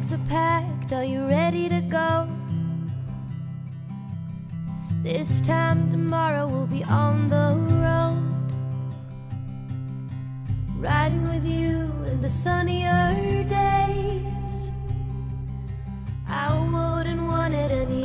bags are packed, are you ready to go? This time tomorrow we'll be on the road. Riding with you in the sunnier days. I wouldn't want it any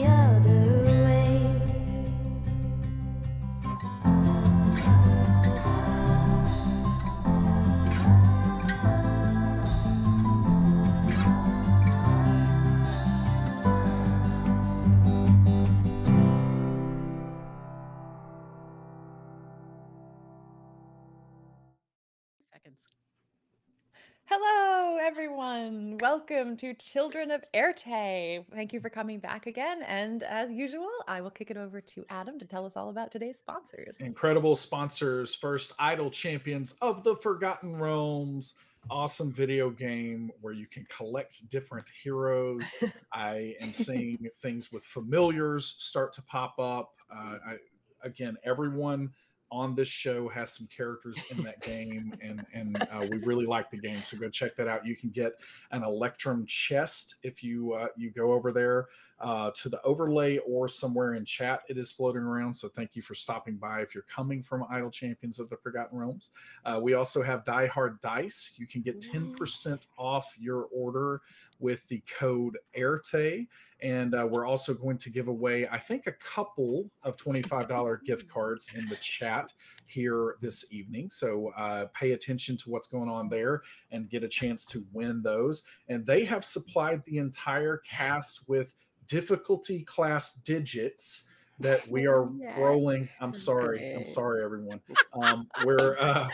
Welcome to Children of Éarte. Thank you for coming back again. And as usual, I will kick it over to Adam to tell us all about today's sponsors. Incredible sponsors. First, Idle Champions of the Forgotten Realms. Awesome video game where you can collect different heroes. I am seeing things with familiars start to pop up. Uh, I, again, everyone on this show has some characters in that game, and and uh, we really like the game. So go check that out. You can get an Electrum chest if you uh, you go over there uh, to the overlay or somewhere in chat. It is floating around. So thank you for stopping by. If you're coming from Idle Champions of the Forgotten Realms, uh, we also have Die Hard Dice. You can get ten percent off your order with the code AIRTE. And uh, we're also going to give away, I think, a couple of $25 gift cards in the chat here this evening. So uh, pay attention to what's going on there and get a chance to win those. And they have supplied the entire cast with difficulty class digits that we are Yeah. rolling. I'm sorry. I'm sorry, everyone. Um, we're uh,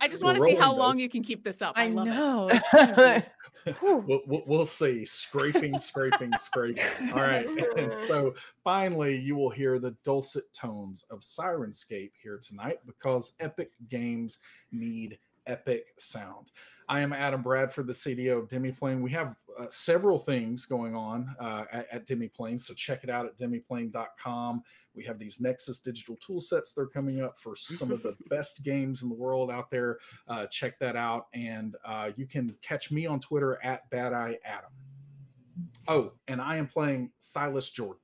I just want to see how rolling long you can keep this up. I I, love know. it's gonna be- Whew. we'll, we'll, we'll see scraping scraping scraping all right and so finally you will hear the dulcet tones of Syrinscape here tonight because epic games need epic sound i am adam bradford the cdo of demiplane we have uh, several things going on uh, at, at demiplane so check it out at demiplane.com we have these nexus digital tool sets they're coming up for some of the best games in the world out there uh, check that out. And uh, you can catch me on Twitter at Bad Eye Adam. Oh, and I am playing Silas Jordan.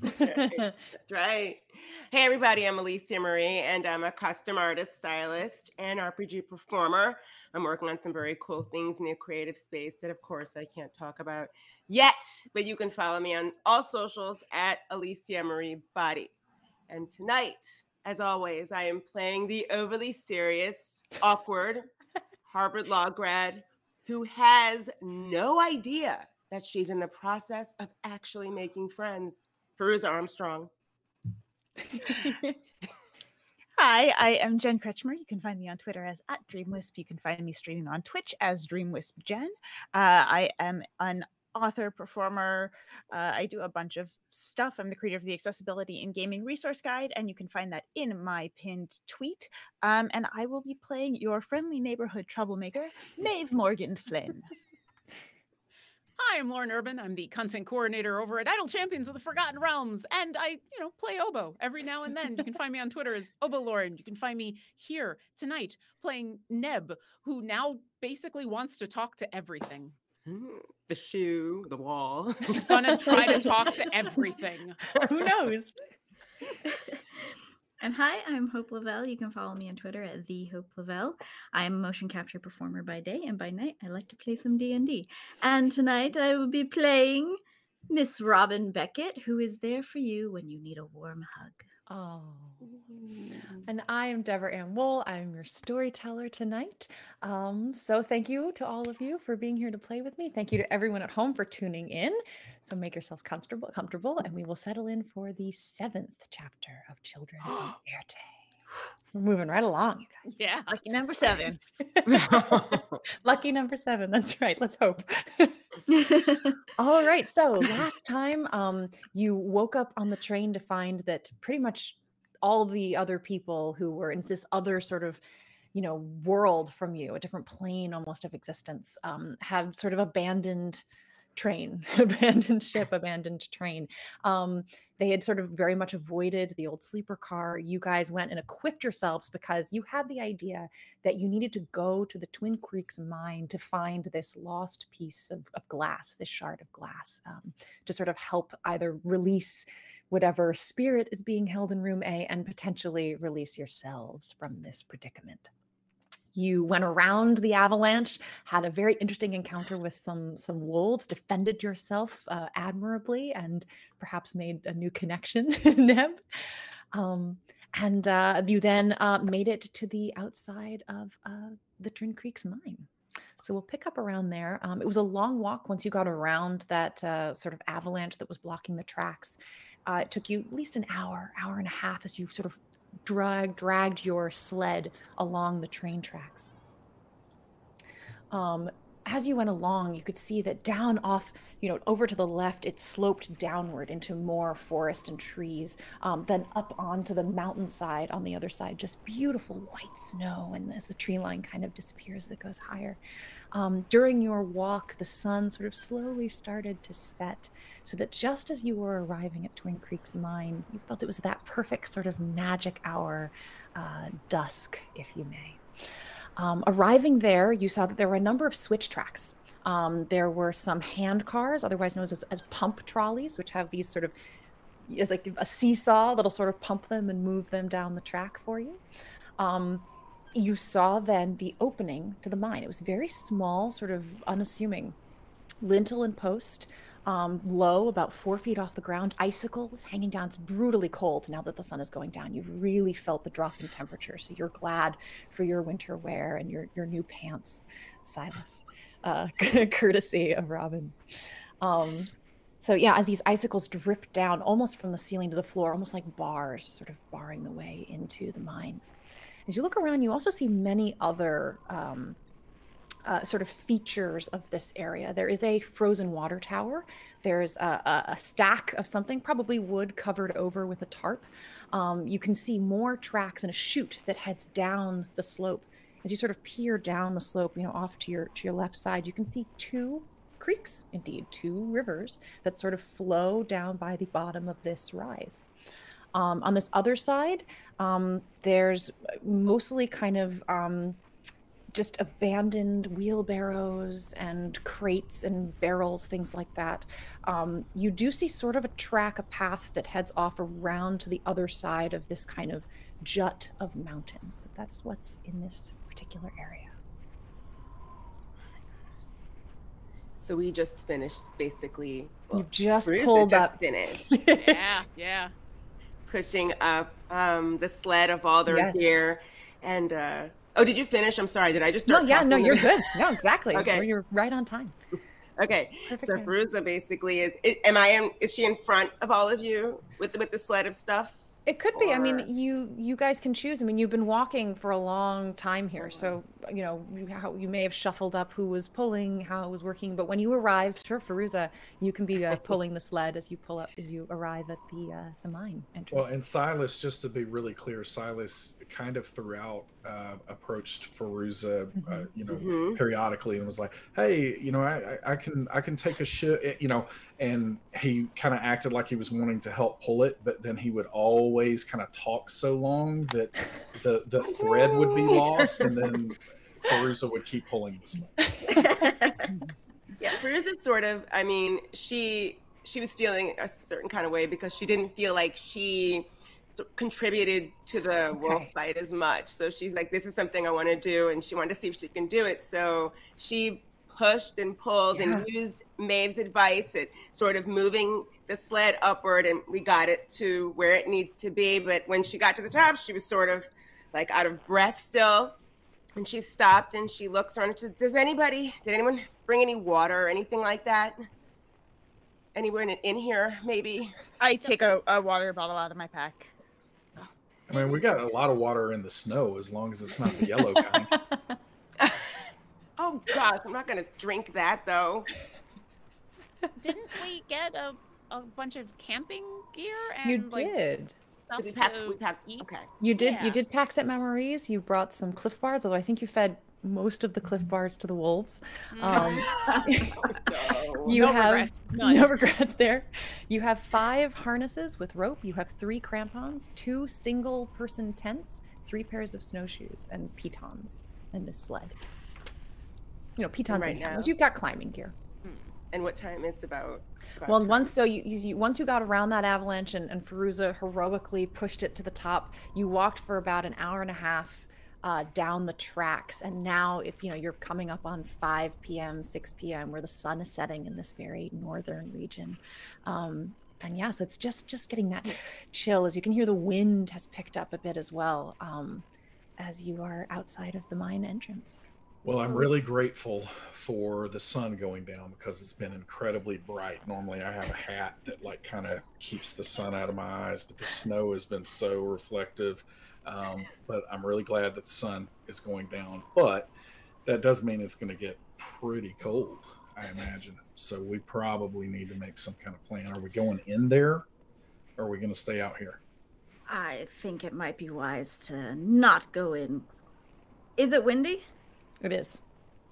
That's right. Hey, everybody, I'm Alicia Marie, and I'm a custom artist, stylist, and RPG performer. I'm working on some very cool things in the creative space that, of course, I can't talk about yet, but you can follow me on all socials at Alicia Marie Body. And tonight, as always, I am playing the overly serious, awkward Harvard Law grad who has no idea that she's in the process of actually making friends. Fairuza Armstrong. Hi, I am Jen Kretchmer. You can find me on Twitter as at DreamWisp. You can find me streaming on Twitch as DreamWispJen. Uh, I am an author, performer. Uh, I do a bunch of stuff. I'm the creator of the Accessibility in Gaming Resource Guide, and you can find that in my pinned tweet. Um, and I will be playing your friendly neighborhood troublemaker, Maeve Morgan Flynn. Hi, I'm Lauren Urban. I'm the content coordinator over at Idle Champions of the Forgotten Realms, and I, you know, play oboe every now and then. You can find me on Twitter as Oboe Lauren. You can find me here tonight playing Neb, who now basically wants to talk to everything. Hmm, The shoe, the wall. She's gonna try to talk to everything. Who knows? And hi, I'm Hope LaVelle. You can follow me on Twitter at the Hope LaVelle. I am a motion capture performer by day, and by night I like to play some D and D. And tonight I will be playing Miss Robin Beckett, who is there for you when you need a warm hug. Oh. And I am Deborah Ann Woll. I'm your storyteller tonight. Um, so thank you to all of you for being here to play with me. Thank you to everyone at home for tuning in. So make yourselves comfortable, comfortable, and we will settle in for the seventh chapter of Children of Éarte. We're moving right along, you guys. Yeah. Lucky number seven. Lucky number seven. That's right. Let's hope. All right. So last time, um, you woke up on the train to find that pretty much all the other people who were in this other sort of, you know, world from you, a different plane almost of existence, um, had sort of abandoned train, abandoned ship, abandoned train. Um, they had sort of very much avoided the old sleeper car. You guys went and equipped yourselves because you had the idea that you needed to go to the Twin Creeks mine to find this lost piece of, of glass, this shard of glass, um, to sort of help either release whatever spirit is being held in room A and potentially release yourselves from this predicament you went around the avalanche had a very interesting encounter with some some wolves defended yourself uh, admirably and perhaps made a new connection neb. Um, and uh, you then uh, made it to the outside of uh, the twin creeks mine. So we'll pick up around there. Um, it was a long walk once you got around that uh, sort of avalanche that was blocking the tracks. Uh, it took you at least an hour hour and a half as you sort of drag dragged your sled along the train tracks. Um, as you went along, you could see that down off, you know, over to the left, it sloped downward into more forest and trees. Um, then up onto the mountainside on the other side, just beautiful white snow. And as the tree line kind of disappears, it goes higher. Um, during your walk, the sun sort of slowly started to set so that just as you were arriving at Twin Creeks Mine, you felt it was that perfect sort of magic hour, uh, dusk, if you may. Um, arriving there, you saw that there were a number of switch tracks. Um, there were some hand cars, otherwise known as, as pump trolleys, which have these sort of as like a seesaw that'll sort of pump them and move them down the track for you. Um, you saw then the opening to the mine. It was very small, sort of unassuming, lintel and post um, low, about four feet off the ground, icicles hanging down. It's brutally cold now that the sun is going down. You've really felt the drop in temperature. So you're glad for your winter wear and your, your new pants, Silas, uh, courtesy of Robin. Um, so yeah, as these icicles drip down almost from the ceiling to the floor, almost like bars, sort of barring the way into the mine. As you look around, you also see many other um, uh, sort of features of this area. There is a frozen water tower. There's a, a, stack of something, probably wood covered over with a tarp. Um, you can see more tracks and a chute that heads down the slope. As you sort of peer down the slope, you know, off to your to your left side, you can see two creeks, indeed, two rivers that sort of flow down by the bottom of this rise. Um, on this other side, um, there's mostly kind of um, just abandoned wheelbarrows and crates and barrels, things like that. Um, you do see sort of a track, a path that heads off around to the other side of this kind of jut of mountain. But that's what's in this particular area. So we just finished basically. Well, You've just pulled just up. Finished. yeah, yeah. Pushing up um, the sled of all their yes. gear, and uh, Oh, did you finish? I'm sorry. Did I just start? No, yeah, no, you're good. No, exactly. okay, you're right on time. Okay, Perfect so Fairuza basically is, is. Am I in? Is she in front of all of you with with the sled of stuff? It could be. I mean, you you guys can choose. I mean, you've been walking for a long time here, so you know you, how you may have shuffled up who was pulling, how it was working. But when you arrive, sure, Fairuza, you can be uh, pulling the sled as you pull up as you arrive at the uh, the mine entrance. Well, and Silas, just to be really clear, Silas kind of throughout uh, approached Fairuza, uh, mm-hmm. you know, mm-hmm. periodically and was like, "Hey, you know, I, I can I can take a shit," you know, and he kind of acted like he was wanting to help pull it, but then he would always kind of talk so long that the the thread would be lost, and then Fairuza would keep pulling the sled. yeah, Fairuza sort of. I mean, she she was feeling a certain kind of way because she didn't feel like she contributed to the okay. wolf fight as much. So she's like, this is something I want to do. And she wanted to see if she can do it. So she pushed and pulled yeah. and used Maeve's advice at sort of moving the sled upward. And we got it to where it needs to be. But when she got to the top, she was sort of like out of breath still. And she stopped and she looks around and says, Does anybody, did anyone bring any water or anything like that? Anywhere in, in here, maybe? I take a, a water bottle out of my pack. I mean, we got a lot of water in the snow as long as it's not the yellow kind. oh gosh, I'm not gonna drink that though. Didn't we get a, a bunch of camping gear? And, you like, did. we pack, we pack, okay. You did. Yeah. You did packs set memories. You brought some Clif Bars, although I think you fed most of the Clif mm-hmm. bars to the wolves. Um, mm-hmm. No. you No have regrets, no regrets there. You have five harnesses with rope. You have three crampons, two single person tents, three pairs of snowshoes, and pitons and this sled. You know, pitons right and now- hammers. You've got climbing gear. Hmm. and what time it's about? about Well, time. once so you, you you- once you got around that avalanche and, and Fairuza heroically pushed it to the top, you walked for about an hour and a half uh, down the tracks, and now it's you know you're coming up on 5 p.m., 6 p.m. where the sun is setting in this very northern region. Um, and yes, it's just just getting that chill as you can hear the wind has picked up a bit as well um, as you are outside of the mine entrance. Well, I'm really grateful for the sun going down because it's been incredibly bright. Normally, I have a hat that like kind of keeps the sun out of my eyes, but the snow has been so reflective. Um, but I'm really glad that the sun is going down. But that does mean it's going to get pretty cold, I imagine. So we probably need to make some kind of plan. Are we going in there, or are we going to stay out here? I think it might be wise to not go in. Is it windy? It is.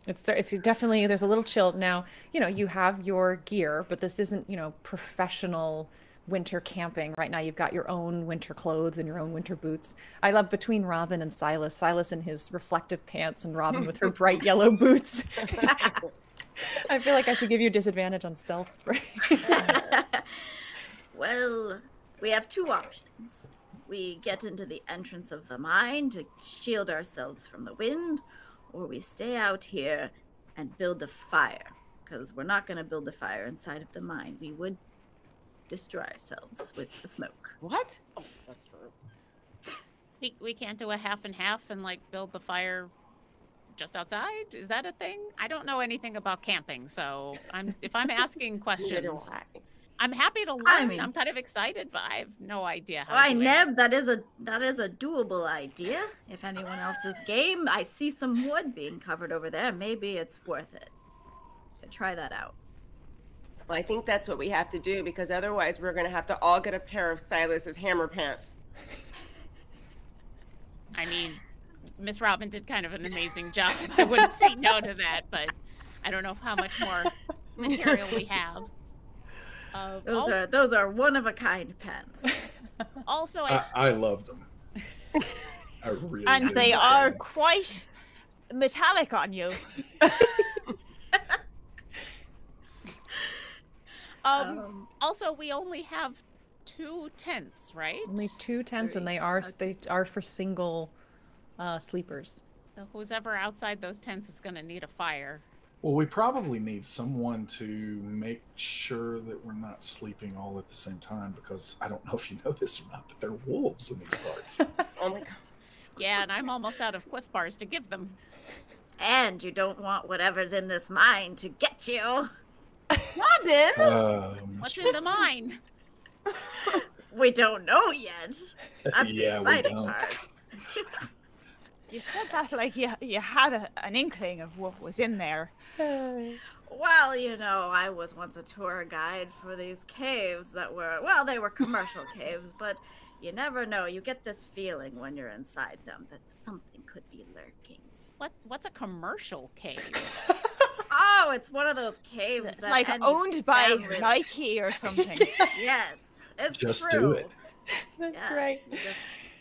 It's it's definitely there's a little chill now. You know, you have your gear, but this isn't you know professional winter camping. Right now, you've got your own winter clothes and your own winter boots. I love between Robin and Silas. Silas in his reflective pants and Robin with her bright yellow boots. I feel like I should give you a disadvantage on stealth. Right? well, we have two options. We get into the entrance of the mine to shield ourselves from the wind, or we stay out here and build a fire. Because we're not going to build a fire inside of the mine. We would destroy ourselves with the smoke. What? Oh, that's true. We, we can't do a half and half and like build the fire just outside. Is that a thing? I don't know anything about camping, so I'm if I'm asking questions, I. I'm happy to learn. I I mean- am kind of excited, but I have no idea how. Why, to it. Neb, that is a that is a doable idea. If anyone else is game, I see some wood being covered over there. Maybe it's worth it to try that out. Well, I think that's what we have to do because otherwise we're going to have to all get a pair of Silas's hammer pants. I mean, Miss Robin did kind of an amazing job. I wouldn't say no to that, but I don't know how much more material we have. Uh, Those al- are those are one of a kind pens. also, I, I, I loved them. I really and they are quite metallic on you. um, Um, also we only have two tents, right? Only two tents, and they are Okay. they are for single uh, sleepers. So who's ever outside those tents is going to need a fire. Well, we probably need someone to make sure that we're not sleeping all at the same time because I don't know if you know this or not, but there are wolves in these parts. Oh my god. Yeah, and I'm almost out of Clif bars to give them. and you don't want whatever's in this mine to get you. Robin! um, What's in the mine? We don't know yet. That's yeah, the we exciting don't. part. You said that like you, you had a, an inkling of what was in there. Well, you know, I was once a tour guide for these caves that were, well, they were commercial caves, but you never know. You get this feeling when you're inside them that something could be lurking. What What's a commercial cave? Oh, it's one of those caves that like owned by family- Nike or something. Yes, it's Just true. do it. That's Yes, You just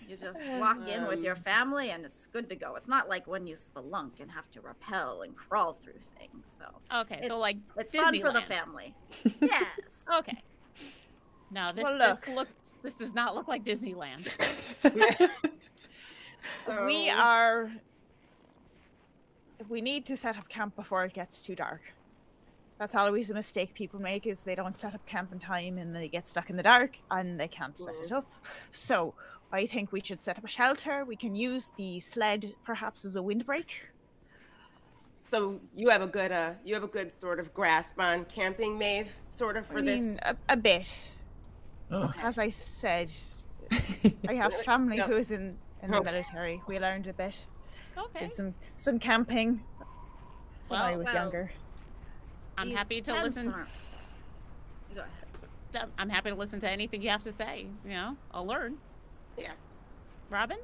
you just walk in with your Um, family and it's good to go. It's not like when you spelunk and have to rappel and crawl through things. So Okay, so like it's fun for the family. yes. Okay. No, this Well, this looks this does not look like Disneyland. we are. We need to set up camp before it gets too dark. That's always a mistake people make is they don't set up camp in time and they get stuck in the dark and they can't set it up. So I think we should set up a shelter. We can use the sled perhaps as a windbreak. So you have a good uh you have a good sort of grasp on camping, Maeve, sort of for I this. mean, a, a bit. Oh, As I said, I have family No. who is in, in the military. We learned a bit. Okay. Did some some camping when I was well, younger. I'm happy to listen. aren't- Go ahead. I'm- I'm happy to listen to anything you have to say. You know, I'll learn. Yeah. Robin?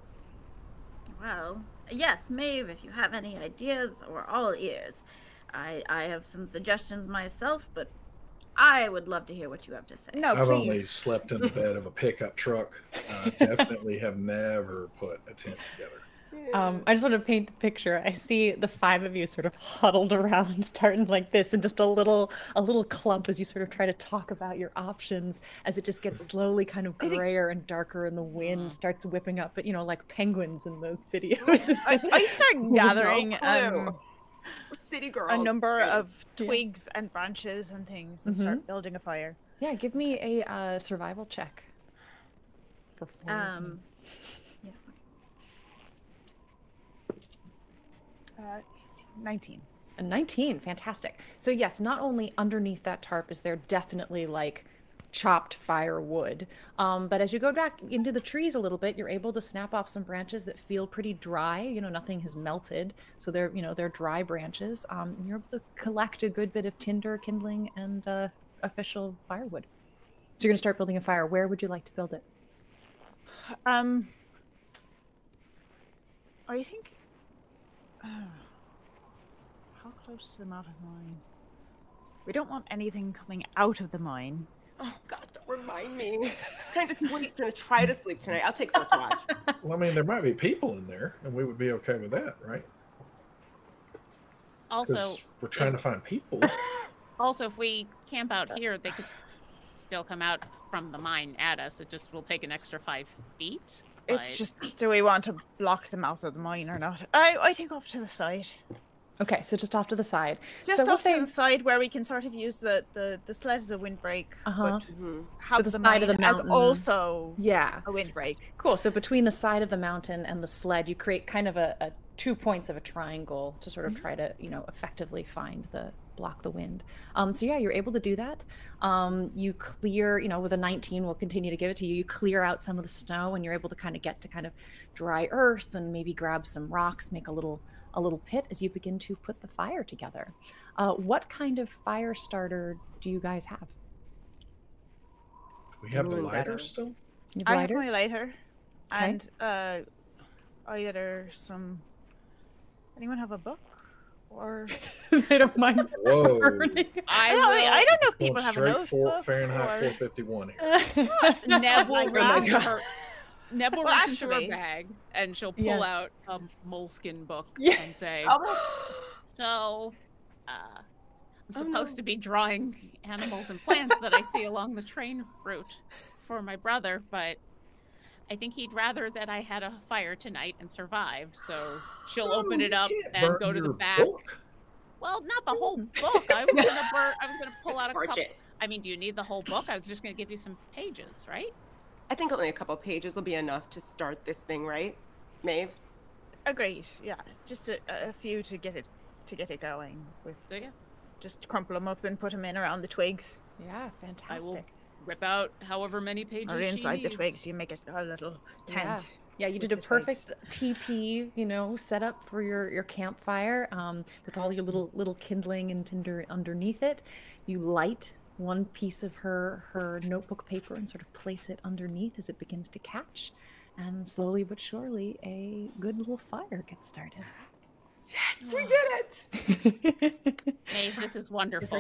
Well, yes, Maeve, if you have any ideas, we're all ears. I, I have some suggestions myself, but I would love to hear what you have to say. No, I've only slept in the bed of a pickup truck. Uh, definitely have never put a tent together. Um, I just want to paint the picture. I see the five of you sort of huddled around, starting like this, and just a little, a little clump as you sort of try to talk about your options. As it just gets slowly kind of I grayer and darker, and the wind Mhm. starts whipping up. But you know, like penguins in those videos. It's I, just I start gathering clue. um, City girl. a number of Yeah. twigs and branches and things and start building a fire. yeah. Give me a uh, survival check. For four of you. Um, Uh, 19. A 19, fantastic. So yes, not only underneath that tarp is there definitely like chopped firewood, um, but as you go back into the trees a little bit, you're able to snap off some branches that feel pretty dry. You know, nothing has melted, so they're you know they're dry branches. Um, you're able to collect a good bit of tinder, kindling, and uh, official firewood. So you're gonna start building a fire. Where would you like to build it? Um, I think. Uh, how close to the mountain mine? We don't want anything coming out of the mine. Oh God, don't remind me. Kind of sleep. Gonna try to sleep tonight. I'll take first watch. Well, I mean, there might be people in there, and we would be okay with that, right? Also, we're trying to find people. also, if we camp out here, they could still come out from the mine at us. It just will take an extra five feet. It's just, do we want to block the mouth of the mine or not? I, I think off to the side. Okay, so just off to the side. Just so we'll off say to the side where we can sort of use the, the, the sled as a windbreak, Uh-huh. but Mhm. have the the, side of mine the as mountain. also yeah. a windbreak. Cool. So between the side of the mountain and the sled, you create kind of a, a two points of a triangle to sort of try to, you know, effectively find the block the wind. Um, so yeah, you're able to do that. Um, you clear, you know, with a 19, we'll continue to give it to you. You clear out some of the snow, and you're able to kind of get to kind of dry earth and maybe grab some rocks, make a little a little pit as you begin to put the fire together. Uh, what kind of fire starter do you guys have? we have the Doing lighter better. still. You have I have lighter? my lighter, Okay. and uh, either some. Anyone have a book? Or I don't mind Whoa. burning. I, I don't, I don't know if people have a straight notebook. for Fahrenheit or... 451 here. Neb will Oh my reach her. Neb will Well, reach into her bag and she'll pull Yes. out a moleskin book Yeah. and say, Oh, "So, uh, I'm Oh, supposed no. to be drawing animals and plants that I see along the train route for my brother, but I think he'd rather that I had a fire tonight and survived. So she'll open Oh, it up and go to the back. book. Well, not the whole book. I was gonna burn. I was gonna pull out a couple. it. I mean, do you need the whole book? I was just gonna give you some pages, right? I think only a couple pages will be enough to start this thing, right, Maeve? Agreed. Yeah, just a, a few to get it to get it going. With So yeah, just crumple them up and put them in around the twigs Yeah, I fantastic. will rip out however many pages or she inside the needs. twigs. You make it a little tent. Yeah, you did a the twigs. perfect teepee, you know, setup for your your campfire um, with all your little little kindling and tinder underneath it. You light one piece of her her notebook paper and sort of place it underneath as it begins to catch, and slowly but surely a good little fire gets started. Yes, we did it. Maeve, this is wonderful.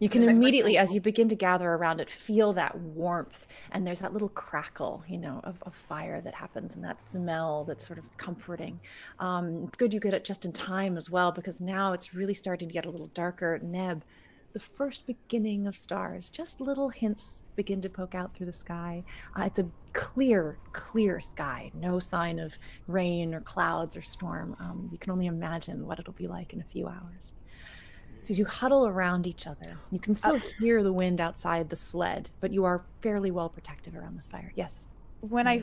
You can It's like first immediately, as you begin to gather around it, feel that warmth, and there's that little crackle, you know, of, of fire that happens, and that smell that's sort of comforting. Um, it's good you get it just in time as well, because now it's really starting to get a little darker. Neb, the first beginning of stars, just little hints begin to poke out through the sky. Uh, it's a clear, clear sky, no sign of rain or clouds or storm. Um, you can only imagine what it'll be like in a few hours. So as you huddle around each other, you can still hear the wind outside the sled, but you are fairly well protected around this fire. Yes. When I,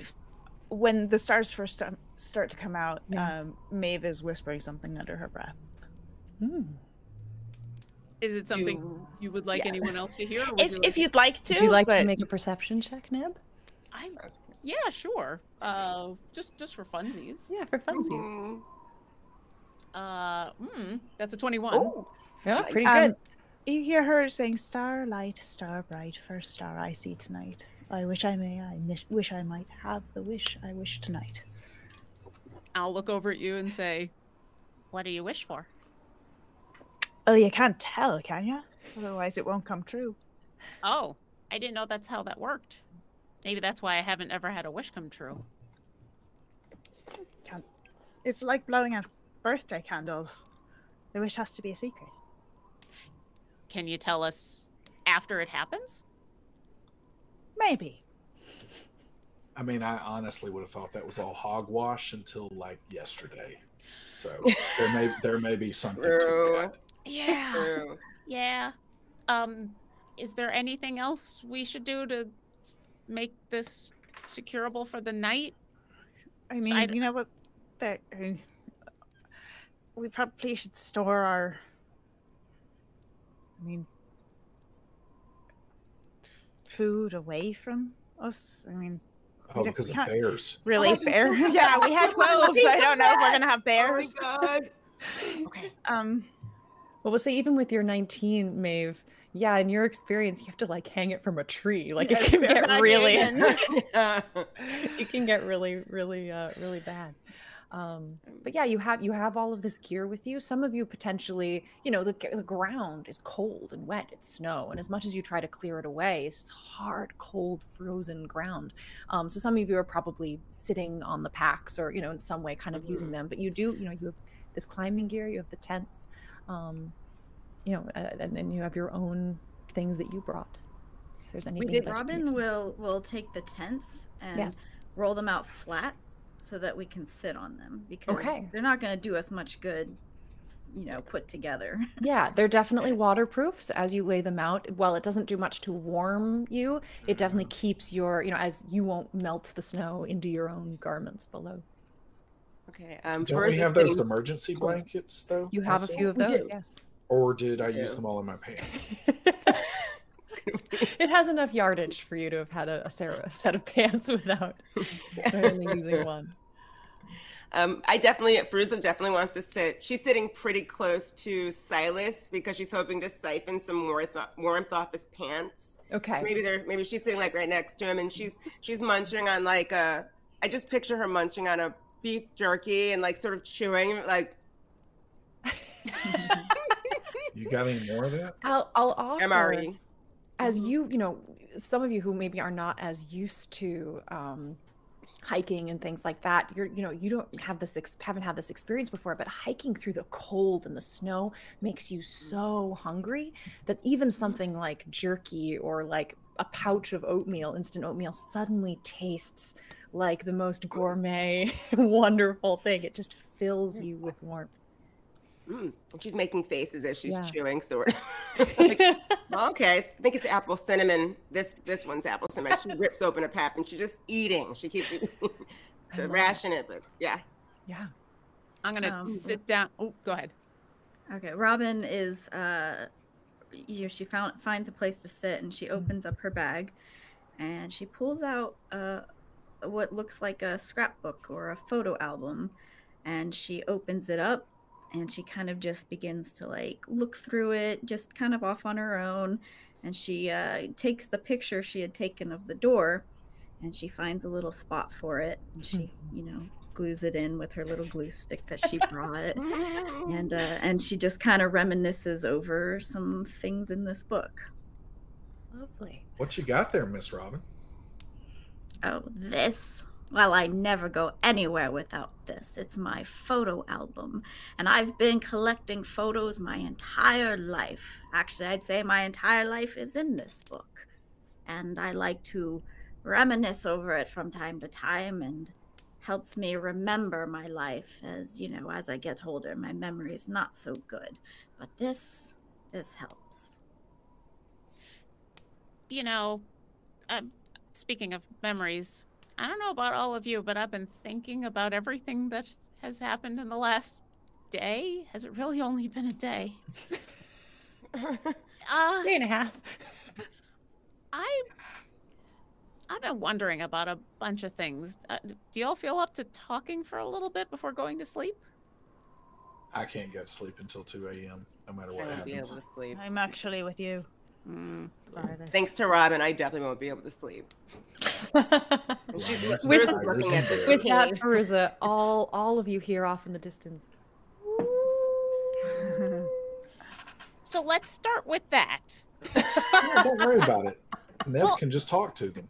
when the stars first um, start to come out, Yeah. um, Maeve is whispering something under her breath. Hmm. Is it something Do- you would like Yeah. anyone else to hear? Or If, you if like you'd like to, Would you like to make a perception check, Neb? I, yeah, sure. Uh, just just for funsies. Yeah, for funsies. Mm. Uh, mm, that's a twenty-one. Oh, Yeah, Nice. pretty Um, good. you hear her saying, "Starlight, star bright, first star I see tonight. I wish I may, I mish- wish I might have the wish I wish tonight." I'll look over at you and say, "What do you wish for?" Oh, you can't tell, can you? Otherwise, it won't come true. Oh, I didn't know that's how that worked. Maybe that's why I haven't ever had a wish come true. Can't. It's like blowing out birthday candles. The wish has to be a secret. Can you tell us after it happens? Maybe. I mean, I honestly would have thought that was all hogwash until like yesterday. So there may there may be something to that. Yeah. True. Yeah. Um, is there anything else we should do to make this securable for the night? I mean, I d- you know what? That I mean, we probably should store our. I mean, food away from us. I mean, Oh, because of bears. really Oh, fair. Yeah, we had wolves. I don't know if we're gonna have bears. Oh my bears. god. Okay. Um, Well, we'll say even with your 19, Maeve, yeah, in your experience, you have to like hang it from a tree. Like it can get really, Yeah. it can get really, really, uh, really bad. Um, but yeah, you have you have all of this gear with you. Some of you potentially, you know, the, the ground is cold and wet. It's snow, and as much as you try to clear it away, it's hard, cold, frozen ground. Um, so some of you are probably sitting on the packs, or you know, in some way, kind of using them. But you do, you know, you have this climbing gear, you have the tents, um, you know, uh, and then you have your own things that you brought. If there's anything Did that Robin will will take the tents and Yes. roll them out flat so that we can sit on them because Okay. they're not going to do us much good, you know, put together. Yeah, they're definitely waterproof. So as you lay them out, while it doesn't do much to warm you, it definitely keeps your, you know, as you won't melt the snow into your own garments below. Okay. Um, Don't we have thing- those emergency blankets though? You have a few of those, yes. Or did I use them all in my pants? it has enough yardage for you to have had a, a, ser- a set of pants without only using one. Um, I definitely, Fairuza definitely wants to sit. She's sitting pretty close to Silas because she's hoping to siphon some warmth, warmth off his pants. Okay. Maybe they're, maybe she's sitting like right next to him, and she's she's munching on like a. I just picture her munching on a beef jerky and like sort of chewing like You got any more of that? I'll, I'll offer. MRE. As Mhm. you you know some of you who maybe are not as used to um hiking and things like that you're you know you don't have this ex- haven't had this experience before but hiking through the cold and the snow makes you so hungry that even something like jerky or like a pouch of oatmeal instant oatmeal suddenly tastes like the most gourmet wonderful thing. It just fills you with warmth Mm. She's making faces as she's Yeah. chewing, sort of. like, well, okay, it's, I think it's apple cinnamon. This this one's apple cinnamon. She rips open a pap and she's just eating. She keeps eating. I to ration it, but yeah. yeah I'm gonna Um, sit down. Oh, go ahead. Okay, Robin is uh you know, she found finds a place to sit and she opens up her bag and she pulls out uh what looks like a scrapbook or a photo album and she opens it up and she kind of just begins to like look through it just kind of off on her own and she uh takes the picture she had taken of the door and she finds a little spot for it and she you know glues it in with her little glue stick that she brought and uh, and she just kind of reminisces over some things in this book. lovely What you got there, Miss Robin? Oh, this. Well, I never go anywhere without this. It's my photo album, and I've been collecting photos my entire life. Actually, I'd say my entire life is in this book, and I like to reminisce over it from time to time and helps me remember my life as you know as i get older my memory's not so good but this this helps You know, um, speaking of memories, I don't know about all of you, but I've been thinking about everything that has happened in the last day. Has it really only been a day? Uh, day and a half I I've been wondering about a bunch of things. Uh, do y'all feel up to talking for a little bit before going to sleep? I can't go to sleep until 2 a.m. no matter I what won't be able to sleep. I'm actually with you. Mm, sorry, Thanks to Robin, I definitely won't be able to sleep. with, with that, Perusa, all all of you hear off in the distance. so let's start with that. yeah, don't worry about it. Neb well, can just talk to them.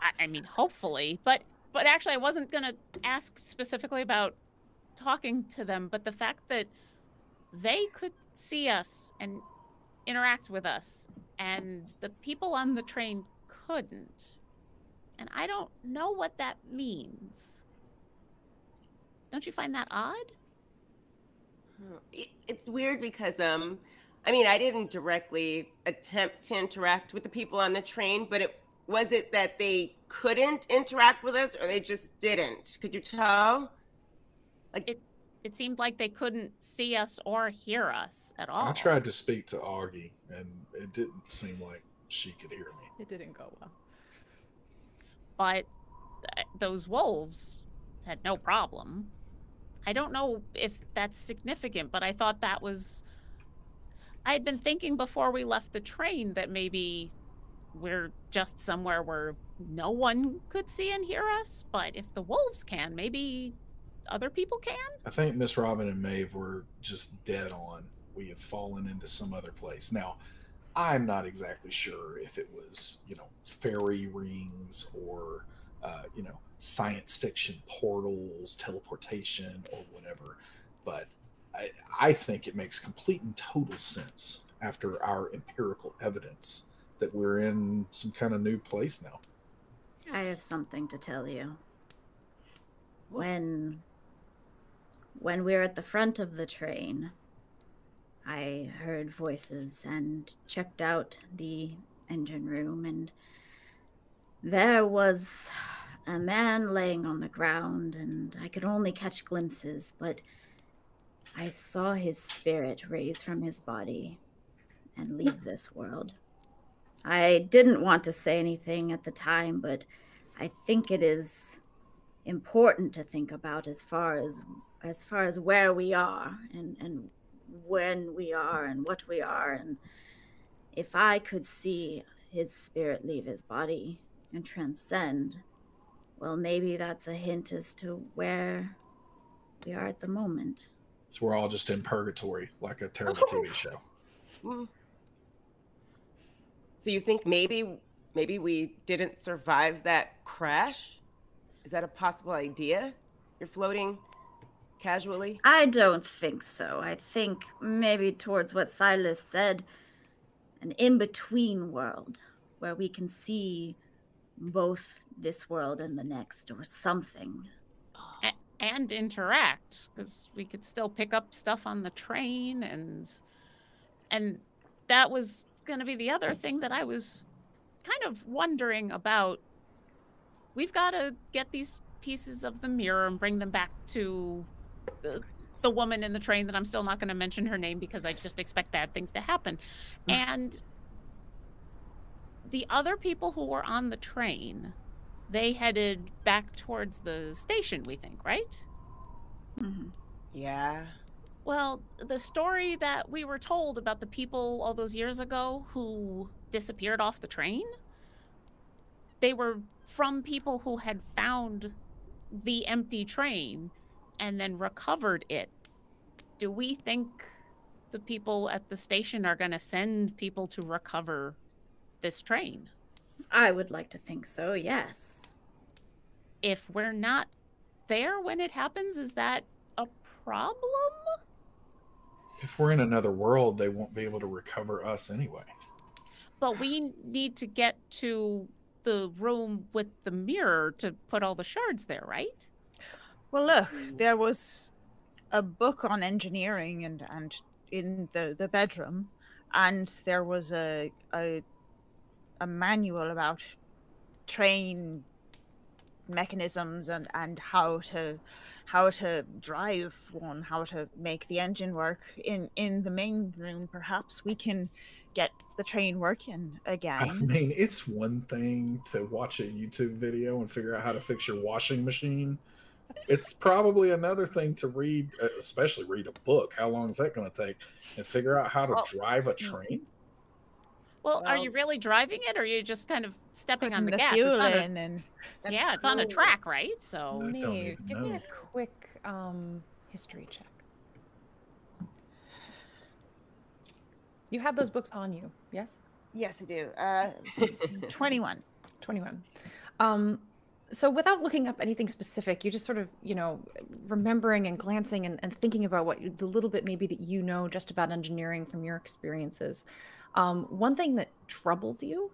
I, I mean, hopefully, but but actually, I wasn't gonna ask specifically about talking to them, but the fact that they could see us and interact with us, and the people on the train couldn't. And I don't know what that means. Don't you find that odd? It's weird because um I mean, I didn't directly attempt to interact with the people on the train, but it was it that they couldn't interact with us or they just didn't? Could you tell? Like it it seemed like they couldn't see us or hear us at all. I tried to speak to Augie and it didn't seem like she could hear me. It didn't go well. But th- those wolves had no problem. I don't know if that's significant, but I thought that was I had been thinking before we left the train that maybe we're just somewhere where no one could see and hear us. But if the wolves can, maybe other people can. I think Miss Robin and Maeve were just dead on. We have fallen into some other place. Now, I'm not exactly sure if it was, you know, fairy rings or, uh, you know, science fiction portals, teleportation, or whatever. But I, I think it makes complete and total sense after our empirical evidence that we're in some kind of new place now. I have something to tell you. When when we were at the front of the train, I heard voices and checked out the engine room and there was a man laying on the ground and I could only catch glimpses, but I saw his spirit raise from his body and leave this world. I didn't want to say anything at the time, but I think it is important to think about as far as as far as where we are and and when we are and what we are and if I could see his spirit leave his body and transcend, well maybe that's a hint as to where we are at the moment. So we're all just in purgatory, like a terrible TV show. Mm. So you think maybe maybe we didn't survive that crash? Is that a possible idea? You're floating casually? I don't think so. I think maybe towards what Silas said, an in-between world where we can see both this world and the next or something and interact because we could still pick up stuff on the train and and that was going to be the other thing that I was kind of wondering about we've got to get these pieces of the mirror and bring them back to the, the woman in the train that I'm still not going to mention her name because I just expect bad things to happen. Mm. And the other people who were on the train they headed back towards the station, we think, right? Mm-hmm. Yeah. Well, the story that we were told about the people all those years ago who disappeared off the train, they were from people who had found the empty train and then recovered it. Do we think the people at the station are going to send people to recover this train? I would like to think so, yes. If we're not there when it happens, is that a problem? If we're in another world, they won't be able to recover us anyway. But we need to get to the room with the mirror to put all the shards there, right? Well, look, there was a book on engineering and and in the the bedroom, and there was a a a manual about train mechanisms and and how to how to drive one how to make the engine work in in the main room perhaps we can get the train working again. i mean it's one thing to watch a youtube video and figure out how to fix your washing machine. It's probably another thing to read uh, especially read a book. How long is that going to take? And figure out how to well, drive a train? Well, are you really driving it, or are you just kind of stepping on the, the gas? It's fuel not a- and yeah, it's on a track, right? So don't Maeve, even give me a quick um, history check. You have those books on you, yes? yes, I do. Uh, 21. 21. Um, so without looking up anything specific, you're just sort of, you know, remembering and glancing and, and thinking about what you, the little bit maybe that you know just about engineering from your experiences. Um, one thing that troubles you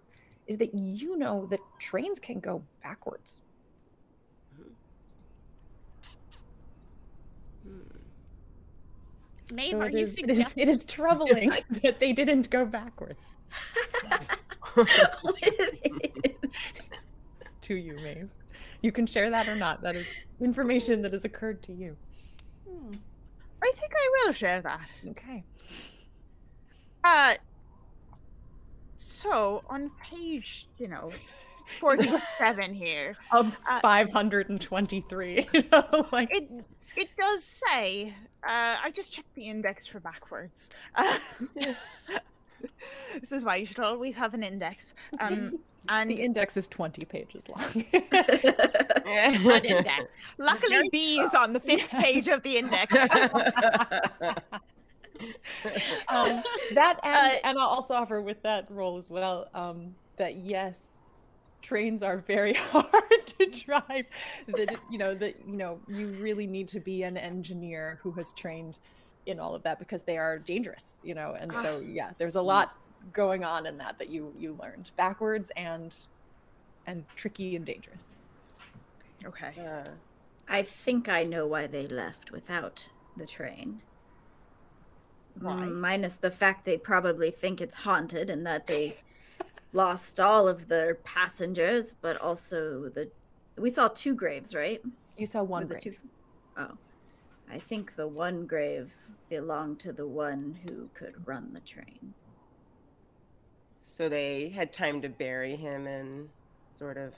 is that you know that trains can go backwards. Maeve, So are it you is, It is, it is troubling that they didn't go backwards to you, Maeve. You can share that or not. That is information that has occurred to you. Hmm. I think I will share that. Okay. Uh, so on page, you know, 47 here, Of Uh, 523. You know, like it it does say, uh, I just checked the index for backwards. Uh, this is why you should always have an index. Um, and the index is 20 pages long. An index. luckily B is on the fifth page of the index. um, that and, Uh, and I'll also offer with that role as well um, that yes, trains are very hard to drive. That you know that you know you really need to be an engineer who has trained in all of that because they are dangerous. You know, and so yeah, there's a lot going on in that that you you learned backwards and and tricky and dangerous. okay. Uh, I think I know why they left without the train. Why? Minus the fact they probably think it's haunted and that they lost all of their passengers, but also the. We saw two graves, right? You saw one Was grave. two? Oh. I think the one grave belonged to the one who could run the train. so they had time to bury him and sort of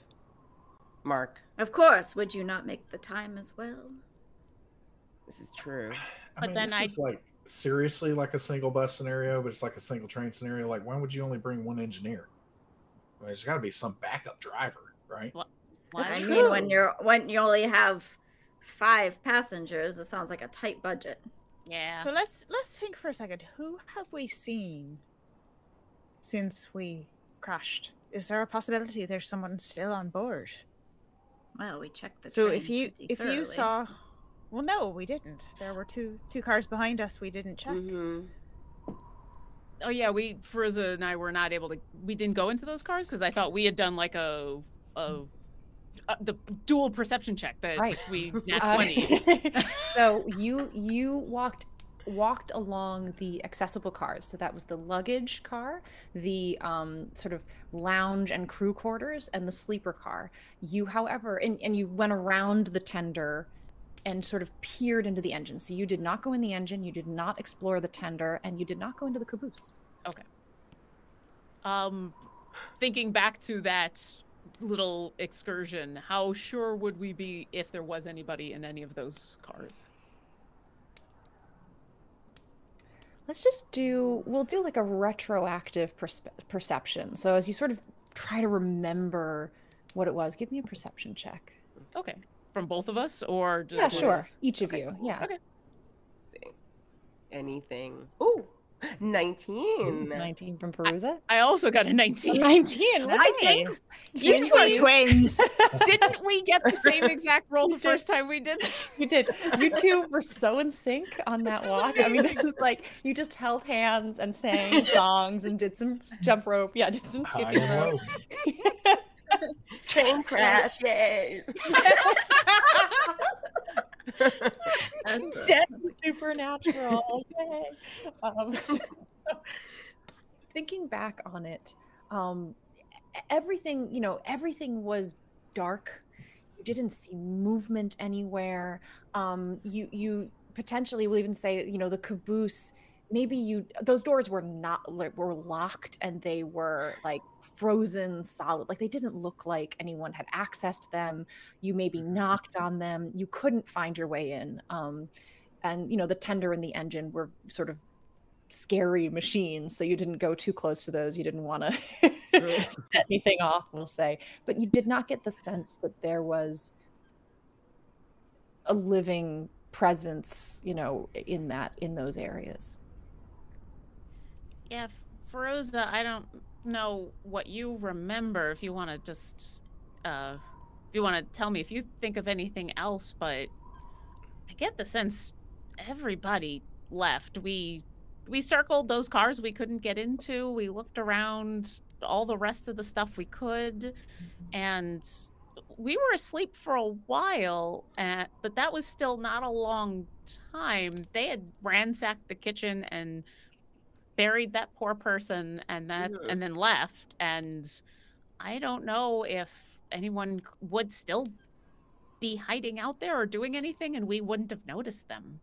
mark. Of course, would you not make the time as well? This is true. I But mean, then this I- is like seriously like a single bus scenario, but it's like a single train scenario. Like, why would you only bring one engineer? I mean, there's got to be some backup driver, right? What? I What? mean, when you're when you only have five passengers, it sounds like a tight budget. Yeah. So let's let's think for a second. Who have we seen since we crashed? Is there a possibility there's someone still on board? Well, we checked the So train if you pretty if you saw, well, no, we didn't. There were two two cars behind us. We didn't check. hmm Oh yeah, we Fairuza and I were not able to. We didn't go into those cars because I thought we had done like a a. Uh, the dual perception check that Right. we nat Uh, 20 so you you walked walked along the accessible cars so that was the luggage car the um, sort of lounge and crew quarters and the sleeper car you however and, and you went around the tender and sort of peered into the engine so you did not go in the engine you did not explore the tender and you did not go into the caboose Okay. um thinking back to that little excursion how sure would we be if there was anybody in any of those cars Let's just do, we'll do like a retroactive perspe- perception. So as you sort of try to remember what it was, give me a perception check. okay from both of us or just Yeah, sure. us? Each of Okay, you. Yeah. okay Let's see. Anything. Ooh, 19. 19 from Fairuza. i also got a 19 19. Look I at think- You two are twins. didn't we get the same exact roll the did. first time we did You did. You two were so in sync on that walk. I mean, this is like you just held hands and sang songs and did some jump rope. Yeah, did some skipping rope. Train crash, yay. Dead supernatural. Yay. Um, thinking back on it, um, everything, you know, everything was dark. You didn't see movement anywhere. Um, you you potentially will even say, you know, the caboose. Maybe you those doors were not were locked and they were like frozen solid. Like they didn't look like anyone had accessed them. You maybe knocked on them. You couldn't find your way in. Um, and you know the tender and the engine were sort of scary machines, so you didn't go too close to those. You didn't want to set anything off, we'll say. But you did not get the sense that there was a living presence, you know, in that in those areas. Yeah, Fairuza, I don't know what you remember. If you want to just, uh, if you want to tell me if you think of anything else, but I get the sense everybody left. We we circled those cars we couldn't get into. We looked around all the rest of the stuff we could, and we were asleep for a while. At, but that was still not a long time. They had ransacked the kitchen and buried that poor person, and that Yeah. and then left. And I don't know if anyone would still be hiding out there or doing anything, and we wouldn't have noticed them.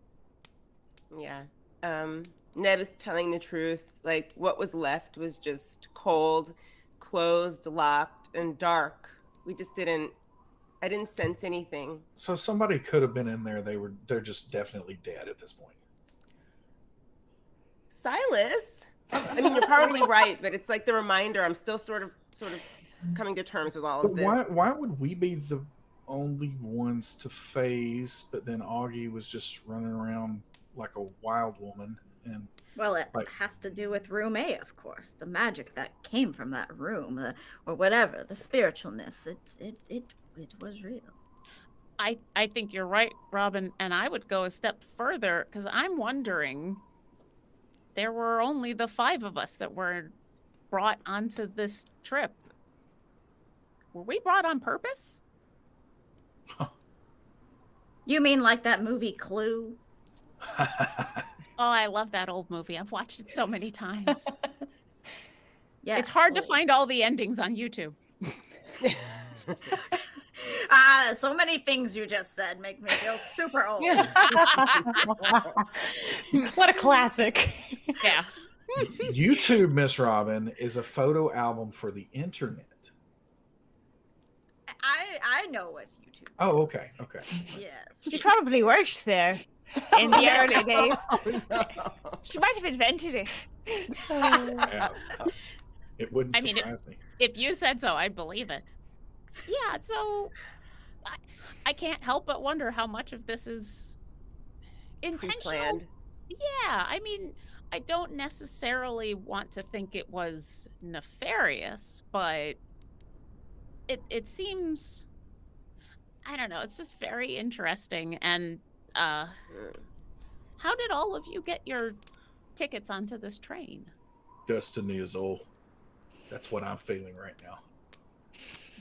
Yeah. Um, Neb is telling the truth. Like what was left was just cold, closed, locked, and dark. We just didn't. I didn't sense anything. So somebody could have been in there. They were they're just definitely dead at this point. Silas. I mean, you're probably right, but it's like the reminder. I'm still sort of, sort of coming to terms with all But of this. why why would we be the only ones to phase? But then Augie was just running around like a wild woman, and Well, it Right. has to do with room A, of course. The magic that came from that room, the, or whatever, the spiritualness. It, it, it, it was real. I I think you're right, Robin, and I would go a step further because I'm wondering. There were only the five of us that were brought onto this trip. Were we brought on purpose? You mean like that movie Clue? Oh, I love that old movie. I've watched it so many times. Yeah. It's hard to find all the endings on YouTube. Ah, so many things you just said make me feel super old. what a classic. Yeah. YouTube, Miss Robin, is a photo album for the internet. I I know what YouTube. Oh, okay, okay. Yes. She probably worked there in the early days. Oh, She might have invented it. Yeah. It wouldn't I mean, it- surprise me. If you said so, I'd believe it. Yeah, so I, I can't help but wonder how much of this is intentional. Pre-planned. Yeah, I mean, I don't necessarily want to think it was nefarious, but it it seems I don't know, it's just very interesting and uh Mm. how did all of you get your tickets onto this train? Destiny is all. That's what I'm feeling right now.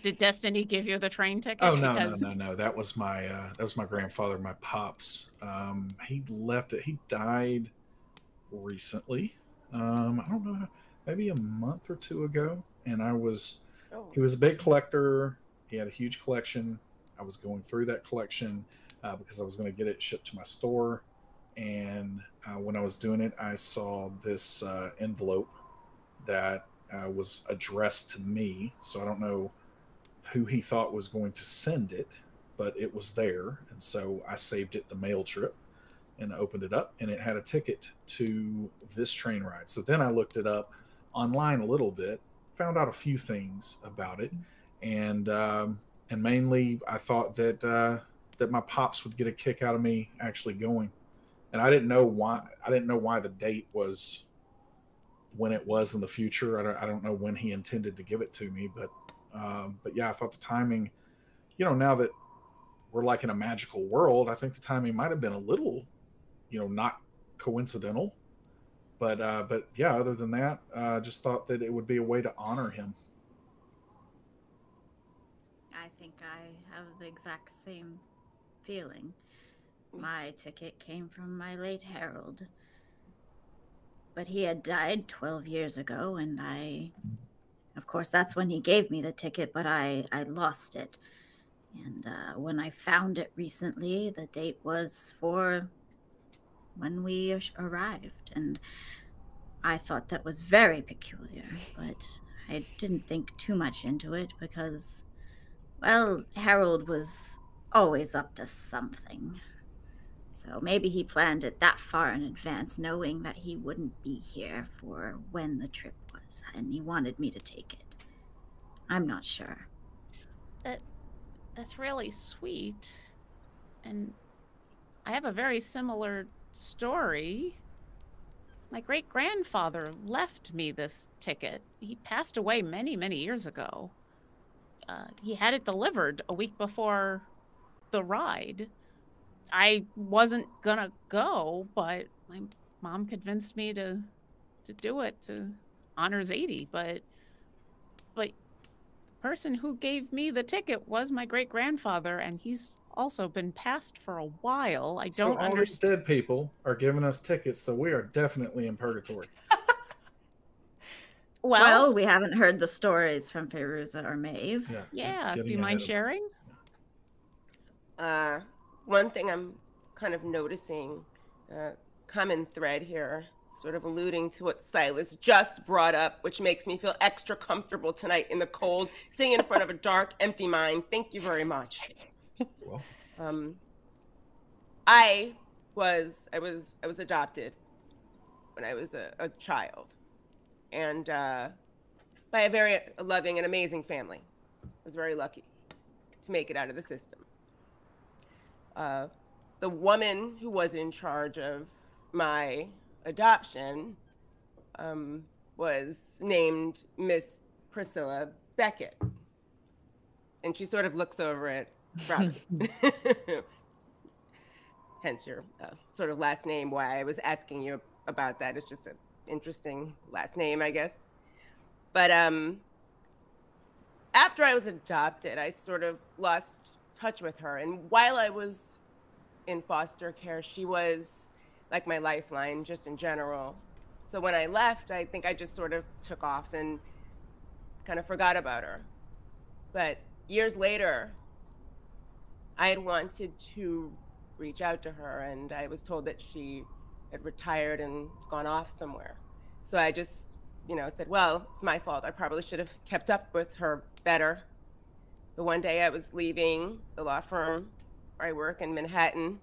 Did Destiny give you the train ticket? Oh no, Because- no, no, no. That was my uh that was my grandfather, my pops. Um he left it. He died recently. Um I don't know, maybe a month or two ago. And I was Oh. he was a big collector. He had a huge collection. I was going through that collection uh, because I was going to get it shipped to my store. And uh, when I was doing it, I saw this uh, envelope that uh, was addressed to me. So I don't know who he thought was going to send it, but it was there. And so I saved it the mail trip and opened it up, and it had a ticket to this train ride. So then I looked it up online a little bit, found out a few things about it, and um, and mainly I thought that uh, that my pops would get a kick out of me actually going, and I didn't know why. I didn't know why the date was when it was in the future. I don't, I don't know when he intended to give it to me, but um, but yeah, I thought the timing. You know, now that we're like in a magical world, I think the timing might have been a little, you know, not coincidental. But uh, but yeah, other than that, uh, just thought that it would be a way to honor him. I think I have the exact same feeling. My ticket came from my late Harold. But he had died 12 years ago, and I. Of course, that's when he gave me the ticket, but I, I lost it. And uh, when I found it recently, the date was for when we arrived. And I thought that was very peculiar, but I didn't think too much into it because well, Harold was always up to something. So maybe he planned it that far in advance, knowing that he wouldn't be here for when the trip and he wanted me to take it. I'm not sure. That that's really sweet. And I have a very similar story. My great grandfather left me this ticket. He passed away many, many years ago. Uh, he had it delivered a week before the ride. I wasn't gonna go, but my mom convinced me to to do it to honor his 80. But but the person who gave me the ticket was my great grandfather, and he's also been passed for a while. I So don't So all these understand. dead people are giving us tickets, so we are definitely in purgatory. Well, Well, we haven't heard the stories from Fairuza or Maeve. Yeah. yeah. Do you mind ahead of us. sharing? Uh, one thing I'm kind of noticing, uh, common thread here, sort of alluding to what Silas just brought up, which makes me feel extra comfortable tonight in the cold, sitting in front of a dark, empty mind. Thank you very much. Well, Um, I was I was I was adopted when I was a, a child, and uh, by a very loving and amazing family. I was very lucky to make it out of the system. Uh, the woman who was in charge of my adoption um, was named Miss Priscilla Beckett, and she sort of looks over at. Hence your uh, sort of last name. Why I was asking you about that. It's just an interesting last name, I guess. But um, after I was adopted, I sort of lost touch with her. And while I was in foster care, she was like my lifeline, just in general. So when I left, I think I just sort of took off and kind of forgot about her. But years later, I had wanted to reach out to her, and I was told that she had retired and gone off somewhere. So I just, you know, said, well, it's my fault. I probably should have kept up with her better. But one day I was leaving the law firm where I work in Manhattan,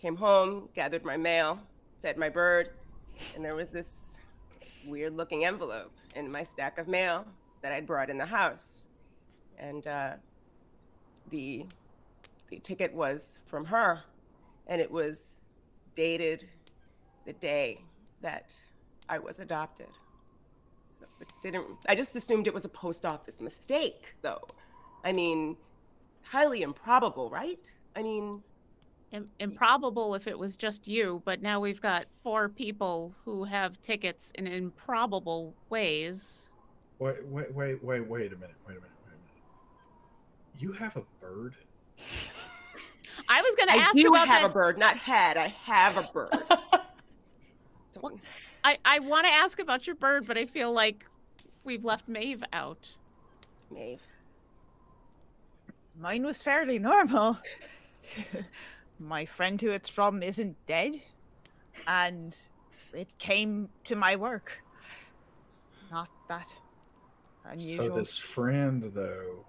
came home, gathered my mail, fed my bird, and there was this weird looking envelope in my stack of mail that I'd brought in the house. And uh, the the ticket was from her and it was dated the day that I was adopted. So it didn't I just assumed it was a post office mistake though. I mean, highly improbable, right? I mean, improbable if it was just you, but now we've got four people who have tickets in improbable ways. wait, wait, wait, wait, wait a minute. Wait a minute. Wait a minute. You have a bird? I was going to I ask do about have that. a bird, not had. I have a bird. What? I, I want to ask about your bird, but I feel like we've left Maeve out. Maeve. Mine was fairly normal. my friend who it's from isn't dead, and it came to my work. It's not that unusual. So this friend, though,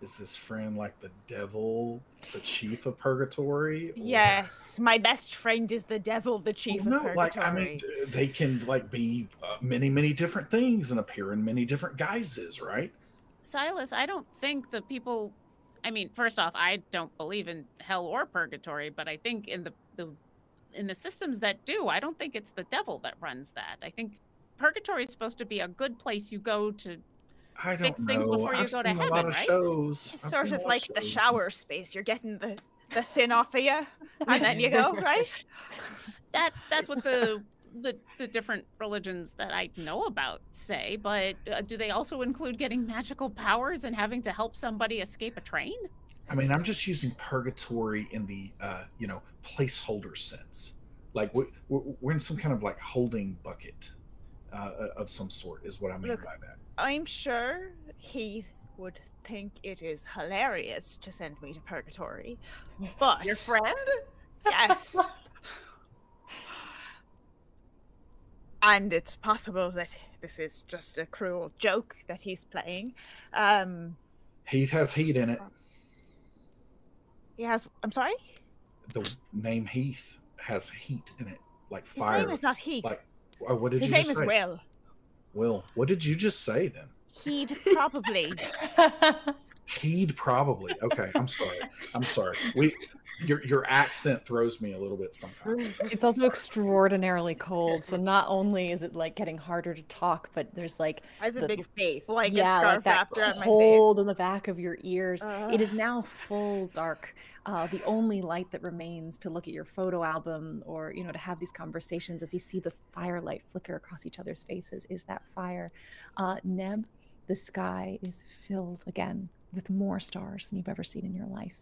is this friend like the devil, the chief of purgatory? or- Yes, my best friend is the devil, the chief Well, of no, purgatory. like I mean, they can like be uh, many, many different things and appear in many different guises, right? Silas, I don't think the people. I mean, first off, I don't believe in hell or purgatory, but I think in the, the in the systems that do, I don't think it's the devil that runs that. I think purgatory is supposed to be a good place you go to. I don't Fix know. things before you I've go to seen a lot heaven, of right? shows. it's I've sort of lot like the shower space. You're getting the the sin off of you, and then you go right. That's that's what the the the different religions that I know about say. But uh, do they also include getting magical powers and having to help somebody escape a train? I mean, I'm just using purgatory in the uh, you know placeholder sense. Like we, we're, we're in some kind of like holding bucket uh, of some sort, is what I mean Look, by that. I'm sure he would think it is hilarious to send me to purgatory, but Your friend? yes. and it's possible that this is just a cruel joke that he's playing. Um, Heath has heat in it. he has. I'm sorry. The name Heath has heat in it, like His fire. name is not Heath. Like, uh, what did His you name just is say? Will. Will, what did you just say then? He'd probably. He'd probably. Okay, I'm sorry. I'm sorry. We, your your accent throws me a little bit sometimes. it's also extraordinarily cold. So not only is it like getting harder to talk, but there's like I have a big Face. blanket yeah, scarf like that wrapped cold in the back of your ears. It is now full dark. Uh, the only light that remains to look at your photo album or you know to have these conversations as you see the firelight flicker across each other's faces is that fire. Uh, Neb, the sky is filled again with more stars than you've ever seen in your life.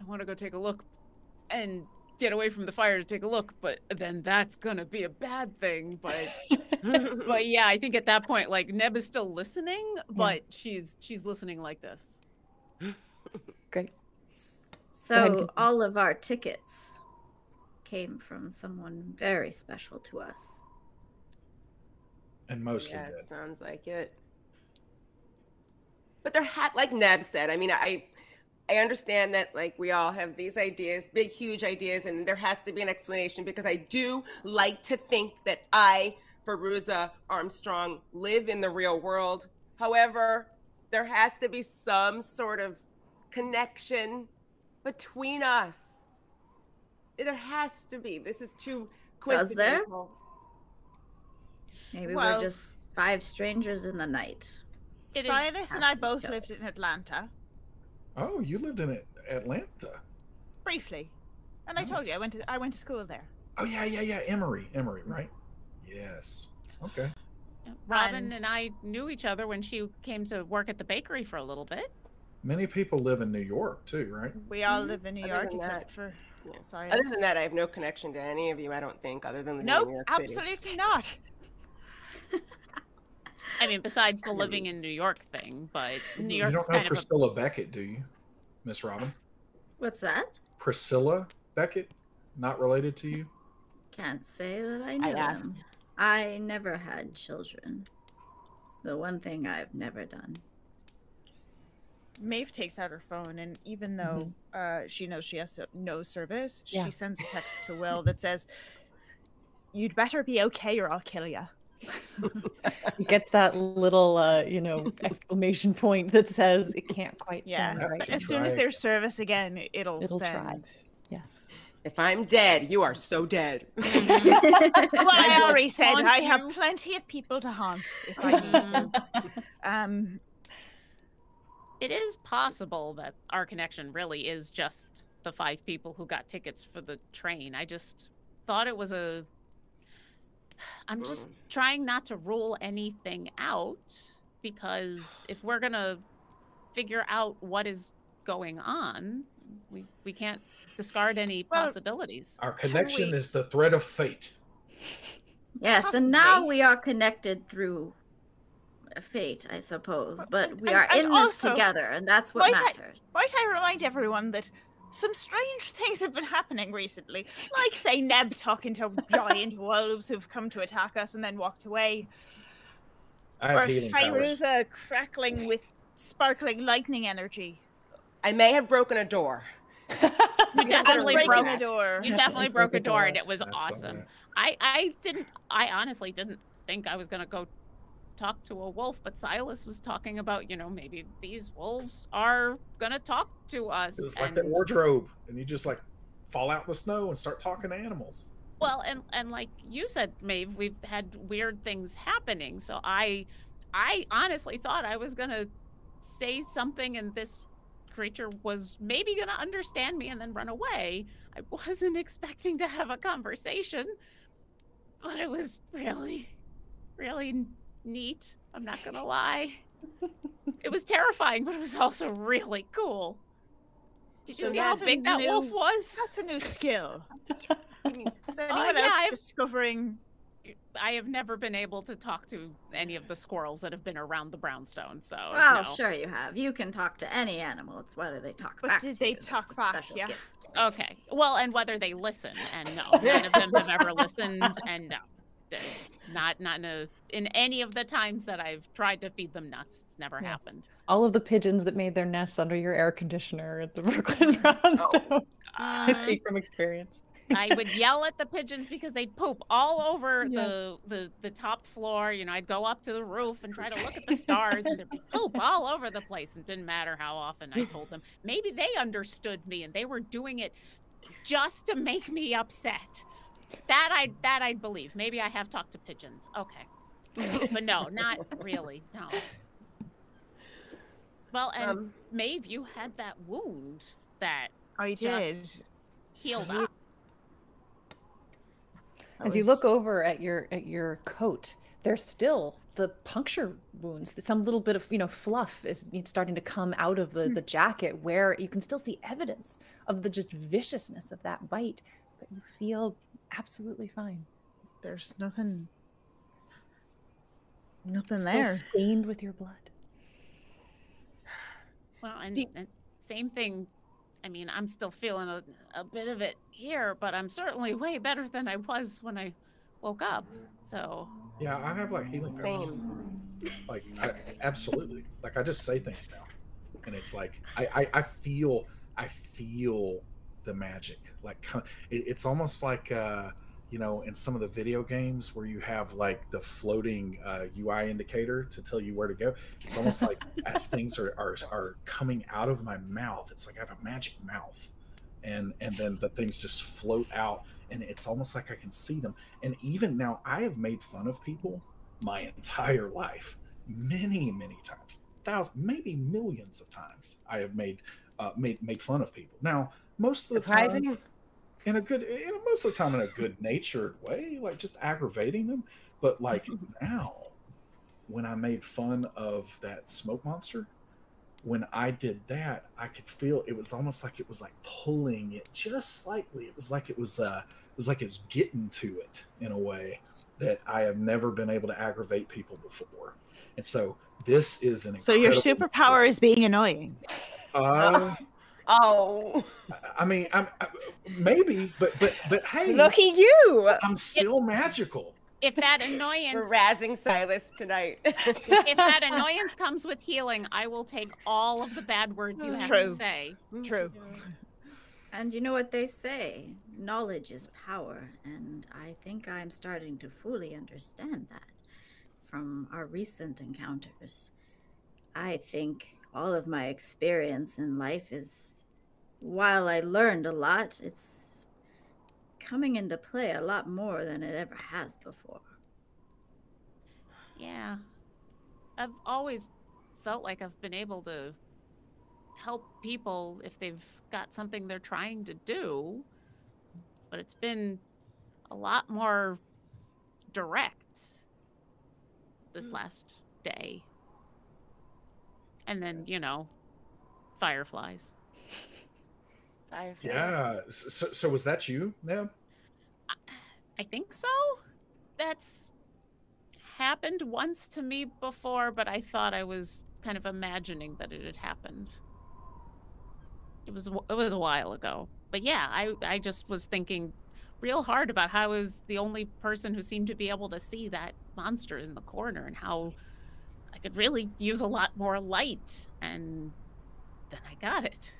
I want to go take a look and get away from the fire to take a look, but then that's gonna be a bad thing. But but yeah, I think at that point, like Neb is still listening, but she's she's listening like this. Great. So continue. all of our tickets came from someone very special to us. And mostly yeah, it sounds like it. But there had, like Neb said, I mean, I, I understand that like we all have these ideas, big, huge ideas, and there has to be an explanation because I do like to think that I, Fairuza Armstrong, live in the real world. However, there has to be some sort of connection between us. There has to be. This is too Does there? Maybe Well- we're just five strangers in the night. It is Silas and I both to lived in Atlanta Oh, you lived in Atlanta. briefly, and I told you I went to I went to school there. Oh yeah, yeah, yeah. Emory, Emory, right? Yes. Okay. Robin And- and I knew each other when she came to work at the bakery for a little bit. Many people live in New York too, right? We all live in New Other York than except that, for yeah. Silas. Other than that, I have no connection to any of you. I don't think, other than the in nope, New York City. absolutely not. I mean, besides the living in New York thing, but New York. you York don't is know kind of a Priscilla Beckett, do you, Miss Robin? What's that? Priscilla Beckett, not related to you? Can't say that I knew asked. them. I never had children. The one thing I've never done. Maeve takes out her phone, and even though uh, she knows she has to no service, Yeah. she sends a text to Will that says, "You'd better be okay, or I'll kill you." It gets that little, uh, you know, exclamation point that says it can't quite Yeah. sound right. As soon as there's service again, it'll, It'll send. try. Yes. If I'm dead, you are so dead. Well, I already said haunt I have you. plenty of people to haunt if I need to. Mhm. Um, it is possible that our connection really is just the five people who got tickets for the train. I just thought it was a. I'm just mm. trying not to rule anything out because if we're gonna figure out what is going on, we we can't discard any Well, possibilities. Our connection we- is the thread of fate. Yes, and now we are connected through fate, I suppose. But we and- are and in this also, together, and that's what might I- matters. might I remind everyone that some strange things have been happening recently, like say Neb talking to giant wolves who've come to attack us and then walked away, I or have healing powers. Fairuza uh, crackling with sparkling lightning energy. I may have broken a door. You definitely broke a door. You Definitely definitely broke a door, door. and it was I saw awesome. that. I I didn't I honestly didn't think I was gonna go talk to a wolf, but Silas was talking about, you know, maybe these wolves are gonna talk to us. It was like that and- wardrobe, and you just like fall out in the snow and start talking to animals. Well, and and like you said, Maeve, we've had weird things happening. So I I honestly thought I was gonna say something and this creature was maybe gonna understand me and then run away. I wasn't expecting to have a conversation. But it was really, really neat. I'm not gonna lie. it was terrifying, but it was also really cool. Did you So see how big that wolf was? That's a new skill. I mean, Is anyone oh, yeah, else I've- discovering? I have never been able to talk to any of the squirrels that have been around the brownstone. So Well, oh, no. sure you have. You can talk to any animal. It's whether they talk But back did to they you. Talk back? Yeah. gift. Okay. Well, and whether they listen, and no, none of them have ever listened, and no, It's not not in a in any of the times that I've tried to feed them nuts. It's never Yes. happened. All of the pigeons that made their nests under your air conditioner at the Brooklyn Brownstone. I Mhm. speak from experience. I would yell at the pigeons because they'd poop all over Yeah. the, the the top floor. You know, I'd go up to the roof and try to look at the stars, and there'd be poop all over the place. It didn't matter how often I told them. Maybe they understood me and they were doing it just to make me upset. That I that I'd believe. Maybe I have talked to pigeons. Okay, but no, not really. No. Well, and Um, Maeve, you had that wound that I did. healed up. As you look over at your at your coat, there's still the puncture wounds. Some little bit of you know fluff is starting to come out of the the jacket, where you can still see evidence of the just viciousness of that bite, but you feel absolutely fine. There's nothing. Nothing Still there. stained with your blood. Well, and, Do- and same thing. I mean, I'm still feeling a, a bit of it here, but I'm certainly way better than I was when I woke up. So, Yeah, I have like healing powers. Same. Like, I, absolutely. Like, I just say things now, and it's like I, I, I feel, I feel the magic. Like, it's almost like, uh, you know, in some of the video games where you have like the floating uh, UI indicator to tell you where to go. It's almost like as things are, are are coming out of my mouth, it's like I have a magic mouth, and and then the things just float out, and it's almost like I can see them. And even now, I have made fun of people my entire life many many times thousands maybe millions of times i have made uh made made fun of people now most of the time in a good you know most of the time in a good natured way like just aggravating them. But like now when i made fun of that smoke monster when i did that i could feel it was almost like it was like pulling it just slightly. It was like it was uh it was like it was getting to it in a way that i have never been able to aggravate people before. And so this is an So your superpower is being annoying. uh, Oh, I mean, I'm I, maybe, but but but hey, Look at you. I'm still magical. if that we're annoyance, razzing Silas tonight. if that annoyance comes with healing, I will take all of the bad words you have to True. say. True. And you know what they say knowledge is power. And I think I'm starting to fully understand that from our recent encounters. I think all of my experience in life is, while I learned a lot, it's coming into play a lot more than it ever has before. Yeah. I've always felt like I've been able to help people if they've got something they're trying to do, but it's been a lot more direct this hmm. last day. And then, you know, fireflies. Fireflies. Yeah. So, so was that you, Neb? I think so. That's happened once to me before, but I thought I was kind of imagining that it had happened. It was a it was a while ago, but yeah, I I just was thinking real hard about how I was the only person who seemed to be able to see that monster in the corner and how I could really use a lot more light, and then I got it.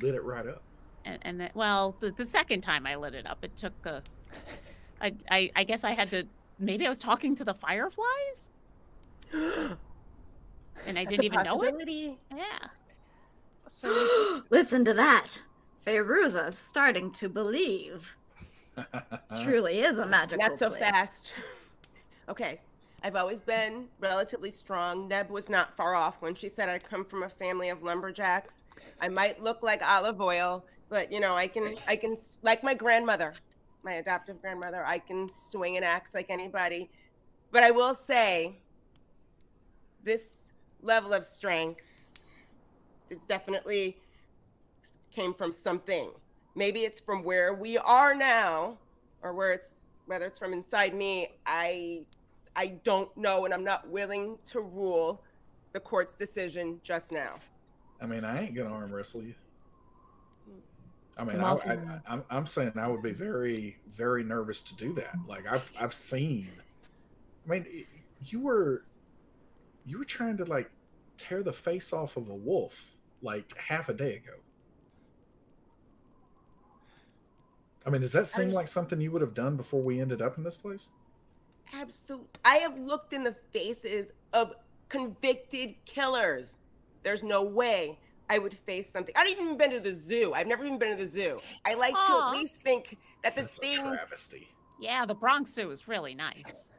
Lit it right up. And, and then well the, the second time i lit it up it took a I, I i guess i had to maybe i was talking to the fireflies and i didn't even know it yeah So is this Listen to that. Fairuza's starting to believe. Truly is a magical Not so place. fast. Okay. I've always been relatively strong. Neb was not far off when she said I come from a family of lumberjacks. I might look like olive oil, but you know, I can I can like my grandmother, my adoptive grandmother, I can swing an axe like anybody. But I will say this level of strength is definitely came from something. Maybe it's from where we are now or where it's whether it's from inside me, I I don't know and I'm not willing to rule the court's decision just now. I mean, I ain't gonna arm wrestle you. I mean, I'm I, I, that. I'm, I'm saying I would be very, very nervous to do that. Like I've, I've seen. I mean, you were, you were trying to like tear the face off of a wolf like half a day ago. I mean, does that seem like something you would have done before we ended up in this place? Absolutely. I have looked in the faces of convicted killers. There's no way I would face something. I've even been to the zoo. I've never even been to the zoo. I like to at least think that the That's a thing. travesty. Yeah, the Bronx Zoo is really nice.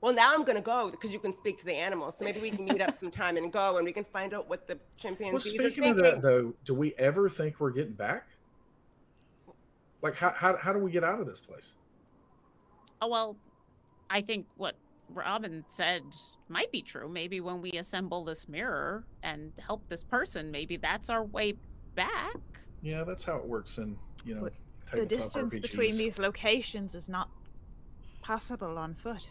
Well, now I'm gonna go because you can speak to the animals. So maybe we can meet up sometime and go, and we can find out what the chimpanzees Well, chimpanzees speaking of that, though, do we ever think we're getting back? Like, how, how, how do we get out of this place? Oh well, I think what Robin said might be true. Maybe when we assemble this mirror and help this person, maybe that's our way back. Yeah, that's how it works in, you know, the tabletop distance between these locations is not possible on foot.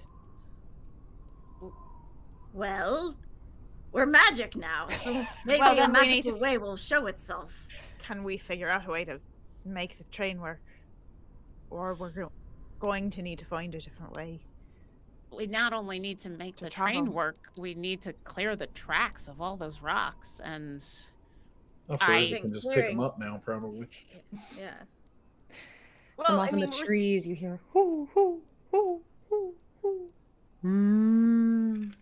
Well, we're magic now, so maybe Well, a then we magical way will show itself. Can we figure out a way to make the train work? Or we're go- going to need to find a different way. We not only need to make To the train work, we need to clear the tracks of all those rocks. And I- Fairuza can just pick them up now, probably. Yeah. Well, From I off in mean, the we're- trees, you hear hoo hoo hoo hoo hoo. Mm.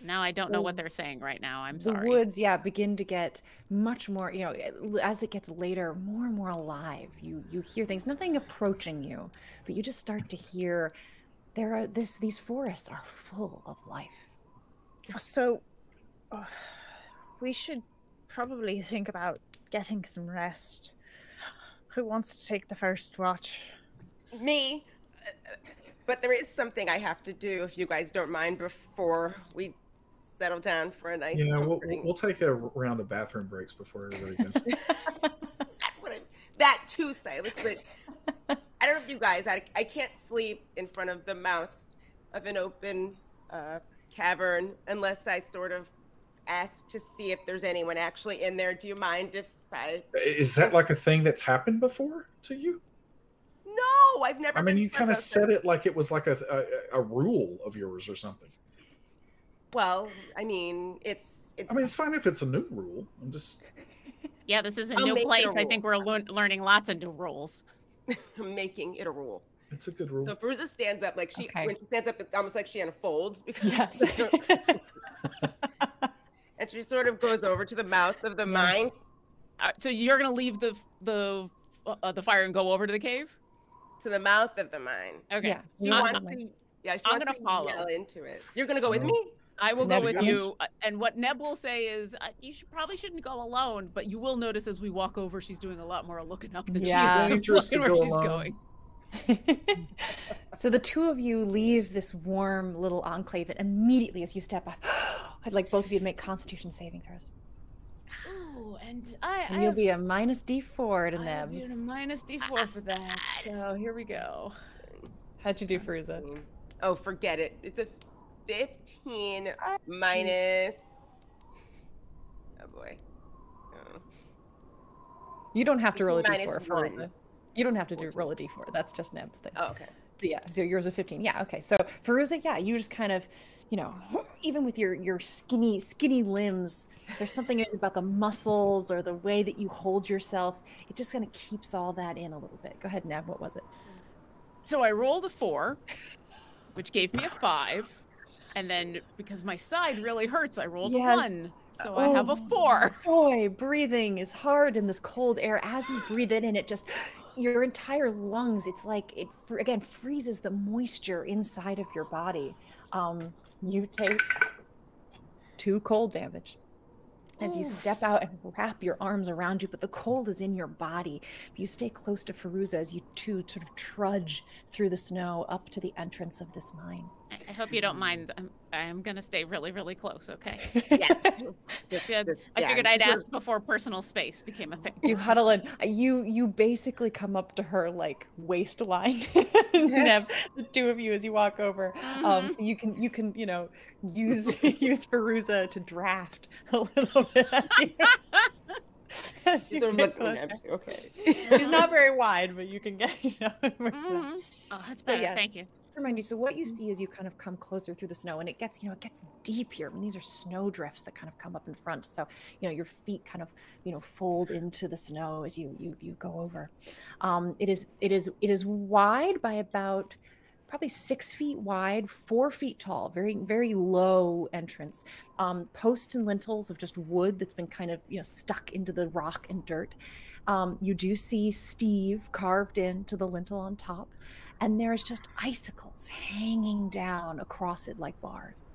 now I don't know what they're saying right now. I'm sorry. the woods yeah begin to get much more you know as it gets later more and more alive you you hear things nothing approaching you but you just start to hear there are this these forests are full of life So, uh, we should probably think about getting some rest. Who wants to take the first watch? me. uh, But there is something I have to do, if you guys don't mind, before we settle down for a nice. Yeah, we'll, we'll, take a round of bathroom breaks before everybody goes. that, would that too, Silas. But I don't know if you guys. I, I can't sleep in front of the mouth of an open uh, cavern unless I sort of ask to see if there's anyone actually in there. Do you mind if I? Is that like a thing that's happened before to you? No, I've never. I mean, you kind of said it like it was like a, a a rule of yours or something. Well, I mean, it's it's. I mean, it's fine if it's a new rule. I'm just Yeah, this is a I'll new make it a place. I think we're learn- learning lots of new rules. making it a rule. it's a good rule. So Fairuza stands up like she Okay. when she stands up, it's almost like she unfolds because yes and she sort of goes over to the mouth of the mine. Uh, so you're gonna leave the the uh, the fire and go over to the cave? To the mouth of the mine. Okay. yeah She I'm- wants to, yeah, she I'm wants gonna to follow. yell into it. You're gonna go with me? I will go with you. uh, And what Neb will say is, uh, you should probably shouldn't go alone, but you will notice as we walk over, she's doing a lot more looking up than Yeah. she's Dangerous looking where go she's alone. going. so the two of you leave this warm little enclave and immediately as you step up i'd like both of you to make constitution saving throws Oh, and I, and you'll be a minus d4 to I have nebs you a minus d4 for that. So here we go. how'd you do Fairuza? Oh, forget it. It's a 15 ah, minus. Oh boy. Oh. you don't have to roll a Minus d4 for one. Fairuza. you don't have to do roll a d4 that's just neb's thing oh, okay. So yeah, so yours are 15. Yeah, okay. So Fairuza, yeah, you just kind of, you know, even with your your skinny skinny limbs, there's something about the muscles or the way that you hold yourself. It just kind of keeps all that in a little bit. Go ahead, Neb. What was it? So I rolled a four, which gave me a five. And then because my side really hurts, I rolled Yes. one. So I have a Oh. four. Boy, breathing is hard in this cold air. As you breathe in, and it just your entire lungs. It's like it again freezes the moisture inside of your body. Um, you take two cold damage. As you step out and wrap your arms around you, but the cold is in your body. You stay close to Fairuza as you two sort of trudge through the snow up to the entrance of this mine. I- I hope you don't mind. I'm, I'm going to stay really, really close, okay? Yes. Good. I figured I'd ask before personal space became a thing. you huddle in. uh, You you basically come up to her like waistline, Neb, the two of you as you walk over. Um, Mhm. so you can you can you know use use Fairuza to draft a little bit. As you, as you Sort of get looking closer. at me, Okay. She's not very wide, but you can get you know. towards that. Mhm. Oh, that's So better. yes. Thank you. Remind you so what you see as you kind of come closer through the snow and it gets you know it gets deep here and these are snow drifts that kind of come up in front. So you know your feet kind of you know fold into the snow as you you you go over. Um it is it is it is wide by about probably six feet wide four feet tall very very low entrance. Um posts and lintels of just wood that's been kind of you know stuck into the rock and dirt. Um you do see steve carved into the lintel on top and there's just icicles hanging down across it like bars.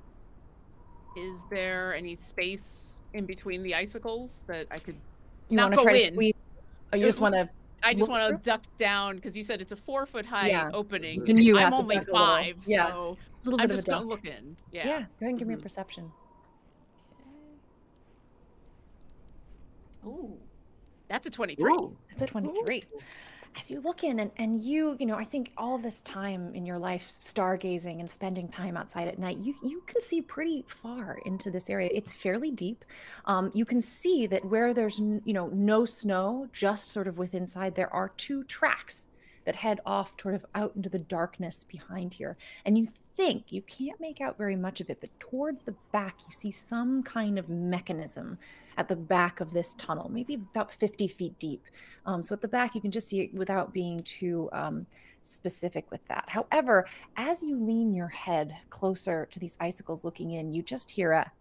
Is there any space in between the icicles that I could? You Not want to go try to in. squeeze? Oh, you just want to? I just want to duck down because you said it's a four foot high Yeah. opening. Then you I'm only duck a five, Yeah. so A little I'm just gonna look in. Yeah. Yeah. go ahead and give me a Mhm. perception. Ooh, that's a twenty-three. Ooh. It's a 23. As you look in and, and you, you know, I think all this time in your life stargazing and spending time outside at night, you you can see pretty far into this area. It's fairly deep. Um, you can see that where there's you know no snow, just sort of with inside, there are two tracks that head off sort of out into the darkness behind here. And you think you can't make out very much of it, but towards the back you see some kind of mechanism at the back of this tunnel, maybe about 50 feet deep. Um, so at the back, you can just see it without being too um, specific with that. However, as you lean your head closer to these icicles looking in, you just hear a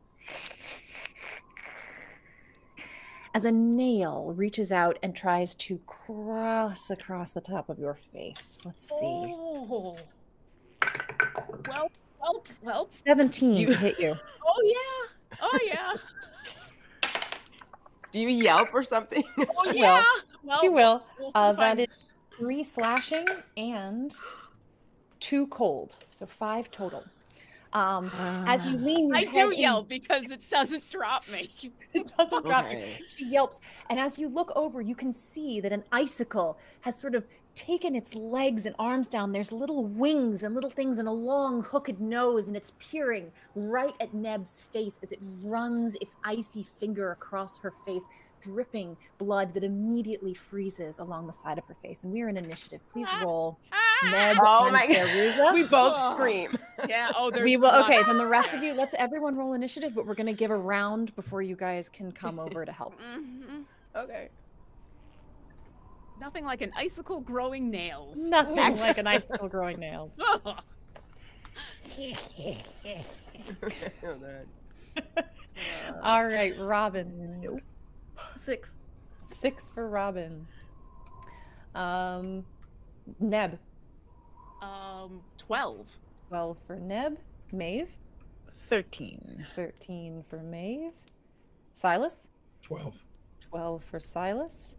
as a nail reaches out and tries to cross across the top of your face. Let's see. Oh. Well, well, well. 17 You- to hit you. Oh yeah. Oh yeah. Do you yelp or something? Oh She will. yeah. Well, she will. we'll Uh, find- that is three slashing and two cold, so five total. Um, as you lean, your I head do in- yell because it doesn't drop me. it doesn't drop you. Okay. She yelps, and as you look over, you can see that an icicle has sort of taken its legs and arms down. There's little wings and little things and a long hooked nose, and it's peering right at Neb's face as it runs its icy finger across her face, dripping blood that immediately freezes along the side of her face. And we're in initiative. Please Ah. roll Ah! Oh and my God. We both Oh. scream. Yeah. Oh, there's We will. Okay, then the rest of you, let's everyone roll initiative, but we're going to give a round before you guys can come over to help. Mhm. Okay. Nothing like an icicle growing nails. Nothing like an icicle growing nails. Oh. All right, Robin. Nope. Six. Six for Robin. Um, Neb. Um, twelve. 12 for Neb. Maeve. 13. 13 for Maeve. Silas. 12. 12 for Silas.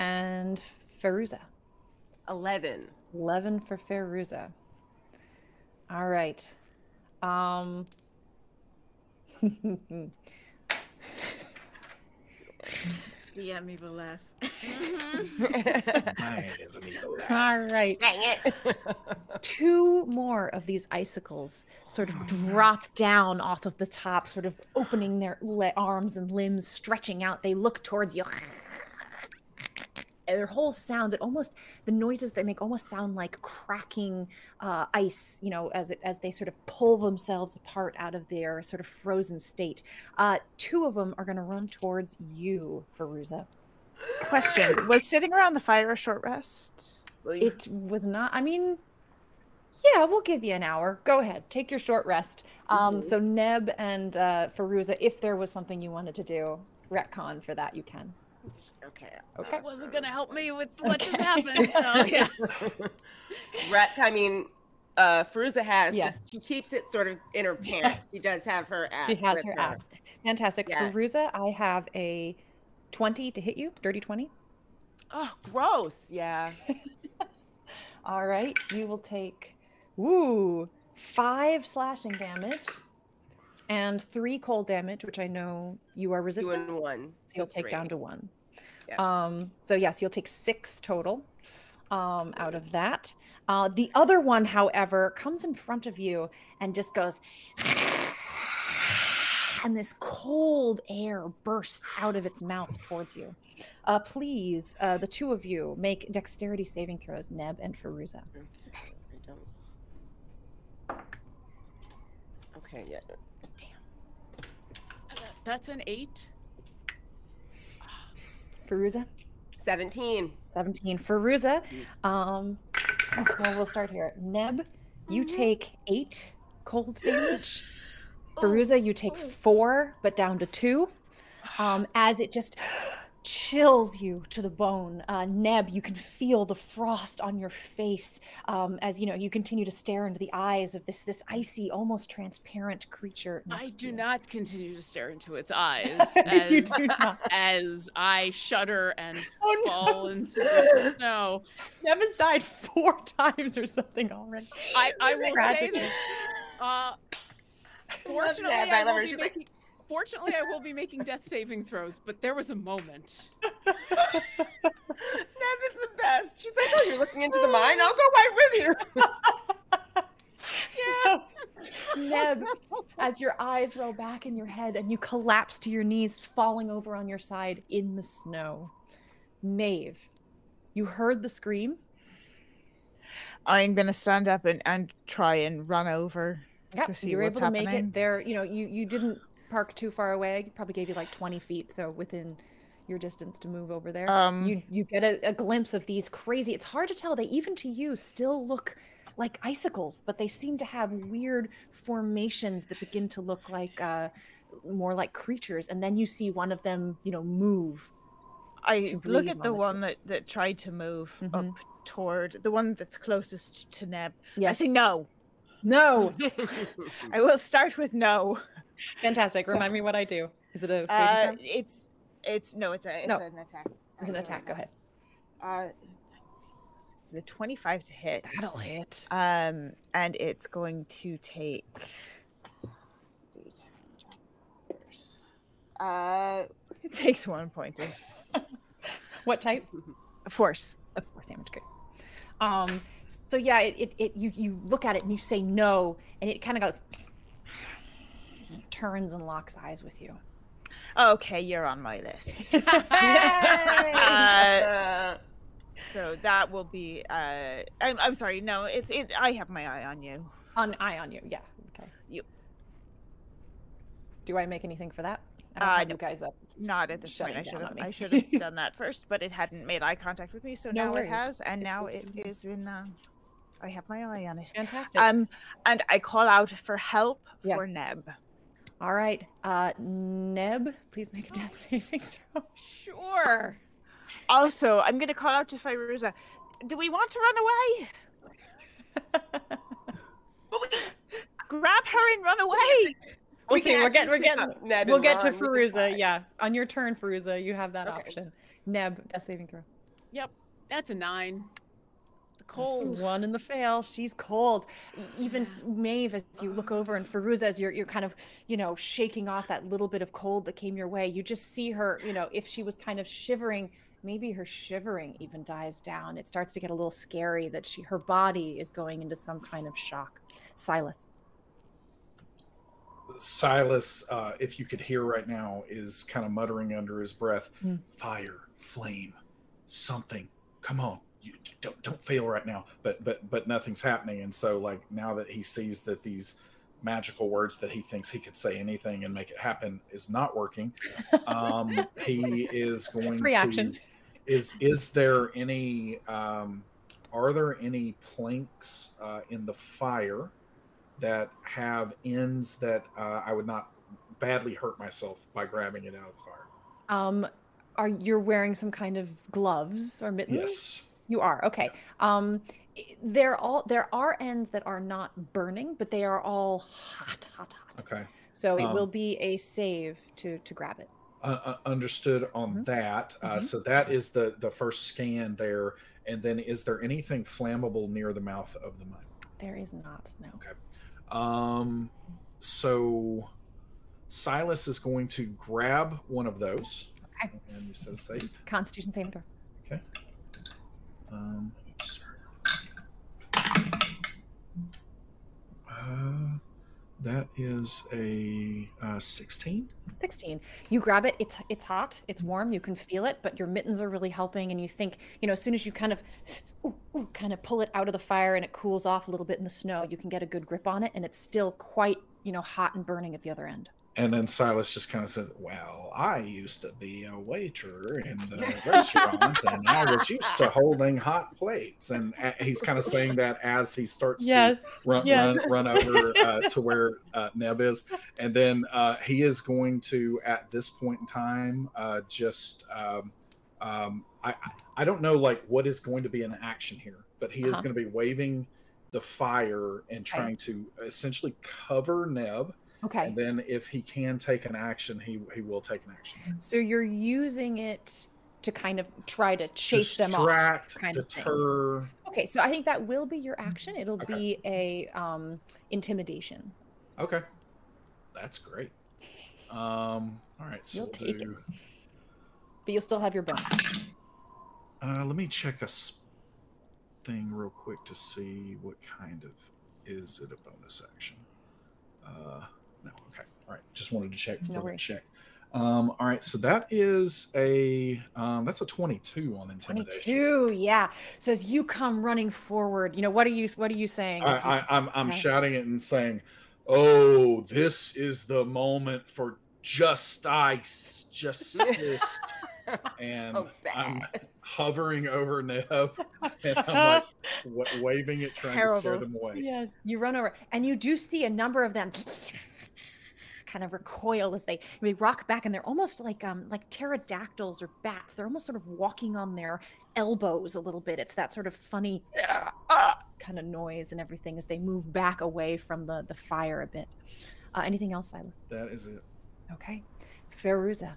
And Fairuza. Eleven. 11 for Fairuza. All right. Um, Yeah, me will laugh. Mhm. Mine isn't even that. all right. Dang it. two more of these icicles sort of drop down off of the top, sort of opening their le- arms and limbs, stretching out. They look towards you. And Their whole sound, it almost the noises they make almost sound like cracking uh, ice, you know, as it as they sort of pull themselves apart out of their sort of frozen state. Uh, two of them are going to run towards you, Fairuza. Question Was sitting around the fire a short rest? It was not. I mean, yeah, we'll give you an hour. Go ahead, take your short rest. Um, Mhm. so Neb and uh, Fairuza, if there was something you wanted to do, retcon for that, you can. Okay. Okay. It wasn't gonna help me with what just happened. So yeah. Rat, I mean, uh, Fairuza has. Yes. Just, she keeps it sort of in her pants. She does have her axe. She has with her axe. Fantastic. Yeah. Fairuza, I have a 20 to hit you, dirty 20. Oh, gross. Yeah. All right, you will take, woo, five slashing damage and three cold damage, which I know you are Two resistant. and one. So you'll so take three. down to one. Yeah. Um, so yes, you'll take six total um, out of that. Uh, the other one, however, comes in front of you and just goes and this cold air bursts out of its mouth towards you. Uh, please, uh, the two of you make dexterity saving throws, Neb and Fairuza. I don't. Okay, yeah. That's an eight. Fairuza, 17. 17. Fairuza, um, well, we'll start here. Neb, you take eight cold damage. Fairuza, you take four, but down to two. Um, as it just chills you to the bone. Uh, Neb, you can feel the frost on your face um, as you know you continue to stare into the eyes of this this icy, almost transparent creature. I do not continue to stare into its eyes you as, do not. as I shudder and Oh, no. fall into the snow. Neb has died four times or something already. I, I will say that. Uh, fortunately, Neb. I I love will be She's like- making, fortunately, I will be making death saving throws, but there was a moment. Neb is the best. She's like, oh, you're looking into the oh. mine? I'll go right with you. So, Neb, as your eyes roll back in your head and you collapse to your knees, falling over on your side in the snow. Maeve, you heard the scream. I'm gonna stand up and, and try and run over Yep, to see you're what's able to happening. make it there. You know, you you didn't park too far away. It probably gave you like 20 feet, so within your distance to move over there. Um, you you get a, a glimpse of these crazy. It's hard to tell. They even to you still look like icicles, but they seem to have weird formations that begin to look like uh, more like creatures. And then you see one of them, you know, move. I look at on the one that, that tried to move Mhm. up toward the one that's closest to Neb. I say no. No. I will start with no. Fantastic. So- Remind me what I do. Is it a Uh, it's it's no, it's a it's No. an attack. It's an attack. Go ahead. Uh, it's a twenty-five to hit. That'll hit. Um, and it's going to take. Uh, it takes one point What type? force. of force damage. Great. Um. So yeah, it, it, it you you look at it and you say no, and it kind of goes, and it turns and locks eyes with you. Okay, you're on my list. Uh, so that will be. Uh, I'm, I'm sorry. No, it's it. I have my eye on you. On eye on you. Yeah. Okay. You- Do I make anything for that? I don't Uh, have no. you guys up. Not at this point. I should have. I should have done that first, but it hadn't made eye contact with me, so No now worries. it has, and It's now good it to know. is in. Uh, I have my eye on it. Fantastic. Um, and I call out for help Yes. for Neb. All right. Uh, Neb, please make a death saving throw. Sure. Also, I'm going to call out to Fairuza. Do we want to run away? Grab her and run away. We'll We see. can We're getting. We're getting. Neb We'll and get to run, we can Fairuza. Yeah, on your turn, Fairuza, you have that Okay. option. Neb, death saving throw. Yep. That's a nine. The That's cold. one in the fail. She's cold. Even Maeve, as you look over, and Fairuza, as you're you're kind of you know shaking off that little bit of cold that came your way, you just see her. You know, if she was kind of shivering, maybe her shivering even dies down. It starts to get a little scary that she her body is going into some kind of shock. Silas. Silas, uh, if you could hear right now, is kind of muttering under his breath, Hmm. "Fire, flame, something. Come on, you don't don't fail right now." But but but nothing's happening, and so like now that he sees that these magical words that he thinks he could say anything and make it happen is not working, um, he is going Free to. Is is there any? Um, are there any planks uh, in the fire that have ends that uh, I would not badly hurt myself by grabbing it out of the fire? Um, are you're wearing some kind of gloves or mittens? Yes. You are okay. Um, they're all there are ends that are not burning, but they are all hot, hot, hot. Okay. So it will Um, be a save to to grab it. Uh, uh, understood on Mhm. that. Uh, Mhm. So that is the the first scan there. And then, is there anything flammable near the mouth of the mine? There is not no. Okay. Um, so Silas is going to grab one of those. Okay. And you said save. Constitution saving throw. Okay. Um, uh, That is a uh, 16. 16 you grab it it's it's hot it's warm you can feel it but your mittens are really helping and you think you know as soon as you kind of ooh, ooh, kind of pull it out of the fire and it cools off a little bit in the snow you can get a good grip on it and it's still quite you know hot and burning at the other end And then Silas just kind of says, Well, I used to be a waiter in the restaurant and I was used to holding hot plates. And he's kind of saying that as he starts to run, yes. run, run over uh, to where uh, Neb is. And then uh, he is going to, at this point in time, uh, just. Um, um, I, I- don't know like what is going to be an action here, but he is Uh-huh. going to be waving the fire and trying to essentially cover Neb. Okay And then if he can take an action, he he will take an action. so you're using it to kind of try to chase them off Distract, kind of thing. deter. okay so i think that will be your action it'll Okay. be a um intimidation Okay, that's great. Um, all right, so You'll we'll take it. but you'll still have your bonus uh, let me check a thing real quick to see what kind of is it a bonus action. Uh, no, okay, all right. Just wanted to check No for the check. Um, all right, so that is a um, that's a twenty-two on intimidation. 22 yeah so as you come running forward you know what are you what are you saying I, I, I'm I'm Okay. shouting it and saying, "Oh, this is the moment for justice, justice." and Oh, I'm hovering over Neb, and I'm like wa- waving it, trying to scare them away. Yes, you run over, and you do see a number of them kind of recoil as they they rock back, and they're almost like um like pterodactyls or bats. They're almost sort of walking on their elbows a little bit. It's that sort of funny "Ah, ah," kind of noise and everything as they move back away from the the fire a bit. Uh, anything else, Silas? That is it. Okay, Fairuza.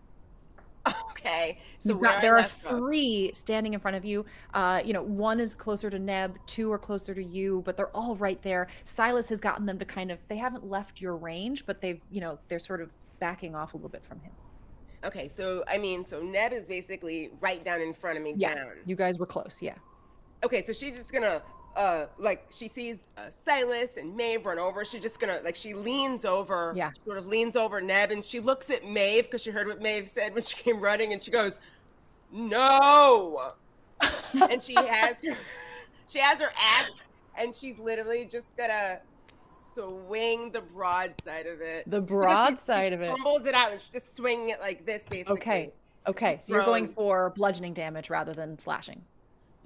Okay. So got, I there are three standing in front of you. Uh, you know, one is closer to Neb, two are closer to you, but they're all right there. Silas has gotten them to kind of they haven't left your range, but they've you know they're sort of backing off a little bit from him. Okay, so I mean, so Neb is basically right down in front of me Yeah. down. You guys were close, yeah. Okay, so she's just gonna uh like she sees uh, Silas and Maeve run over. She's just gonna like she leans over, Yeah. sort of leans over Neb, and she looks at Maeve because she heard what Maeve said when she came running, and she goes, "No," and she has her she has her axe, and she's literally just gonna swing the broadside of it. The broadside of it. Crumbles it out and she's just swinging it like this, basically. Okay. Okay, so you're going for bludgeoning damage rather than slashing.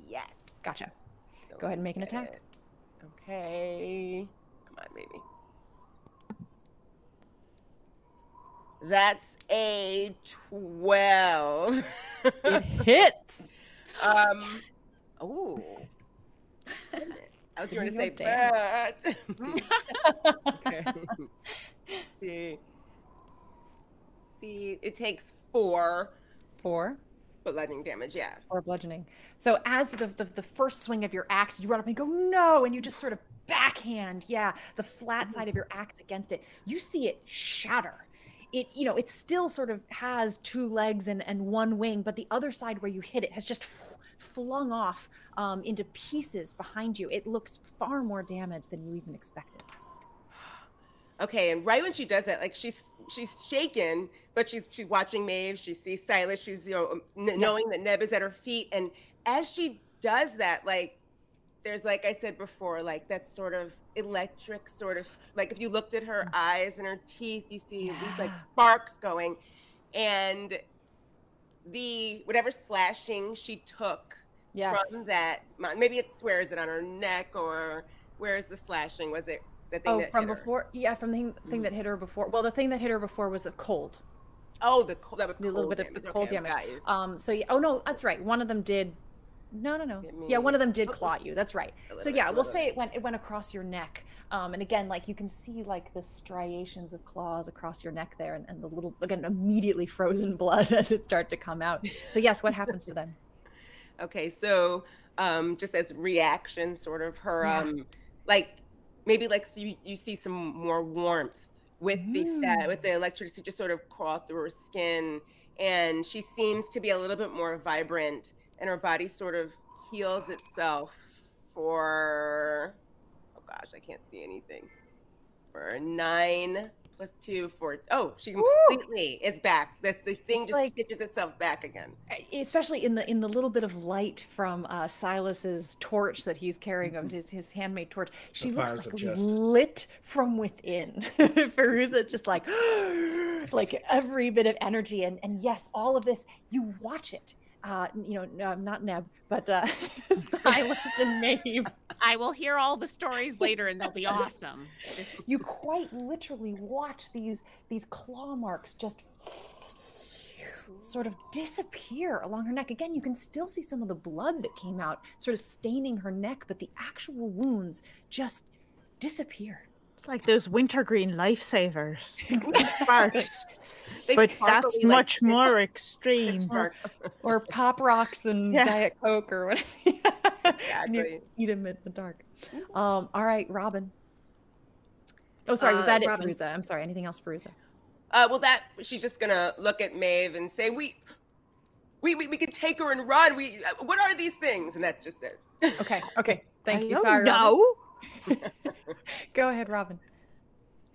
Yes. Gotcha. Go ahead and make an attack. Okay. Come on, baby. That's a 12. It hits. um, oh. I was going to say, but. okay. See. See, it takes four Four. But lightning damage, yeah. or bludgeoning. So as the, the the first swing of your axe, you run up and go no, and you just sort of backhand, yeah, the flat side of your axe against it. You see it shatter. It you know it still sort of has two legs and and one wing, but the other side where you hit it has just flung off um, into pieces behind you. It looks far more damage than you even expected. Okay, and right when she does that, like she's she's shaken, but she's she's watching Maeve. She sees Silas. She's you know n- knowing that Neb is at her feet, and as she does that, like there's like I said before, like that sort of electric sort of like if you looked at her mm. eyes and her teeth, you see these like sparks going, and the whatever slashing she took Yes. from that, maybe it swears it on her neck or where is the slashing? Was it the thing Oh, from before? Yeah, from the thing, thing Mhm. that hit her before. Well, the thing that hit her before was a cold. Oh, the cold. That was A little bit of the cold Okay, damage. Um, so yeah, oh no, that's right. One of them did. No, no, no. Yeah, one of them did claw you. That's right. So yeah, we'll say it went it went across your neck. Um, and again, like you can see like the striations of claws across your neck there, and, and the little again immediately frozen blood as it started to come out. So yes, what happens to them? Okay, so um, just as reaction, sort of her Yeah. um, like maybe like so you, you see some more warmth with the stat mm. with the electricity just sort of crawl through her skin, and she seems to be a little bit more vibrant, and her body sort of heals itself for. Oh gosh, I can't see anything. for nine plus two for oh she completely is back. This the thing It's just like- stitches itself back again. especially in the in the little bit of light from uh, Silas's torch that he's carrying of his his handmade torch. She looks fires of like justice. lit from within. Fairuza just like like every bit of energy and and yes, all of this you watch it. Uh, you know, no, not Neb, but uh, Silas and Maeve. I will hear all the stories later and they'll be awesome. You quite literally watch these these claw marks just sort of disappear along her neck. Again, you can still see some of the blood that came out, sort of staining her neck, but the actual wounds just disappear. It's like those wintergreen lifesavers. Sparks. They but that's like- much more extreme. spark- Or pop rocks and Yeah. Diet Coke or whatever. and you Exactly. eat them in the dark. Um, all right, Robin. Oh, sorry, was Uh, that it, Robin. I'm sorry. Anything else, Fairuza? Uh, well, that she's just gonna look at Maeve and say, "We, we, we, we can take her and run. We, uh, what are these things?" And that's just it. Okay, okay. Thank I you. don't Sorry, Robin. Go ahead, Robin.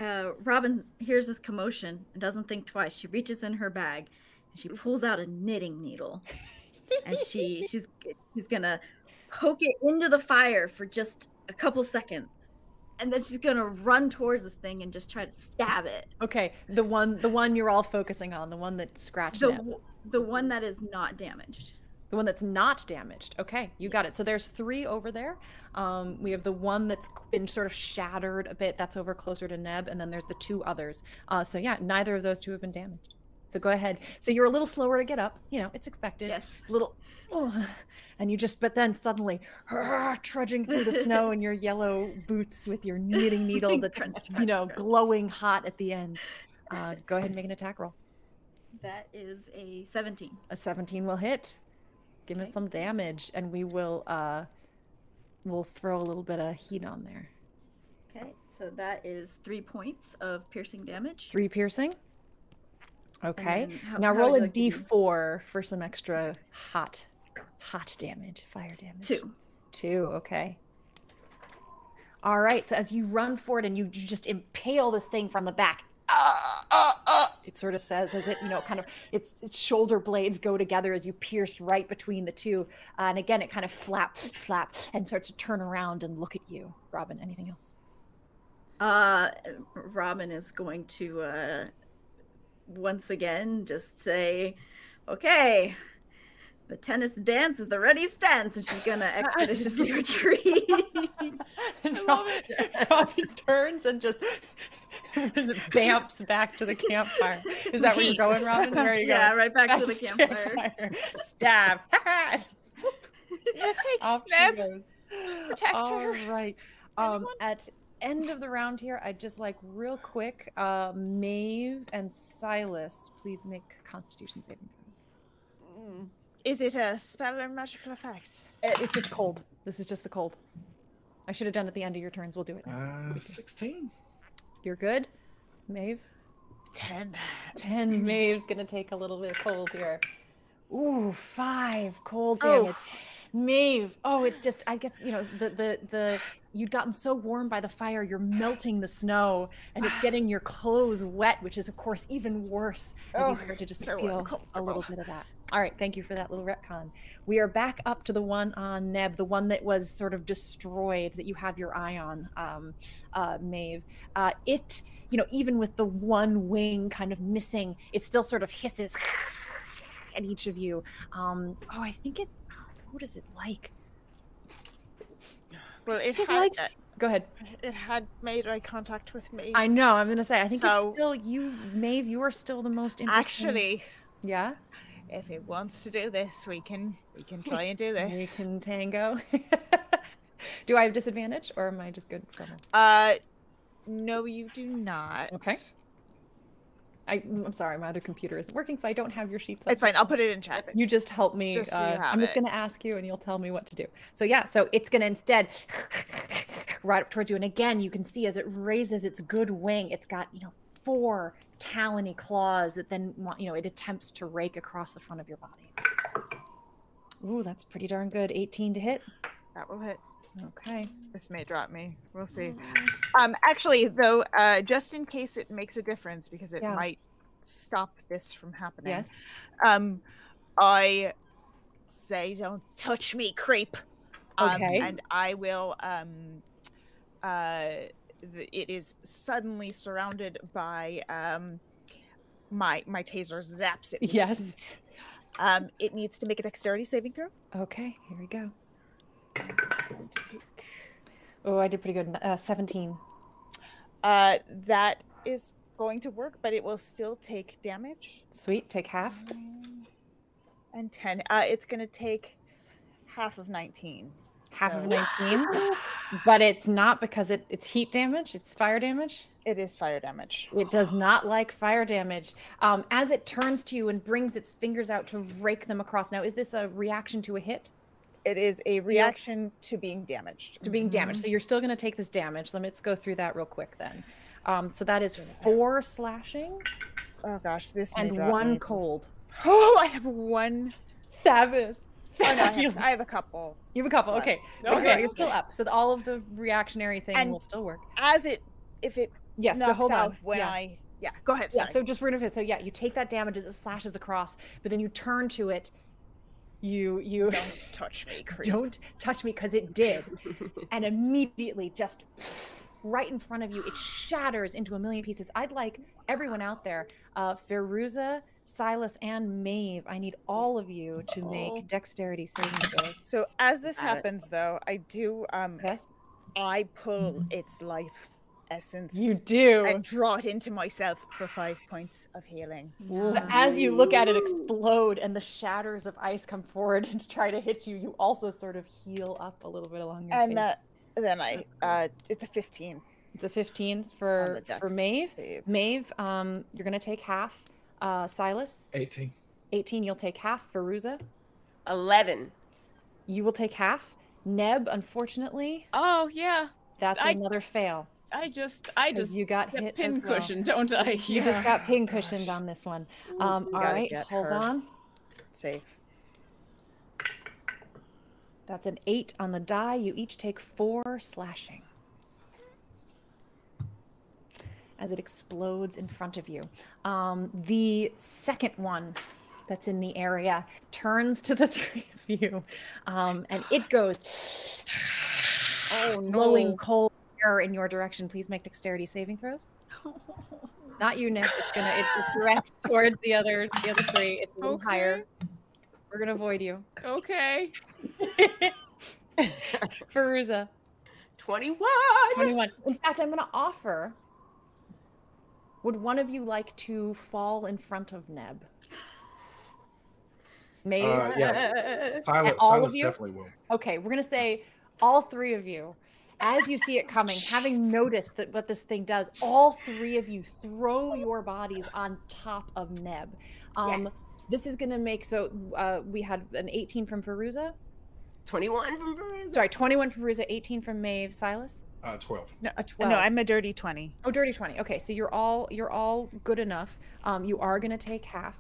Uh, Robin hears this commotion and doesn't think twice. She reaches in her bag and she pulls out a knitting needle, and she she's she's gonna poke it into the fire for just a couple seconds, and then she's gonna run towards this thing and just try to stab it. Okay, the one the one you're all focusing on, the one that scratched The w- the one that is not damaged. The one that's not damaged. Okay, you got it. So there's three over there. Um, we have the one that's been sort of shattered a bit. That's over closer to Neb, and then there's the two others. Uh, so yeah, neither of those two have been damaged. So go ahead. So you're a little slower to get up. You know, it's expected. Yes. A Little, oh, and you just, but then suddenly, trudging through the snow in your yellow boots with your knitting needle that's you know glowing hot at the end. Uh, go ahead and make an attack roll. That is a 17. A 17 will hit. Give us some damage, and we will uh, we'll throw a little bit of heat on there. Okay, so that is three points of piercing damage. Three piercing. Okay. how- now how roll a like to do? d4 for some extra hot, hot damage, fire damage. Two. Two. Okay. All right. So as you run forward and you, you just impale this thing from the back. "Ah, ah, ah," It sort of says as it, you know, kind of its its shoulder blades go together as you pierce right between the two, uh, and again it kind of flaps, flaps, and starts to turn around and look at you. Robin, anything else? Uh, Robin is going to uh, once again just say, "Okay, the tennis dance is the ready stance," and she's gonna expeditiously retreat. And Robin, Robin turns and just just bamps back to the campfire. Is that where you're going, Nice. Robin? There you go. yeah, right back to the campfire. Stab. Yeah, take Off she Neb. goes. Protect All her. right. Um, at end of the round here, I'd just like real quick, uh, Maeve and Silas, please make Constitution saving throws. Mm. Is it a spell or magical effect? Uh, It's just cold. This is just the cold. I should have done it at the end of your turns. We'll do it. now. Uh, 16. You're good, Maeve. Ten. 10 Maeve's gonna take a little bit of cold here. Ooh, five cold Oh. damage. Maeve. Oh, it's just I guess you know the the the you'd gotten so warm by the fire, you're melting the snow and it's getting your clothes wet, which is of course even worse as Oh, you start to just so feel a little bit of that. All right, thank you for that little retcon. We are back up to the one on Neb, the one that was sort of destroyed that you have your eye on, um, uh, Maeve. Uh, it, you know, even with the one wing kind of missing, it still sort of hisses at each of you. Um, oh, I think it. What is it like? Well, it It had likes. uh, Go ahead. it had made eye contact with me. I know. I'm gonna say. I think So- it's still you, Maeve. You are still the most interesting. Actually, yeah. If it wants to do this, we can we can try and do this. We can tango. do I have disadvantage, or am I just good? Uh, no, you do not. Okay. I, I'm sorry, my other computer isn't working, so I don't have your sheets. up. It's fine. I'll put it in chat. You just help me. Just so uh, I'm just going to ask you, and you'll tell me what to do. So yeah, so it's going to instead right up towards you, and again, you can see as it raises its good wing, it's got you know four talony claws that then you know it attempts to rake across the front of your body. Ooh, that's pretty darn good. 18 to hit. That will hit. Okay. This may drop me. We'll see. Um, actually, though, uh, just in case it makes a difference because it Yeah. might stop this from happening. Yes. Um, I say, "Don't touch me, creep." Um, Okay. And I will. Um, uh, it is suddenly surrounded by um, my my taser zaps it. Yes. Um, it needs to make a dexterity saving throw. Okay. Here we go. It's going to take Oh, I did pretty good. Uh, 17. Uh, that is going to work, but it will still take damage. Sweet. Take half. Nine And 10. Uh, it's going to take half of 19. Half of so 19. But it's not because it, it's heat damage. It's fire damage. It is fire damage. It does not like fire damage. Um, as it turns to you and brings its fingers out to rake them across. Now, is this a reaction to a hit? It is a reaction to being damaged. To being damaged. So you're still going to take this damage. Let's go through that real quick then. Um, so that is four slashing Oh gosh, this and one me. cold. Oh, I have one. Fabulous. Oh, no, I, have, I have a couple. You have a couple. One. Okay. Okay. Okay. You're still up. So all of the reactionary thing And- will still work. As it, if it Yes. so hold out on. when yeah. I, yeah, go ahead. Yeah, sorry. so just gonna so yeah, you take that damage as it slashes across, but then you turn to it, you you don't touch me, creep. don't touch me because it did, and immediately just right in front of you, it shatters into a million pieces. I'd like everyone out there, uh, Fairuza, Silas, and Maeve. I need all of you to Oh. make dexterity saving throws. So as this Got it. happens, though, I do um Yes, I pull its life essence you do. and draw it into myself for five points of healing. So as you look at it explode and the shatters of ice come forward and try to hit you, you also sort of heal up a little bit along your And face. that then I uh it's a 15 It's a 15 for for Maeve. save. Maeve, um, you're gonna take half. Uh, Silas, 18. 18. You'll take half. Fairuza, 11. you will take half. Neb, unfortunately, Oh yeah, that's I- another fail. I just I just you got get hit pin well. cushion, don't I? You just got pin cushioned on this one. Um, You all gotta right, get hold her. on. Save. That's an eight on the die. You each take four slashing as it explodes in front of you. Um, the second one that's in the area turns to the three of you, um, and it goes Oh blowing no. cold air in your direction. Please make dexterity saving throws. Not you, Nick. It's gonna it directs towards the other the other three. It's a little higher. We're gonna avoid you. Okay. Fairuza. 21. 21. In fact, I'm going to offer. Would one of you like to fall in front of Neb? Maeve? Uh, yeah. Silas, all of Silas you? definitely will. okay, we're going to say all three of you, as you see it coming, having noticed that what this thing does, all three of you throw your bodies on top of Neb. Um, Yes. This is going to make so uh, we had an 18 from Fairuza. 21 from Verizon. Sorry, 21 from Fairuza, 18 from Maeve. Silas? Uh, 12. No, A 12. no, I'm a dirty 20. Oh, dirty twenty. Okay, so you're all you're all good enough. Um, you are gonna take half.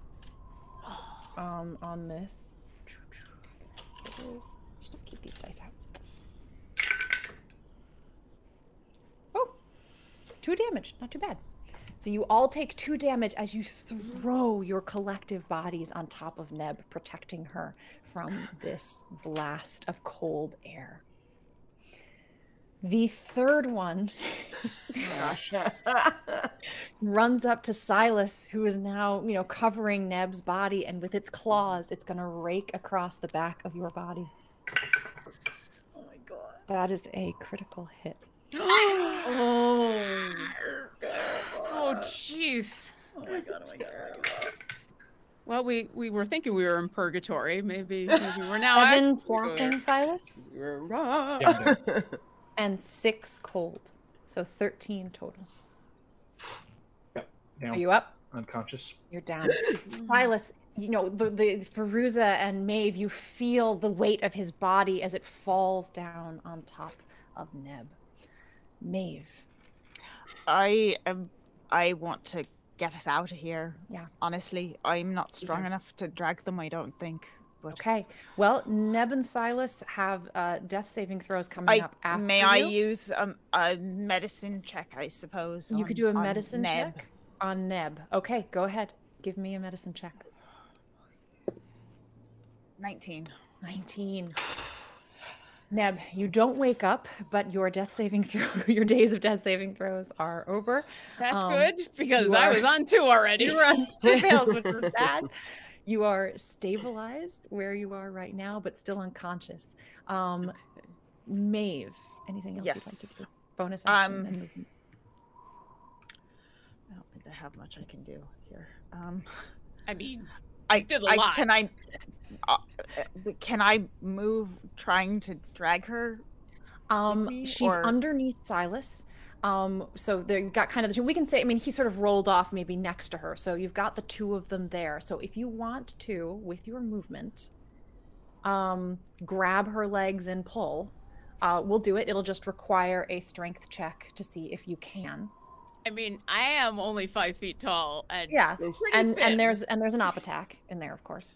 Um, on this. It is. Should just keep these dice out. Oh, two damage. Not too bad. So you all take two damage as you throw your collective bodies on top of Neb, protecting her from this blast of cold air. The third one runs up to Silas, who is now, you know, covering Neb's body, and with its claws, it's going to rake across the back of your body. Oh my god. That is a critical hit. oh. oh Oh jeez. Oh my god, oh my god, my god. Well, we we were thinking we were in purgatory. Maybe maybe we're now. Seven actually going- slashing, Silas, You're right. Yeah, I'm and six cold. So 13 total. Down, Are you up? unconscious. You're down. Silas, you know, the, the Fairuza and Maeve, you feel the weight of his body as it falls down on top of Neb. Maeve. I am. I want to get us out of here. Yeah. Honestly, I'm not strong Okay. enough to drag them. I don't think. But Okay. Well, Neb and Silas have uh, death saving throws coming I up after may I you. use um, a medicine check, I suppose. You could do a medicine Neb? check on Neb. Okay, go ahead. Give me a medicine check. 19. 19. Neb, you don't wake up, but your death saving throw, your days of death saving throws are over. That's Um, good because you I are- was on two already. You were on two fails, which was bad. You are stabilized where you are right now, but still unconscious. Um, Maeve, anything else you'd like Yes. to do? Bonus action. Um, and. I don't think I have much I can do here. Um, I mean, I did a I, lot. Can I? Uh, uh, can I move trying to drag her? Um, me, she's or- underneath Silas. Um, so they got kind of the two. We can say, I mean, he sort of rolled off maybe next to her. So you've got the two of them there. So if you want to, with your movement, um, grab her legs and pull, uh, we'll do it. It'll just require a strength check to see if you can. I mean, I am only five feet tall, and Yeah, and thin. and there's and there's an op attack in there, of course.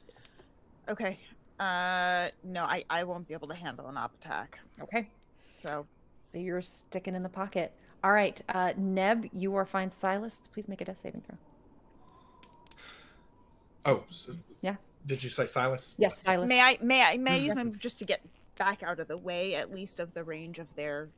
Okay. Uh, no, I I won't be able to handle an op attack. Okay, So so you're sticking in the pocket. All right, uh, Neb, you are fine. Silas, please make a death saving throw. Oh, s- Yeah. Did you say Silas? Yes, Silas. may I may I may I use Yes. my move just to get back out of the way at least of the range of their.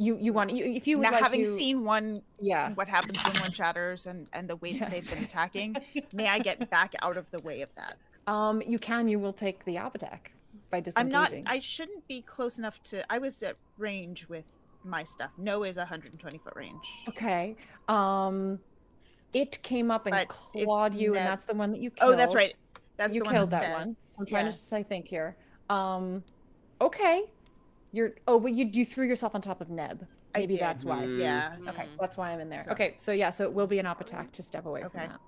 You you want you if you Now, like having to, seen one yeah what happens when one shatters and and the way that they've been attacking, may I get back out of the way of that? Um, you can. You will take the op attack by I'm disengaging. not. I shouldn't be close enough to. I was at range with my stuff. No is 120 foot range. Okay. Um, it came up and But clawed you, and that's the one that you killed. Oh, that's right. That's you the killed that dead. one. So I'm trying Yeah. to just I think here. Um, okay. You're. Oh, but you you threw yourself on top of Neb. I Maybe did. that's why. Yeah. Okay, Mm. that's why I'm in there. So- Okay, so yeah, so it will be an op attack to step away from that.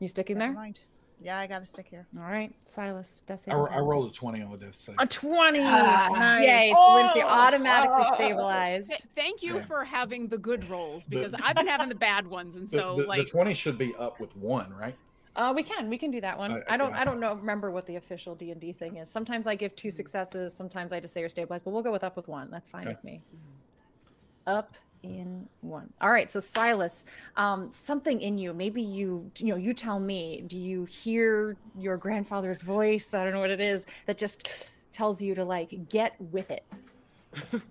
You sticking Never there? mind. Yeah, I gotta stick here. All right, Silas. Death I, I rolled a 20 on the death save. a twenty. nice. Yay! So we're gonna see Oh! automatically Oh! stabilized. Th- thank you Yeah. for having the good rolls The- because I've been having the bad ones, and The, so the, like the 20 should be up with one, right? Uh, we can we can do that one. I- I, don't yeah. I don't know remember what the official D and D thing is. Sometimes I give two successes. Sometimes I just say you're stabilized, but we'll go with up with one. That's fine Okay. with me. Up in one. All right. So Silas, um, something in you. Maybe you you know you tell me. Do you hear your grandfather's voice? I don't know what it is that just tells you to like get with it.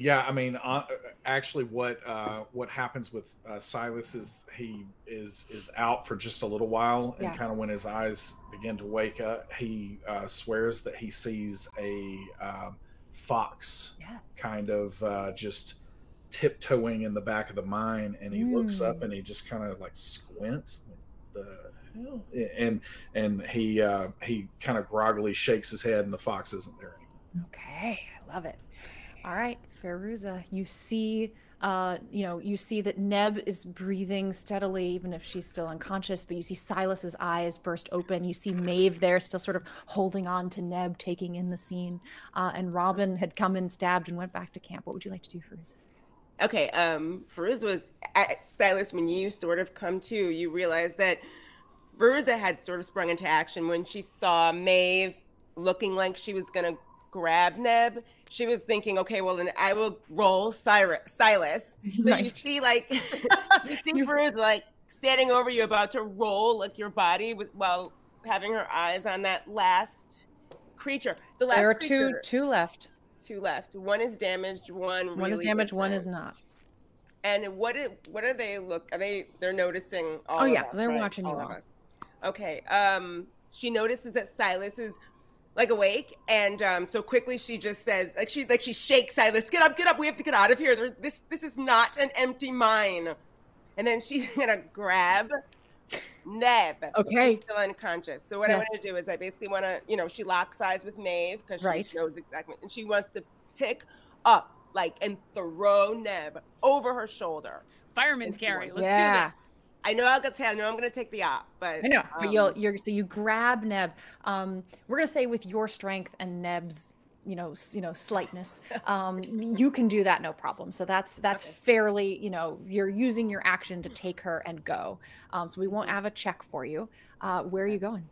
Yeah, I mean, uh, actually, what uh, what happens with uh, Silas is he is is out for just a little while, and Yeah. kind of when his eyes begin to wake up, he uh, swears that he sees a um, fox Yeah. kind of uh, just tiptoeing in the back of the mine, and he looks up Mm. and he just kind of like squints. The hell? And and he uh, he kind of groggily shakes his head, and the fox isn't there anymore. Okay, I love it. All right, Fairuza, you see, uh, you know, you see that Neb is breathing steadily, even if she's still unconscious. But you see Silas's eyes burst open. You see Maeve there, still sort of holding on to Neb, taking in the scene. Uh, and Robin had come and stabbed and went back to camp. What would you like to do, Fairuza? Okay, um, Fairuza was at Silas when you sort of come to, you realize that Fairuza had sort of sprung into action when she saw Maeve looking like she was gonna grab Neb. She was thinking, okay, well then I will roll Cyrus, Silas. So you see like you see Bruce like standing over you about to roll like your body with while having her eyes on that last creature. The last There are two creature- two left. two left. One is damaged, one One is damaged, one is isn't. And what it, what are they look? Are they they're noticing all Oh, yeah, us, they're right? watching you of all. us. Okay. Um she notices that Silas is like awake and um so quickly she just says like she like she shakes Silas, get up, get up, we have to get out of here. There, this this is not an empty mine. And then she's gonna grab Neb. Okay. He's still unconscious. So what I want to do is I basically want to, you know, she locks eyes with Maeve because she Right. knows exactly, and she wants to pick up like and throw Neb over her shoulder. fireman's carry. Let's yeah. do this. I know I'll get to. I know I'm going to take the op, but I know, but you'll um, you're so you grab Neb. Um, we're gonna say with your strength and Neb's, you know, s- you know, slightness, um, you can do that no problem. So that's that's Okay. fairly, you know, you're using your action to take her and go. Um, so we won't have a check for you. Uh, where are you going?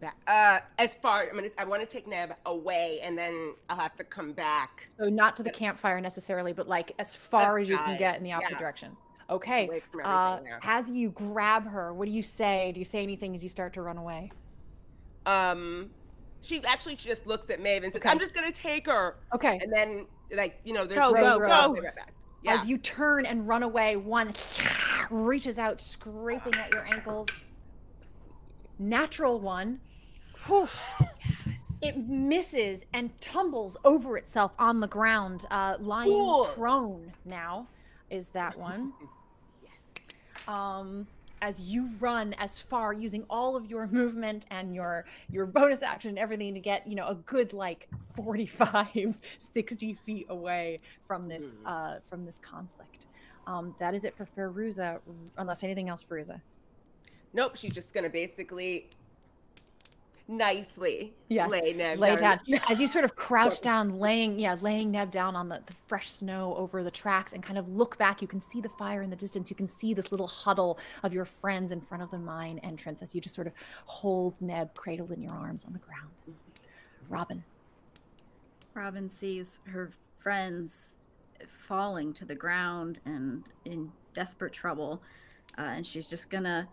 back. Uh, as far I'm gonna, I want to take Neb away, and then I'll have to come back. So not to the campfire necessarily, but like as far as you can get in the opposite yeah. direction. Okay. Uh, as you grab her, what do you say? Do you say anything as you start to run away? Um, she actually just looks at Maeve and says, Okay. "I'm just gonna take her," Okay. and then like you know, there's Go, go, go. right back. Yeah. As you turn and run away, one reaches out, scraping at your ankles. Natural one. It misses and tumbles over itself on the ground, uh, lying Cool. prone now. Is that one? yes. um, as you run as far using all of your movement and your your bonus action and everything to get you know a good like 45 60 feet away from this uh, from this conflict um, that is it for Fairuza unless anything else Fairuza Nope. She's just gonna basically nicely Yes, lay Neb lay down. down. as you sort of crouch down laying yeah laying neb down on the, the fresh snow over the tracks and kind of look back you can see the fire in the distance. You can see this little huddle of your friends in front of the mine entrance as you just sort of hold neb cradled in your arms on the ground. Robin. Robin sees her friends falling to the ground and in desperate trouble. Uh, and she's just gonna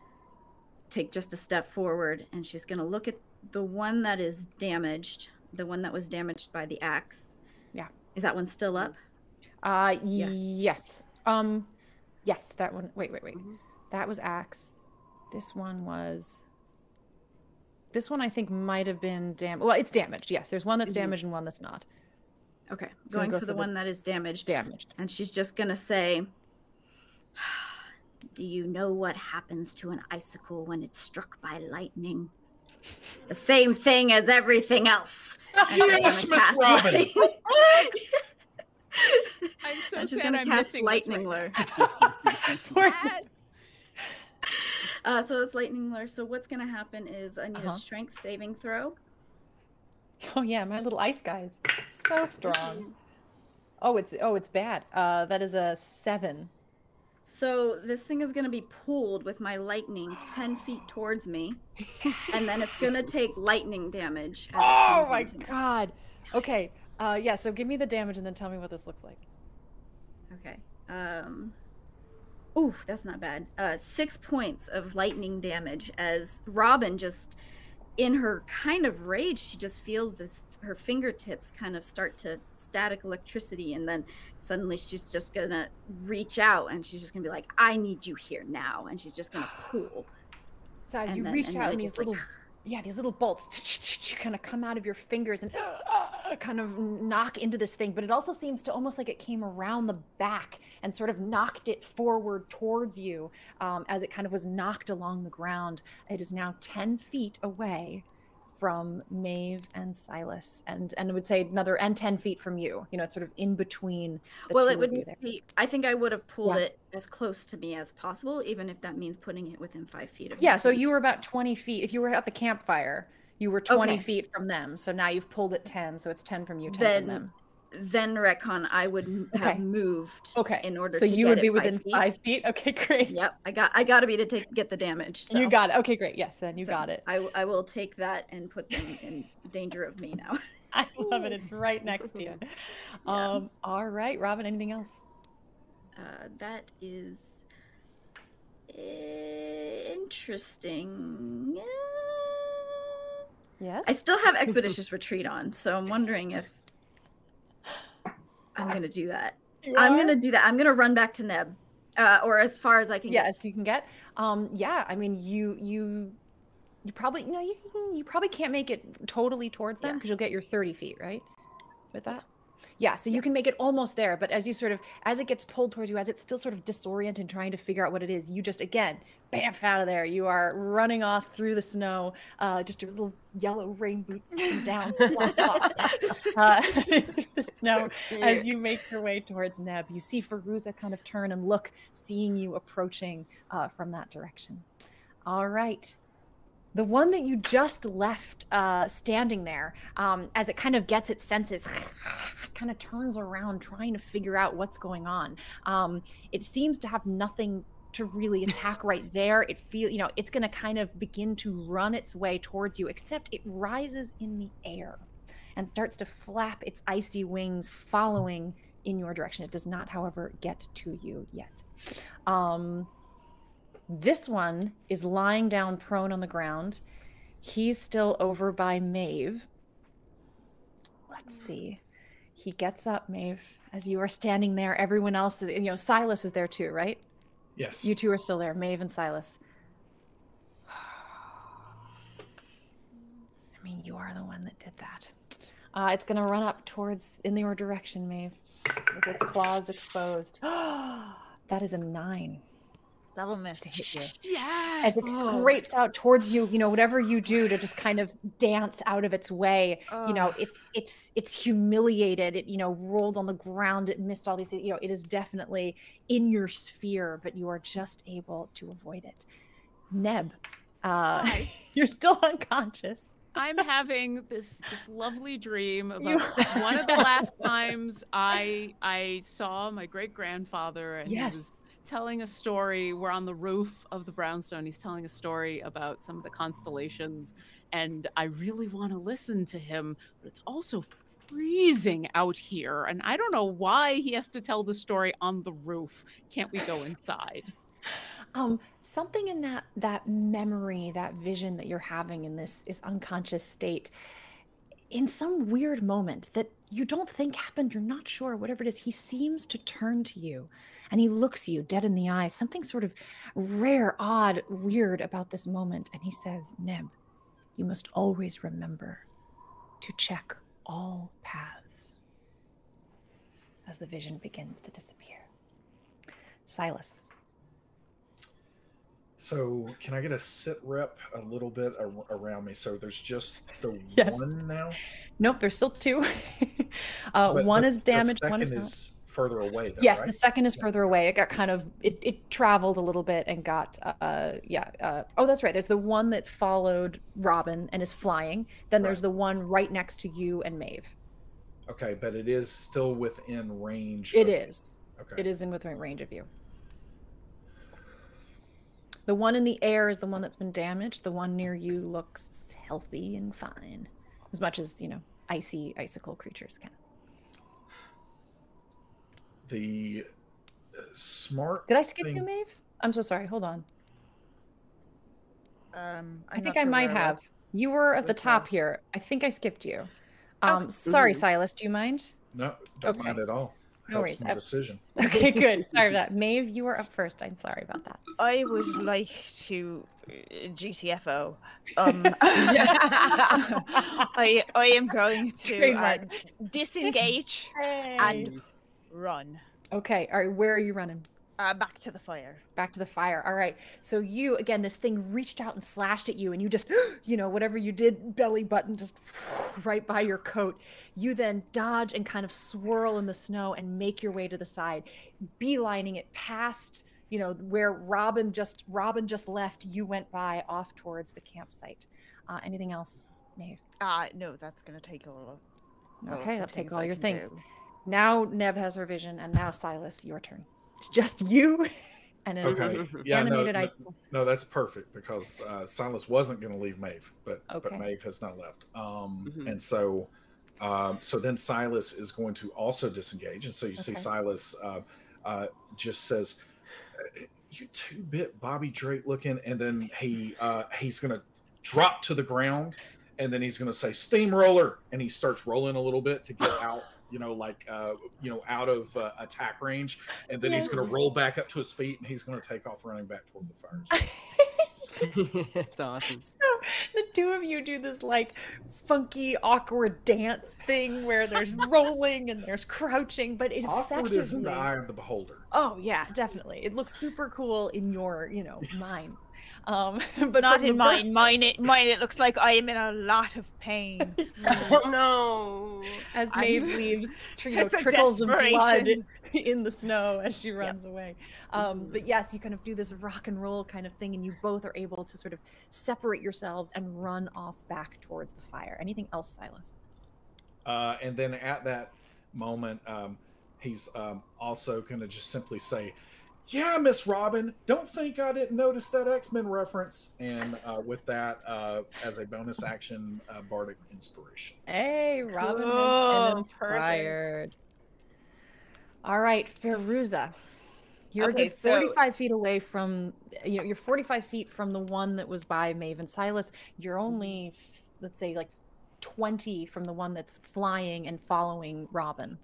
take just a step forward and she's gonna look at the one that is damaged, the one that was damaged by the axe. Yeah. Is that one still up? uh Yeah. yes um yes that one wait wait wait Mhm. that was axe this one was this one i think might have been damaged well it's damaged yes there's one that's Mhm. damaged and one that's not Okay. So Going go for the the- one that is damaged. damaged And she's just gonna say, Do you know what happens to an icicle when it's struck by lightning? The same thing as everything else. Yes, Miss cast Robin. I'm so and she's gonna cast lightning right lure. Uh, so it's lightning lure. So what's gonna happen is I need Uh-huh. a strength saving throw. Oh yeah, my little ice guys. So strong. Oh, it's oh, it's bad. Uh that is a 7. So this thing is gonna be pulled with my lightning ten feet towards me, and then it's gonna take lightning damage. Oh my into me. god. Okay. Uh yeah, so give me the damage and then tell me what this looks like. Okay. Um. Ooh, that's not bad. Uh, six points of lightning damage as Robin just, in her kind of rage, she just feels this. Her fingertips kind of start to static electricity, and then suddenly she's just gonna reach out and she's just gonna be like, "I need you here now," and she's just gonna pull. So as And you then- reach and out and these just, like, yeah, these little bolts kind of come out of your fingers and kind of knock into this thing, but it also seems to almost like it came around the back and sort of knocked it forward towards you um, as it kind of was knocked along the ground. It is now 10 feet away from Maeve and Silas, and and I would say another and 10 feet from you. You know, it's sort of in between well, it would be. I think I would have pulled Yeah. it as close to me as possible, even if that means putting it within five feet of me. Yeah, so you were about 20 feet. If you were at the campfire, you were 20 Okay. feet from them. So now you've pulled it 10. So it's 10 from you, 10 Then from them. Then retcon I would m- have moved. Okay. In order so to you get would it be five within feet. five feet. Okay, great. Yep, I got I got to be to take get the damage. So. You got it. Okay, great. Yes, then you So got it. I will take that and put them in danger of me now. I love it. It's right next to you. Yeah. Um, all right, Robin, anything else? Uh, that is interesting. Yes. I still have expeditious retreat on, so I'm wondering if I'm gonna do that. I'm gonna do that. I'm gonna run back to Neb, uh, or as far as I can yeah, get. as you can get. Um, yeah, I mean, you you you probably you know you you probably can't make it totally towards them Yeah. because you'll get your thirty feet right with that. Yeah, so you can make it almost there, but as you sort of as it gets pulled towards you, as it's still sort of disoriented, and trying to figure out what it is, you just again bamf out of there. You are running off through the snow, uh, just your little yellow rain boots come down, flop, flop, uh, through the snow as you make your way towards Neb. You see Fairuza kind of turn and look, seeing you approaching uh, from that direction. All right. The one that you just left uh, standing there, um, as it kind of gets its senses, kind of turns around trying to figure out what's going on. Um, it seems to have nothing to really attack right there. It feel you know it's going to kind of begin to run its way towards you, except it rises in the air and starts to flap its icy wings, following in your direction. It does not, however, get to you yet. Um, this one is lying down prone on the ground. He's still over by Maeve. Let's see. He gets up, Maeve, as you are standing there. Everyone else, is, you know, Silas is there too, right? Yes. You two are still there, Maeve and Silas. I mean, you are the one that did that. Uh, it's going to run up towards in your direction, Maeve, with its claws exposed. that is a nine That'll miss. to hit you. Yes. As it scrapes out towards you, you know, whatever you do to just kind of dance out of its way, you know, it's it's it's humiliated. It you know rolled on the ground. It missed all these. You know, it is definitely in your sphere, but you are just able to avoid it. Neb, uh, you're still unconscious. I'm having this this lovely dream You about one of the last times I I saw my great grandfather and he Yes. was telling a story. We're on the roof of the brownstone. He's telling a story about some of the constellations, and I really want to listen to him, but it's also freezing out here, and I don't know why he has to tell the story on the roof. Can't we go inside? um something in that that memory that vision that you're having in this is unconscious state in some weird moment that you don't think happened you're not sure whatever it is he seems to turn to you and he looks you dead in the eyes something sort of rare odd weird about this moment and he says neb you must always remember to check all paths as the vision begins to disappear silas So can I get a sit rep a little bit ar- around me? So there's just the Yes. one now. Nope, there's still two. uh, But one the- is damaged, one is not. is further away. Though, yes, right? the second is Yeah. further away. It got kind of it, it traveled a little bit and got uh yeah uh oh that's right. There's the one that followed Robin and is flying. Then there's the one right next to you and Maeve. Okay, but it is still within range. It of- is. Okay. It is in within range of you. The one in the air is the one that's been damaged. The one near you looks healthy and fine, as much as you know icy icicle creatures can. The uh, smart. Did I skip you, thing- Maeve? I'm so sorry. Hold on. Um, i think not I might I have. You were at the top ones? here. I think I skipped you. Oh, Um, sorry, mhm. Silas. Do you mind? No, don't Okay. mind at all. No Helps worries. my decision. Okay, good. Sorry about that. Maeve, you were up first. I'm sorry about that. I would like to uh, GTFO. Um, I I am going to uh, Trademark. disengage and run Okay. All right. Where are you running? uh, back to the fire. Back to the fire. All right. So you again, this thing reached out and slashed at you, and you just, you know, whatever you did, belly button just right by your coat. You then dodge and kind of swirl in the snow and make your way to the side, beelining it past, you know, where Robin just Robin just left. You went by off towards the campsite. Uh, anything else, Maeve? Uh no, that's gonna take all of. all Okay, that'll take all I your things. do. Now Neb has her vision, and now Silas, your turn. It's just you and an Okay. Yeah, no, animated no, icicle. no, that's perfect because uh, Silas wasn't going to leave Maeve, but Okay. but Maeve has not left. Um, Mhm. and so, um, so then Silas is going to also disengage, and so you see Silas uh, uh, just says, "Uh, "You two bit Bobby Drake looking," and then he uh, he's going to drop to the ground, and then he's going to say steamroller, and he starts rolling a little bit to get out. You know, like uh, you know, out of uh, attack range, and then he's going to roll back up to his feet, and he's going to take off running back toward the fires. it's awesome. So the two of you do this like funky, awkward dance thing where there's rolling and there's crouching, but it Awkward is in the eye of the beholder. Oh yeah, definitely. It looks super cool in your, you know, mind. Um, but Not in the mine. Mine. It, mine. It looks like I am in a lot of pain. Oh no. as I'm- Maeve leaves, tr- you know, trickles of blood in the snow as she runs away. Um, but yes, you kind of do this rock and roll kind of thing, and you both are able to sort of separate yourselves and run off back towards the fire. Anything else, Silas? Uh, and then at that moment, um, he's um, also going to just simply say, yeah, Miss Robin, don't think I didn't notice that X Men reference. And uh, with that, uh, as a bonus action, uh, bardic inspiration. Hey, Robin has Cool, been inspired. All right, Fairuza. You're a Okay, good so- 45 feet away from, you know, you're 45 feet from the one that was by Maven Silas. You're only, let's say, like 20 from the one that's flying and following Robin.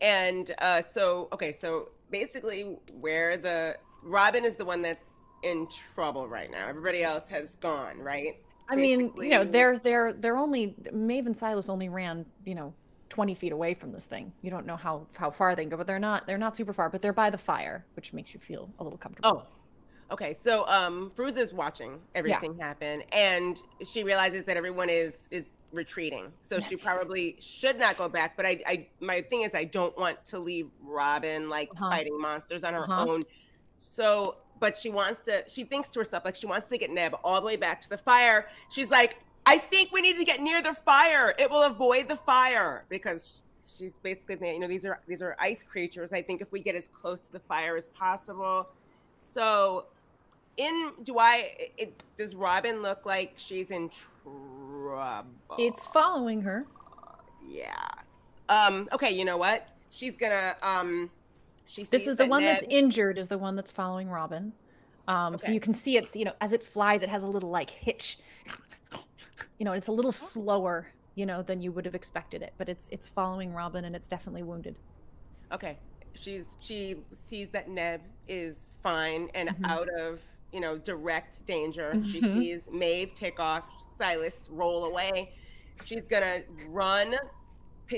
And uh, so, okay, so basically, where the Robin is the one that's in trouble right now. Everybody else has gone, right? I mean, you know, they're they're they're only Maeve and Silas only ran, you know, 20 feet away from this thing. You don't know how how far they can go, but they're not they're not super far, but they're by the fire, which makes you feel a little comfortable. Oh, okay. So, um, Fairuza is watching everything happen, and she realizes that everyone is is retreating. So she probably should not go back. But I, I, my thing is, I don't want to leave Robin like Uh-huh. fighting monsters on her Uh-huh. own. So, but she wants to. She thinks to herself like she wants to get Neb all the way back to the fire. She's like, I think we need to get near the fire. It will avoid the fire because she's basically you know these are these are ice creatures. I think if we get as close to the fire as possible. So, in do I? It, does Robin look like she's in trouble? It's following her. yeah. Um. Okay. You know what? She's gonna. Um. She. This is the that one that's injured is the one that's following Robin. Um, so you can see it's, you know, as it flies, it has a little like hitch. You know, it's a little slower, you know, than you would have expected it, but it's it's following Robin and it's definitely wounded. Okay. She's she sees that Neb is fine and Mhm. out of you know direct danger. She Mhm. sees Maeve take off, Silas roll away. She's gonna run,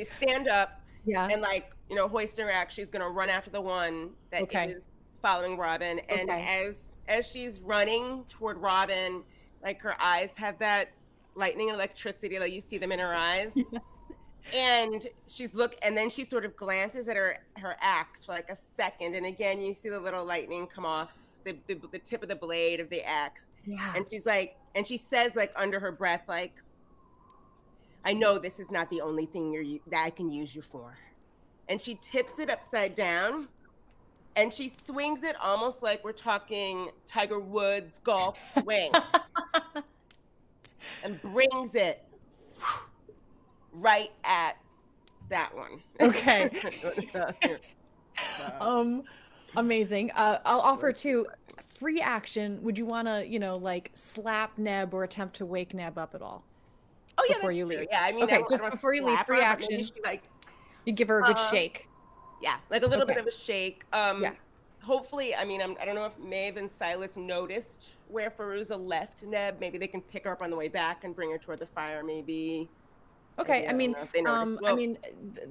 stand up, Yeah. and like you know hoist her axe. She's gonna run after the one that is Okay. following Robin. And Okay. as as she's running toward Robin, like her eyes have that lightning electricity, like you see them in her eyes and she's look and then she sort of glances at her her axe for like a second and again you see the little lightning come off the, the, the tip of the blade of the axe yeah. and she's like and she says like under her breath like i know this is not the only thing you're that i can use you for and she tips it upside down and she swings it almost like we're talking tiger woods golf swing and brings it right at that one. Okay. um amazing. Uh I'll offer too free action. Would you want to, you know, like slap Neb or attempt to wake Neb up at all? oh yeah, before that's you true. leave. Yeah, I mean, Okay, I just before you leave, free her, action. she, like, You give her a good Uh, shake. yeah, like a little bit of a shake. Um, Yeah. Hopefully, I mean, I'm, I don't know if Maeve and Silas noticed where Fairuza left Neb. Maybe they can pick her up on the way back and bring her toward the fire. Maybe. Okay, I I mean, um, I mean,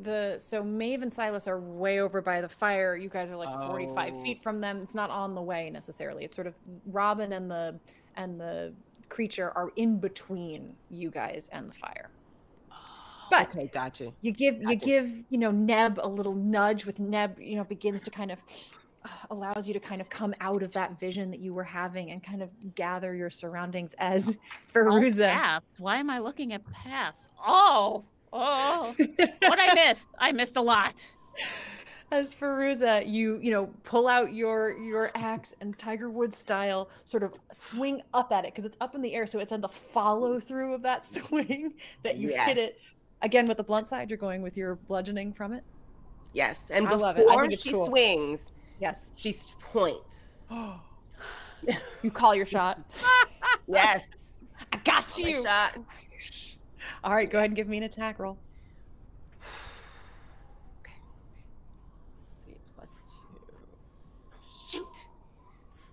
the so Maeve and Silas are way over by the fire. You guys are like forty-five feet from them. It's not on the way necessarily. It's sort of Robin and the and the creature are in between you guys and the fire. But Okay, gotcha. you give you give you know Neb a little nudge with Neb. You know, begins to kind of allows you to kind of come out of that vision that you were having and kind of gather your surroundings as Oh, Fairuza. paths. Why am I looking at paths? Oh, oh. what I missed? I missed a lot. as Fairuza, you you know pull out your your axe and Tiger Woods style, sort of swing up at it because it's up in the air, so it's on the follow through of that swing that you hit it. Again, with the blunt side, you're going with your bludgeoning from it. Yes, and I before love it. I think she cool. swings, Yes. She's point. you call your shot. Yes, I got my you. shot. All right, go ahead and give me an attack roll. Okay. Let's see, plus two. Shoot.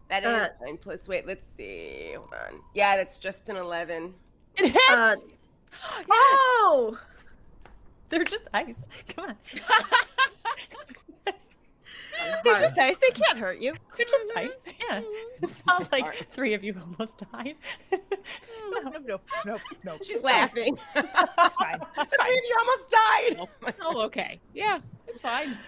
That is Uh, nine plus. Wait, let's see. Hold on. Yeah, that's just an eleven. It hits. Uh, oh, They're just ice. Come on. They're just nice. They can't hurt you. They're just ice. Yeah. It's not like three of you almost died. No, mm. no, no, no, no. She's laughing. It's fine. It's fine. you almost died. Oh, oh, okay. Yeah, it's fine.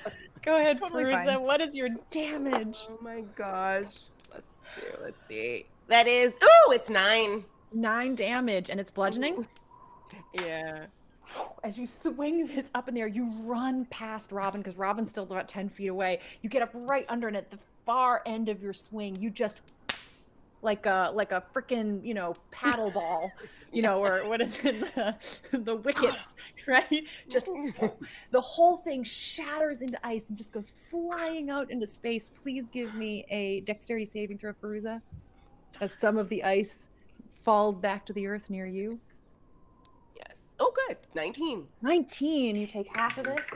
Go ahead, Totally Fairuza. What is your damage? Oh my gosh. Plus two. Let's see. That is. Ooh, it's nine. Nine damage, and it's bludgeoning. Yeah. As you swing this up in the air, you run past Robin because Robin's still about 10 feet away. You get up right under it. At the far end of your swing, you just like a like a freaking you know paddle ball you know or what is it the, the wickets right just the whole thing shatters into ice and just goes flying out into space please give me a dexterity saving throw Fairuza as some of the ice falls back to the earth near you oh good 19 19 you take half of this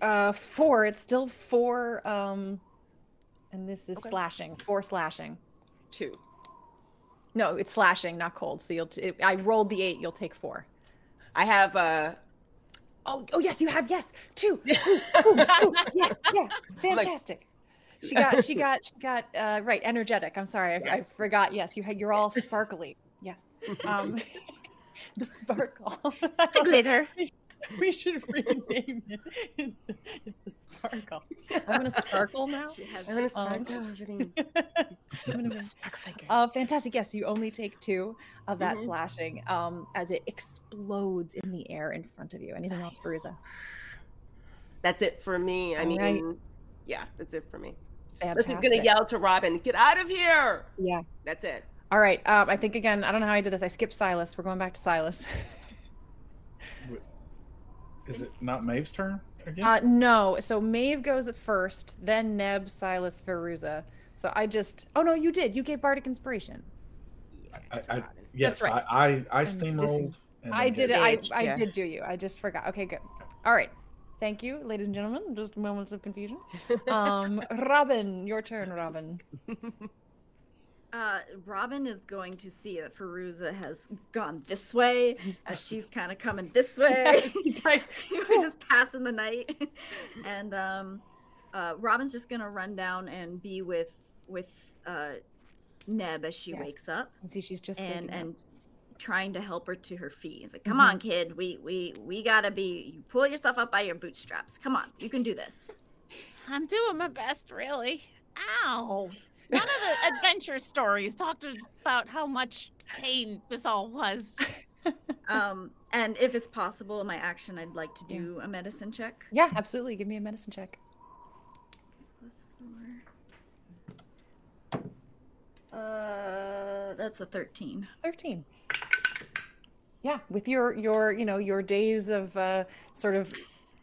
uh four it's still four um and this is Okay. slashing four slashing two No, it's slashing, not cold. So you'll. T- I rolled the eight. You'll take four. i have uh Oh, oh yes, you have yes two. Ooh, ooh, ooh, yeah, yeah, fantastic. She got, she got, she got. Uh, right, energetic. I'm sorry, I, I forgot. Yes, you had. You're all sparkly. Yes. Um, the sparkle. the Glitter. we should rename it. It's, it's the sparkle. I'm gonna sparkle now. I'm gonna Um, sparkle everything I'm gonna go- Spark fingers. Uh, fantastic. Yes, you only take two of that Mhm. slashing um, as it explodes in the air in front of you. Anything else, Nice. That's it for me i All mean right. yeah that's it for me Fantastic. she's gonna yell to robin get out of here Yeah. that's it All right. Um, I think again. I don't know how I did this. I skipped Silas. We're going back to Silas. Is it not Maeve's turn again? Uh, no. So Maeve goes at first, then Neb, Silas, Fairuza. So I just. Oh no, you did. You gave Bardic Inspiration. I, I, Robin. yes, right. I, I, I I'm steamrolled. and I did it. I, I yeah. did do you. I just forgot. Okay, good. All right. Thank you, ladies and gentlemen. Just moments of confusion. Um, Robin, your turn, Robin. Uh, Robin is going to see that Fairuza has gone this way as she's kind of coming this way. Yes, you guys- We're just passing the night, and um, uh, Robin's just gonna run down and be with with uh, Neb as she Yes. wakes up, And see, she's just and up. and trying to help her to her feet. It's like, come Mhm. on, kid, we we we gotta be. You pull yourself up by your bootstraps. Come on, you can do this. I'm doing my best, really. Ow. None of the adventure stories talked about how much pain this all was. Um, and if it's possible, in my action, I'd like to Yeah. do a medicine check. Yeah, absolutely. Give me a medicine check. Plus four. Uh, that's a thirteen. 13 yeah with your your you know your days of uh sort of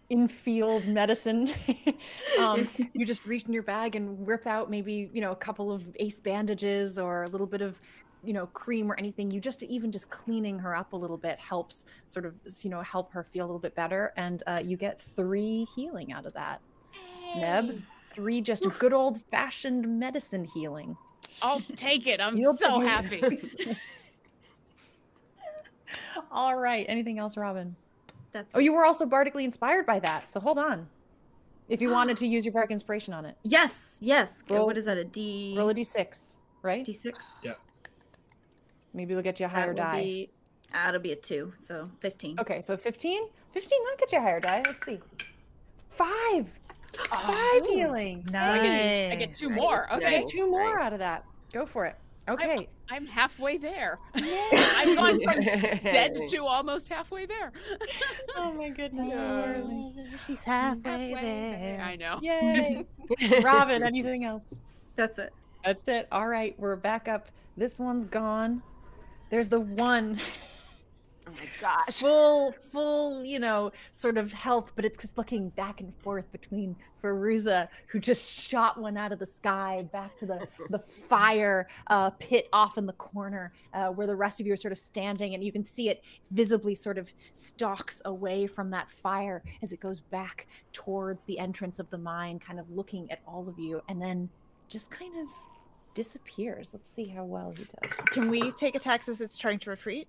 in-field medicine um you just reach in your bag and rip out maybe you know a couple of ace bandages or a little bit of you know cream or anything you just even just cleaning her up a little bit helps sort of you know help her feel a little bit better and uh, you get three healing out of that neb three just good old fashioned medicine healing I'll take it. I'm You'll so happy. All right. Anything else, Robin? That's Oh, you were also bardically inspired by that. So hold on. If you wanted to use your bardic inspiration on it, yes, yes. Roll- what is that? A D roll a d6, right? D six. Yeah. Maybe we'll get you a higher that die. Be, ah, it'll be a two, so fifteen. Okay, so 15? 15, that'll get you a higher die. Let's see. Five. Five Oh. healing. So I get, I get two Nice. more. Nice. Okay, Okay. get two more Nice. out of that. Go for it. Okay. I'm halfway there. Yay. I've gone from dead to almost halfway there. oh my goodness. Marley. She's halfway, Halfway there. I know. Yay. Robin, anything else? That's it. That's it. All right, we're back up. This one's gone. There's the one oh my gosh full, full, you know, sort of health, but it's just looking back and forth between Fairuza, who just shot one out of the sky back to the the fire uh, pit off in the corner, uh, where the rest of you are sort of standing, and you can see it visibly sort of stalks away from that fire as it goes back towards the entrance of the mine, kind of looking at all of you, and then just kind of disappears. Let's see how well he does. Can we take attacks as it's trying to retreat?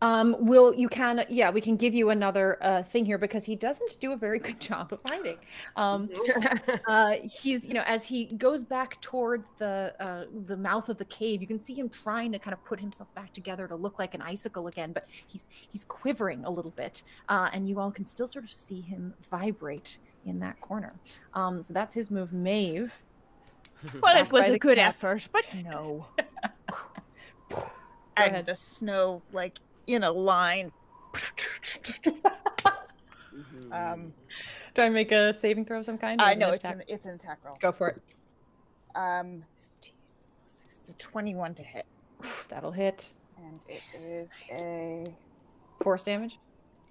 Um, will you can yeah, we can give you another uh, thing here because he doesn't do a very good job of hiding. Um, uh, he's you know as he goes back towards the uh, the mouth of the cave, you can see him trying to kind of put himself back together to look like an icicle again, but he's he's quivering a little bit, uh, and you all can still sort of see him vibrate in that corner. Um, so that's his move, Maeve. Well, it was a good cap. effort, but no. ahead. and the snow, like in a line. um, Do I make a saving throw of some kind? or I is it know it's an it's an attack roll. Go for it. Um, 15, it's a 21 to hit. That'll hit. And it is a force damage.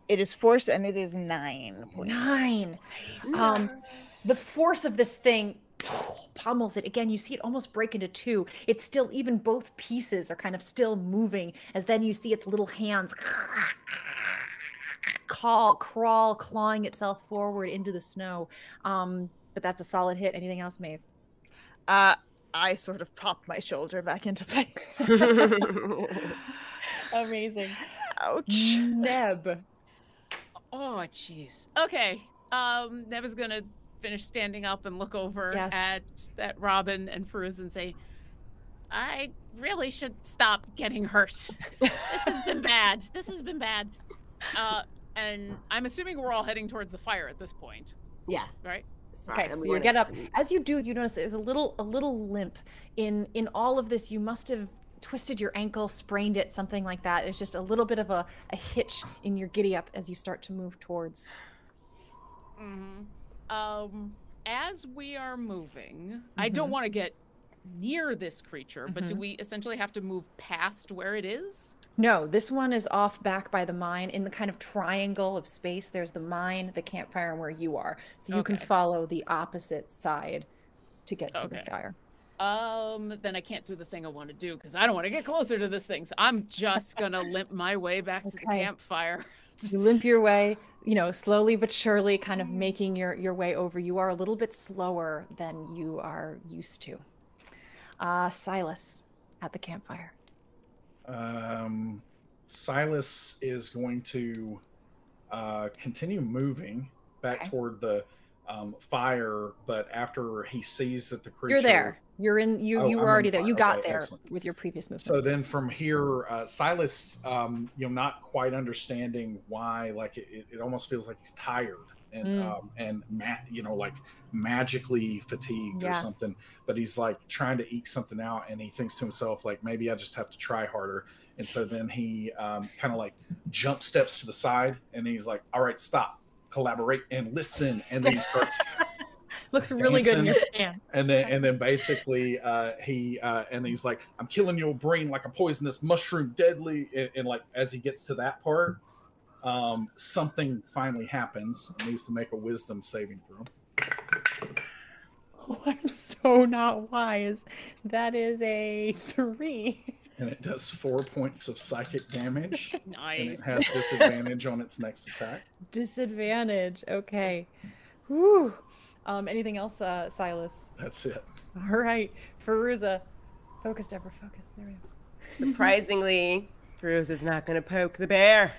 It is force, and it is nine. Points. Nine. Um, the force of this thing pummels it again. You see it almost break into two. It's still even both pieces are kind of still moving. As then you see its little hands call, crawl, clawing itself forward into the snow. Um, but that's a solid hit. Anything else, Maeve? Uh, I sort of popped my shoulder back into place. Amazing. Ouch. Neb. Oh, jeez. Okay. Um, Neb is gonna finish standing up and look over yes. at at Robin and Fruz and say, "I really should stop getting hurt. this has been bad. This has been bad." Uh, and I'm assuming we're all heading towards the fire at this point. Yeah. Right. Okay, so you get up. As you do, you notice there's a little a little limp in in all of this. You must have twisted your ankle, sprained it, something like that. It's just a little bit of a, a hitch in your giddy up as you start to move towards. Mm-hmm. Um, as we are moving, mm-hmm. I don't mm-hmm. want to get near this creature, mm-hmm. but do mm-hmm. we essentially have to move past where it is? No, this one is off back by the mine in the kind of triangle of space. There's the mine, the campfire, and where you are. So you okay. can follow the opposite side to get to okay. the fire. Um, then I can't do the thing I want to do because I don't want to get closer to this thing. So I'm just gonna limp my way back okay. to the campfire. you limp your way, you know, slowly but surely, kind of making your your way over. You are a little bit slower than you are used to. Uh, Silas at the campfire. Um, Silas is going to uh, continue moving back okay. toward the um, fire, but after he sees that the creature, you're there. You're in. You oh, you were already there. You got okay, there excellent. with your previous movement. So then from here, uh, Silas, um, you know, not quite understanding why, like it, it almost feels like he's tired and mm. um, and ma- you know like magically fatigued yeah. or something but he's like trying to eke something out and he thinks to himself like maybe i just have to try harder and so then he um, kind of like jump steps to the side and he's like all right stop collaborate and listen and then he starts looks really good in your hand. And then and then basically uh, he uh, and he's like, I'm killing your brain like a poisonous mushroom, deadly. And, and like as he gets to that part, um, something finally happens. He needs to make a wisdom saving throw. Oh, I'm so not wise. That is a three. And it does four points of psychic damage. nice. And it has disadvantage on its next attack. Disadvantage. Okay. Whew. Um, anything else, uh, Silas? That's it. All right. Fairuza. Focused ever focus. There we go. Surprisingly, Fairuza is not going to poke the bear.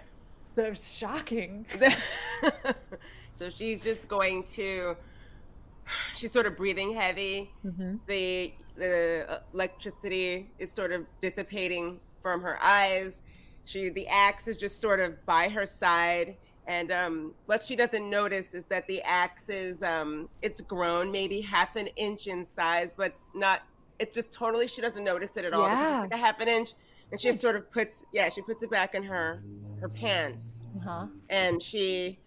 That's shocking. so she's just going to. She's sort of breathing heavy. Mm-hmm. The the electricity is sort of dissipating from her eyes. She the axe is just sort of by her side, and um, what she doesn't notice is that the axe is um, it's grown maybe half an inch in size, but not. It's just totally she doesn't notice it at all. Yeah. Like a half an inch and she sort of puts yeah she puts it back in her her pants uh-huh. and she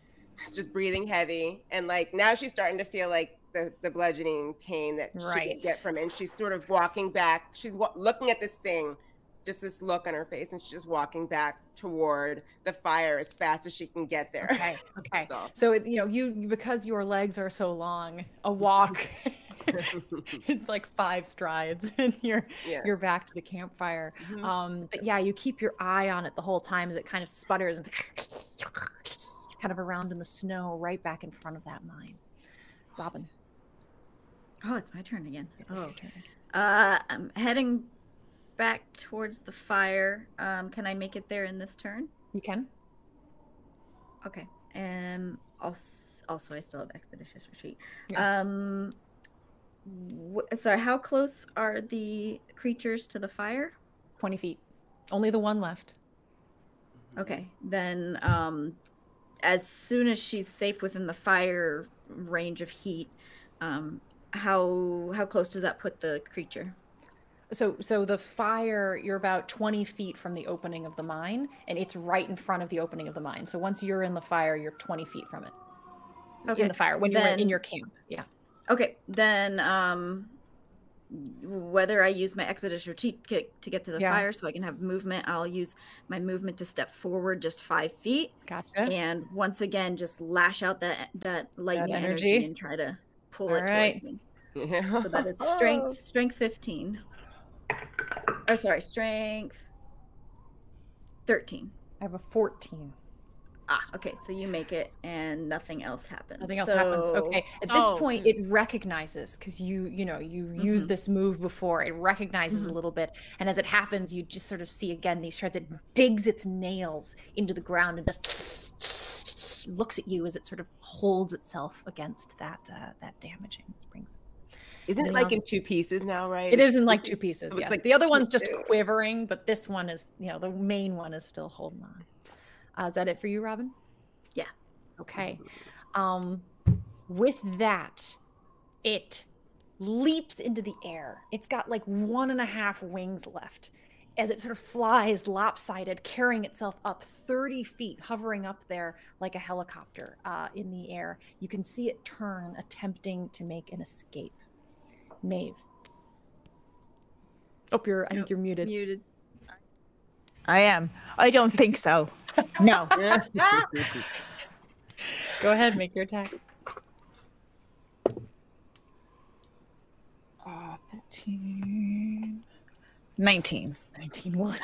is just breathing heavy and like now she's starting to feel like the, the bludgeoning pain that right. she could get from it and she's sort of walking back she's wa- looking at this thing just this look on her face and she's just walking back toward the fire as fast as she can get there okay okay so, so you know you because your legs are so long a walk it's like five strides and you're yeah. you're back to the campfire. Mm-hmm. Um, but yeah, you keep your eye on it the whole time as it kind of sputters and kind of around in the snow right back in front of that mine. Robin. Oh, it's my turn again. oh. Turn. Uh, I'm heading back towards the fire. Um, can I make it there in this turn? You can. Okay. And also, also I still have expeditious retreat. Yeah. Um, sorry, how close are the creatures to the fire? 20 feet. Only the one left. Okay. Then um as soon as she's safe within the fire range of heat, um how how close does that put the creature? So so the fire you're about 20 feet from the opening of the mine and it's right in front of the opening of the mine. So once you're in the fire, you're 20 feet from it. Okay. In the fire when then, you're in your camp. Yeah. Okay, then um whether I use my expeditious retreat to get to the Yeah. fire so I can have movement, I'll use my movement to step forward just five feet. Gotcha. And once again, just lash out that that lightning energy. energy. and try to pull All it right. towards me. Yeah. So that is strength, strength 15. Or sorry, strength 13. I have a 14. Ah, okay. So you make it and nothing else happens. Nothing else happens. Okay. At this Oh, point, hmm. it recognizes because you, you know, you used Mhm. this move before. It recognizes a Mhm. little bit, and as it happens, you just sort of see again these shards. It digs its nails into the ground and just looks at you as it sort of holds itself against that uh, that damaging springs. Isn't it like in two pieces now, right? It is in like two pieces. so it's Yes. like the other one's just two. quivering, but this one is, you know, the main one is still holding on. Uh, is that it for you, Robin? Yeah. Okay. Um, with that, it leaps into the air. It's got like one and a half wings left as it sort of flies lopsided, carrying itself up 30 feet, hovering up there like a helicopter uh, in the air. You can see it turn, attempting to make an escape. Maeve. Oh, you're, I think you're muted. Muted. I am. I don't think so. No. Go ahead, make your attack. Uh, 13. 19. 19 1.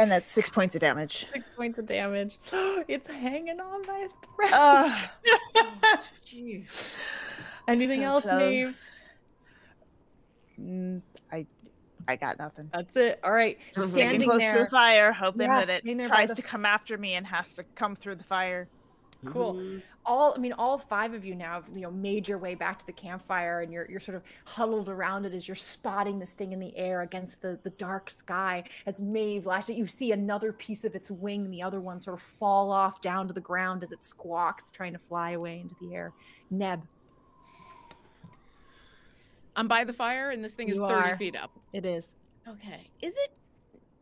And that's six points of damage. Six points of damage. it's hanging on by a thread. Uh, Jeez. Anything so else, Maeve? close. Mm, I, I got nothing. That's it. All right. Just Standing close to the fire, hoping that it there tries to come after me and has to come through the fire. Cool. Mhm. all i mean all five of you now have you know made your way back to the campfire and you're you're sort of huddled around it as you're spotting this thing in the air against the the dark sky as Maeve lashed it you see another piece of its wing the other one sort of fall off down to the ground as it squawks trying to fly away into the air neb I'm by the fire, and this thing is 30 are. feet up. it is Okay. Is it?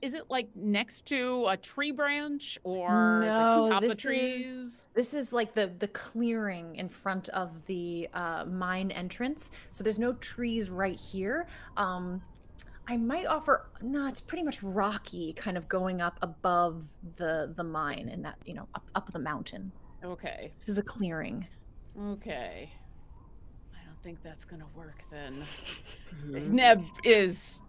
Is it like next to a tree branch or No, the top this of is- trees? this is like the the clearing in front of the uh, mine entrance so there's no trees right here um i might offer no it's pretty much rocky kind of going up above the the mine and that you know up, up the mountain Okay. this is a clearing Okay. I don't think that's gonna work then. Neb is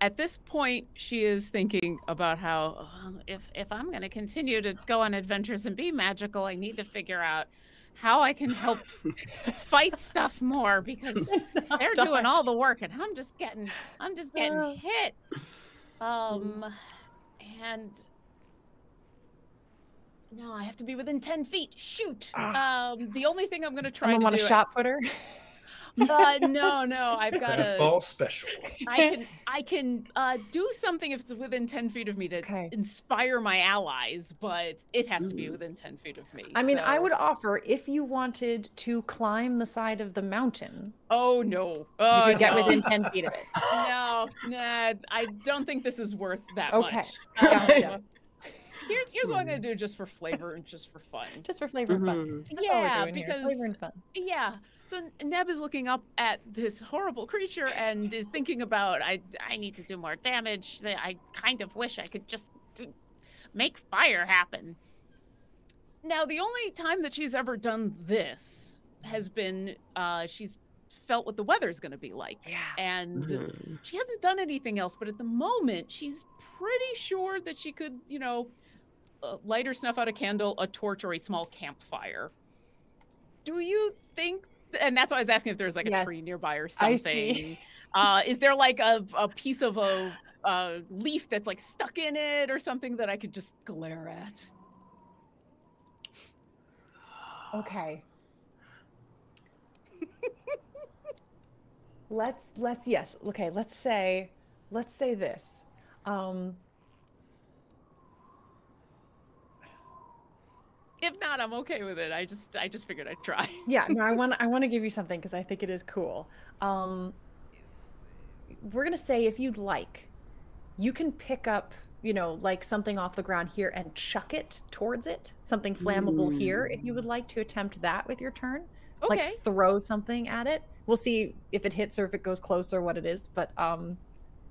at this point she is thinking about how "Oh, if if I'm going to continue to go on adventures and be magical, I need to figure out how I can help fight stuff more because they're doing all the work and I'm just getting I'm just getting hit. Um and no, I have to be within 10 feet. Shoot. Um the only thing I'm going to try someone to want do a shot putter uh, no, no, I've got to Fastball special. I can I can uh, do something if it's within ten feet of me to Okay. inspire my allies, but it has to be within ten feet of me. i mean i would offer if you wanted to climb the side of the mountain Oh no! you Oh, could get no. within 10 feet of it No, nah, I don't think this is worth that Okay, much. gotcha. Um, here's here's what I'm gonna do just for flavor and just for fun. just for flavor and fun. That's all we're Yeah, doing here, because- flavor and fun Yeah. So Neb is looking up at this horrible creature and is thinking about I I need to do more damage. I kind of wish I could just make fire happen. Now the only time that she's ever done this has been uh she's felt what the weather's going to be like. yeah And Mhm. she hasn't done anything else, but at the moment she's pretty sure that she could, you know, uh, light or snuff out a candle, a torch, or a small campfire. Do you think? And that's why I was asking if there's like a tree nearby or I see. something. uh, is there like a, a piece of a, a leaf that's like stuck in it or something that I could just glare at? Okay. let's let's yes. Okay, let's say let's say this. Um If not, I'm okay with it. I just I just figured I'd try. yeah, no, I want I want to give you something because I think it is cool. Um we're going to say if you'd like, you can pick up, you know, like something off the ground here and chuck it towards it, something flammable here if you would like to attempt that with your turn. Okay. Like throw something at it. we'll see if it hits or if it goes close or what it is. But um,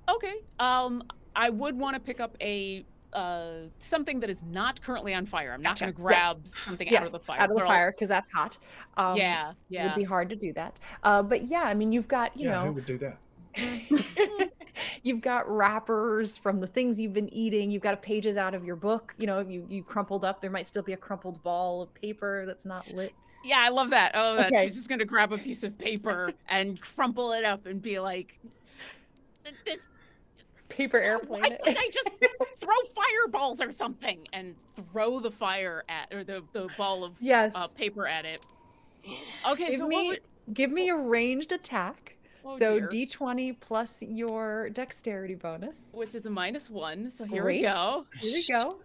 Okay. Um, I would want to pick up a uh something that is not currently on fire. I'm not Gotcha. going to grab Yes. something yes, out of the fire. out of the but I'll- fire because that's hot. Um, yeah, It would be hard to do that. Uh, but yeah, I mean, you've got you yeah, who know, would do that? you've got wrappers from the things you've been eating. You've got pages out of your book. You know, you you crumpled up. There might still be a crumpled ball of paper that's not lit. Yeah, I love that. Oh. Okay. She's just going to grab a piece of paper and crumple it up and be like, "This Paper airplane. Why can't I just throw fireballs or something and throw the fire at or the, the ball of yes. uh, paper at it? Okay, Give so me what would, give me a ranged attack. oh so dear, D20 plus your dexterity bonus. which is a minus one. So here Great. we go, Here we go.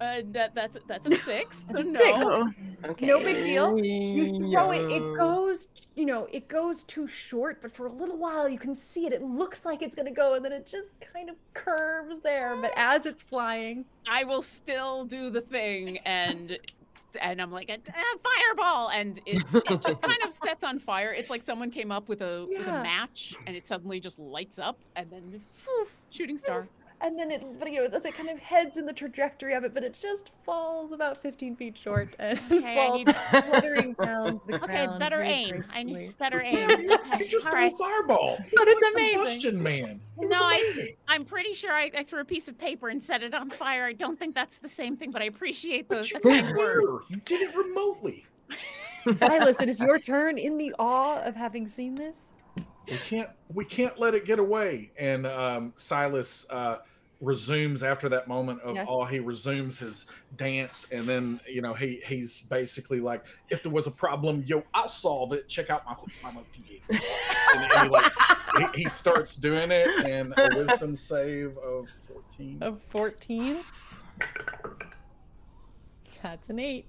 Maybe we get lucky. and that, that's that's a six. That's a no, six. Oh, Okay. No big deal. You throw it, it goes, you know, it goes too short, but for a little while you can see it. It looks like it's gonna go, and then it just kind of curves there. But as it's flying, I will still do the thing and. And I'm like, "Ah, fireball! And it, it just kind of sets on fire. It's like someone came up with a with a match, and it suddenly just lights up, and then phew, shooting star. And then it, but, you know, as it kind of heads in the trajectory of it, but it just falls about 15 feet short and Okay, I falls need- fluttering down to the Okay, ground. better very aim. I need better aim. you, Okay, you just all threw right. a fireball. But it's like amazing. Combustion man. It No, I- amazing. I'm pretty sure I, I threw a piece of paper and set it on fire. I don't think that's the same thing, but I appreciate the, But you the were kind word. there. You did it remotely. Silas, it is your turn in the awe of having seen this. We can't. We can't let it get away. And um, Silas uh, resumes after that moment of Yes. awe. He resumes his dance, and then you know he he's basically like, if there was a problem, yo, I'll solve it. Check out my my monkey. and he, like he, he starts doing it, and a wisdom save of fourteen. Of 14. That's an 8.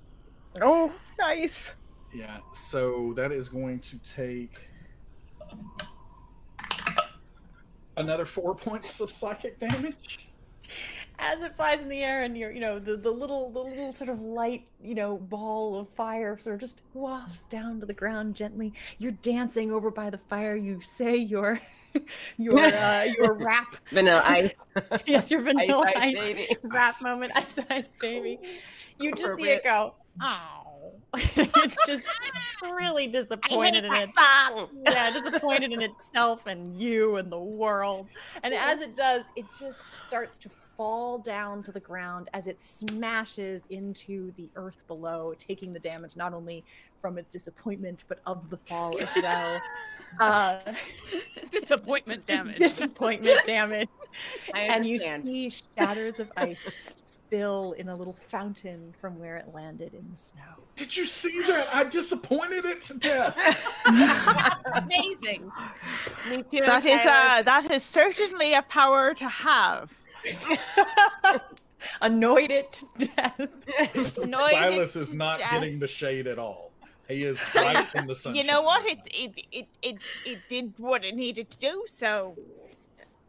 oh, nice. Yeah, so that is going to take another four points of psychic damage. as it flies in the air and you're you know the, the little the little sort of light you know ball of fire sort of just wafts down to the ground gently. You're dancing over by the fire. You say your your uh, your rap. Vanilla ice. yes your vanilla Ice, ice, baby. rap moment. Ice ice baby. You just see it go oh it's just really disappointed in it song. yeah, disappointed in itself and you and the world. And as it does, it just starts to fall down to the ground as it smashes into the earth below, taking the damage not only from its disappointment but of the fall as well. Uh, Disappointment damage. disappointment damage, and you see shatters of ice spill in a little fountain from where it landed in the snow. Did you see that? I disappointed it to death. Amazing. Too. That is Tyler. uh that is certainly a power to have. Annoyed it to death. Annoyed Silas it is to not death. getting the shade at all. He is right in the sunshine. You know what? It it, it it it did what it needed to do. So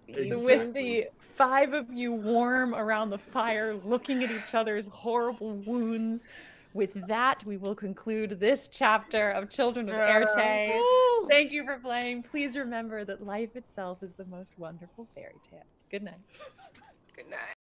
So with the five of you warm around the fire, looking at each other's horrible wounds, with that, we will conclude this chapter of Children of Éarte. Uh, Thank you for playing. Please remember that life itself is the most wonderful fairy tale. Good night. Good night.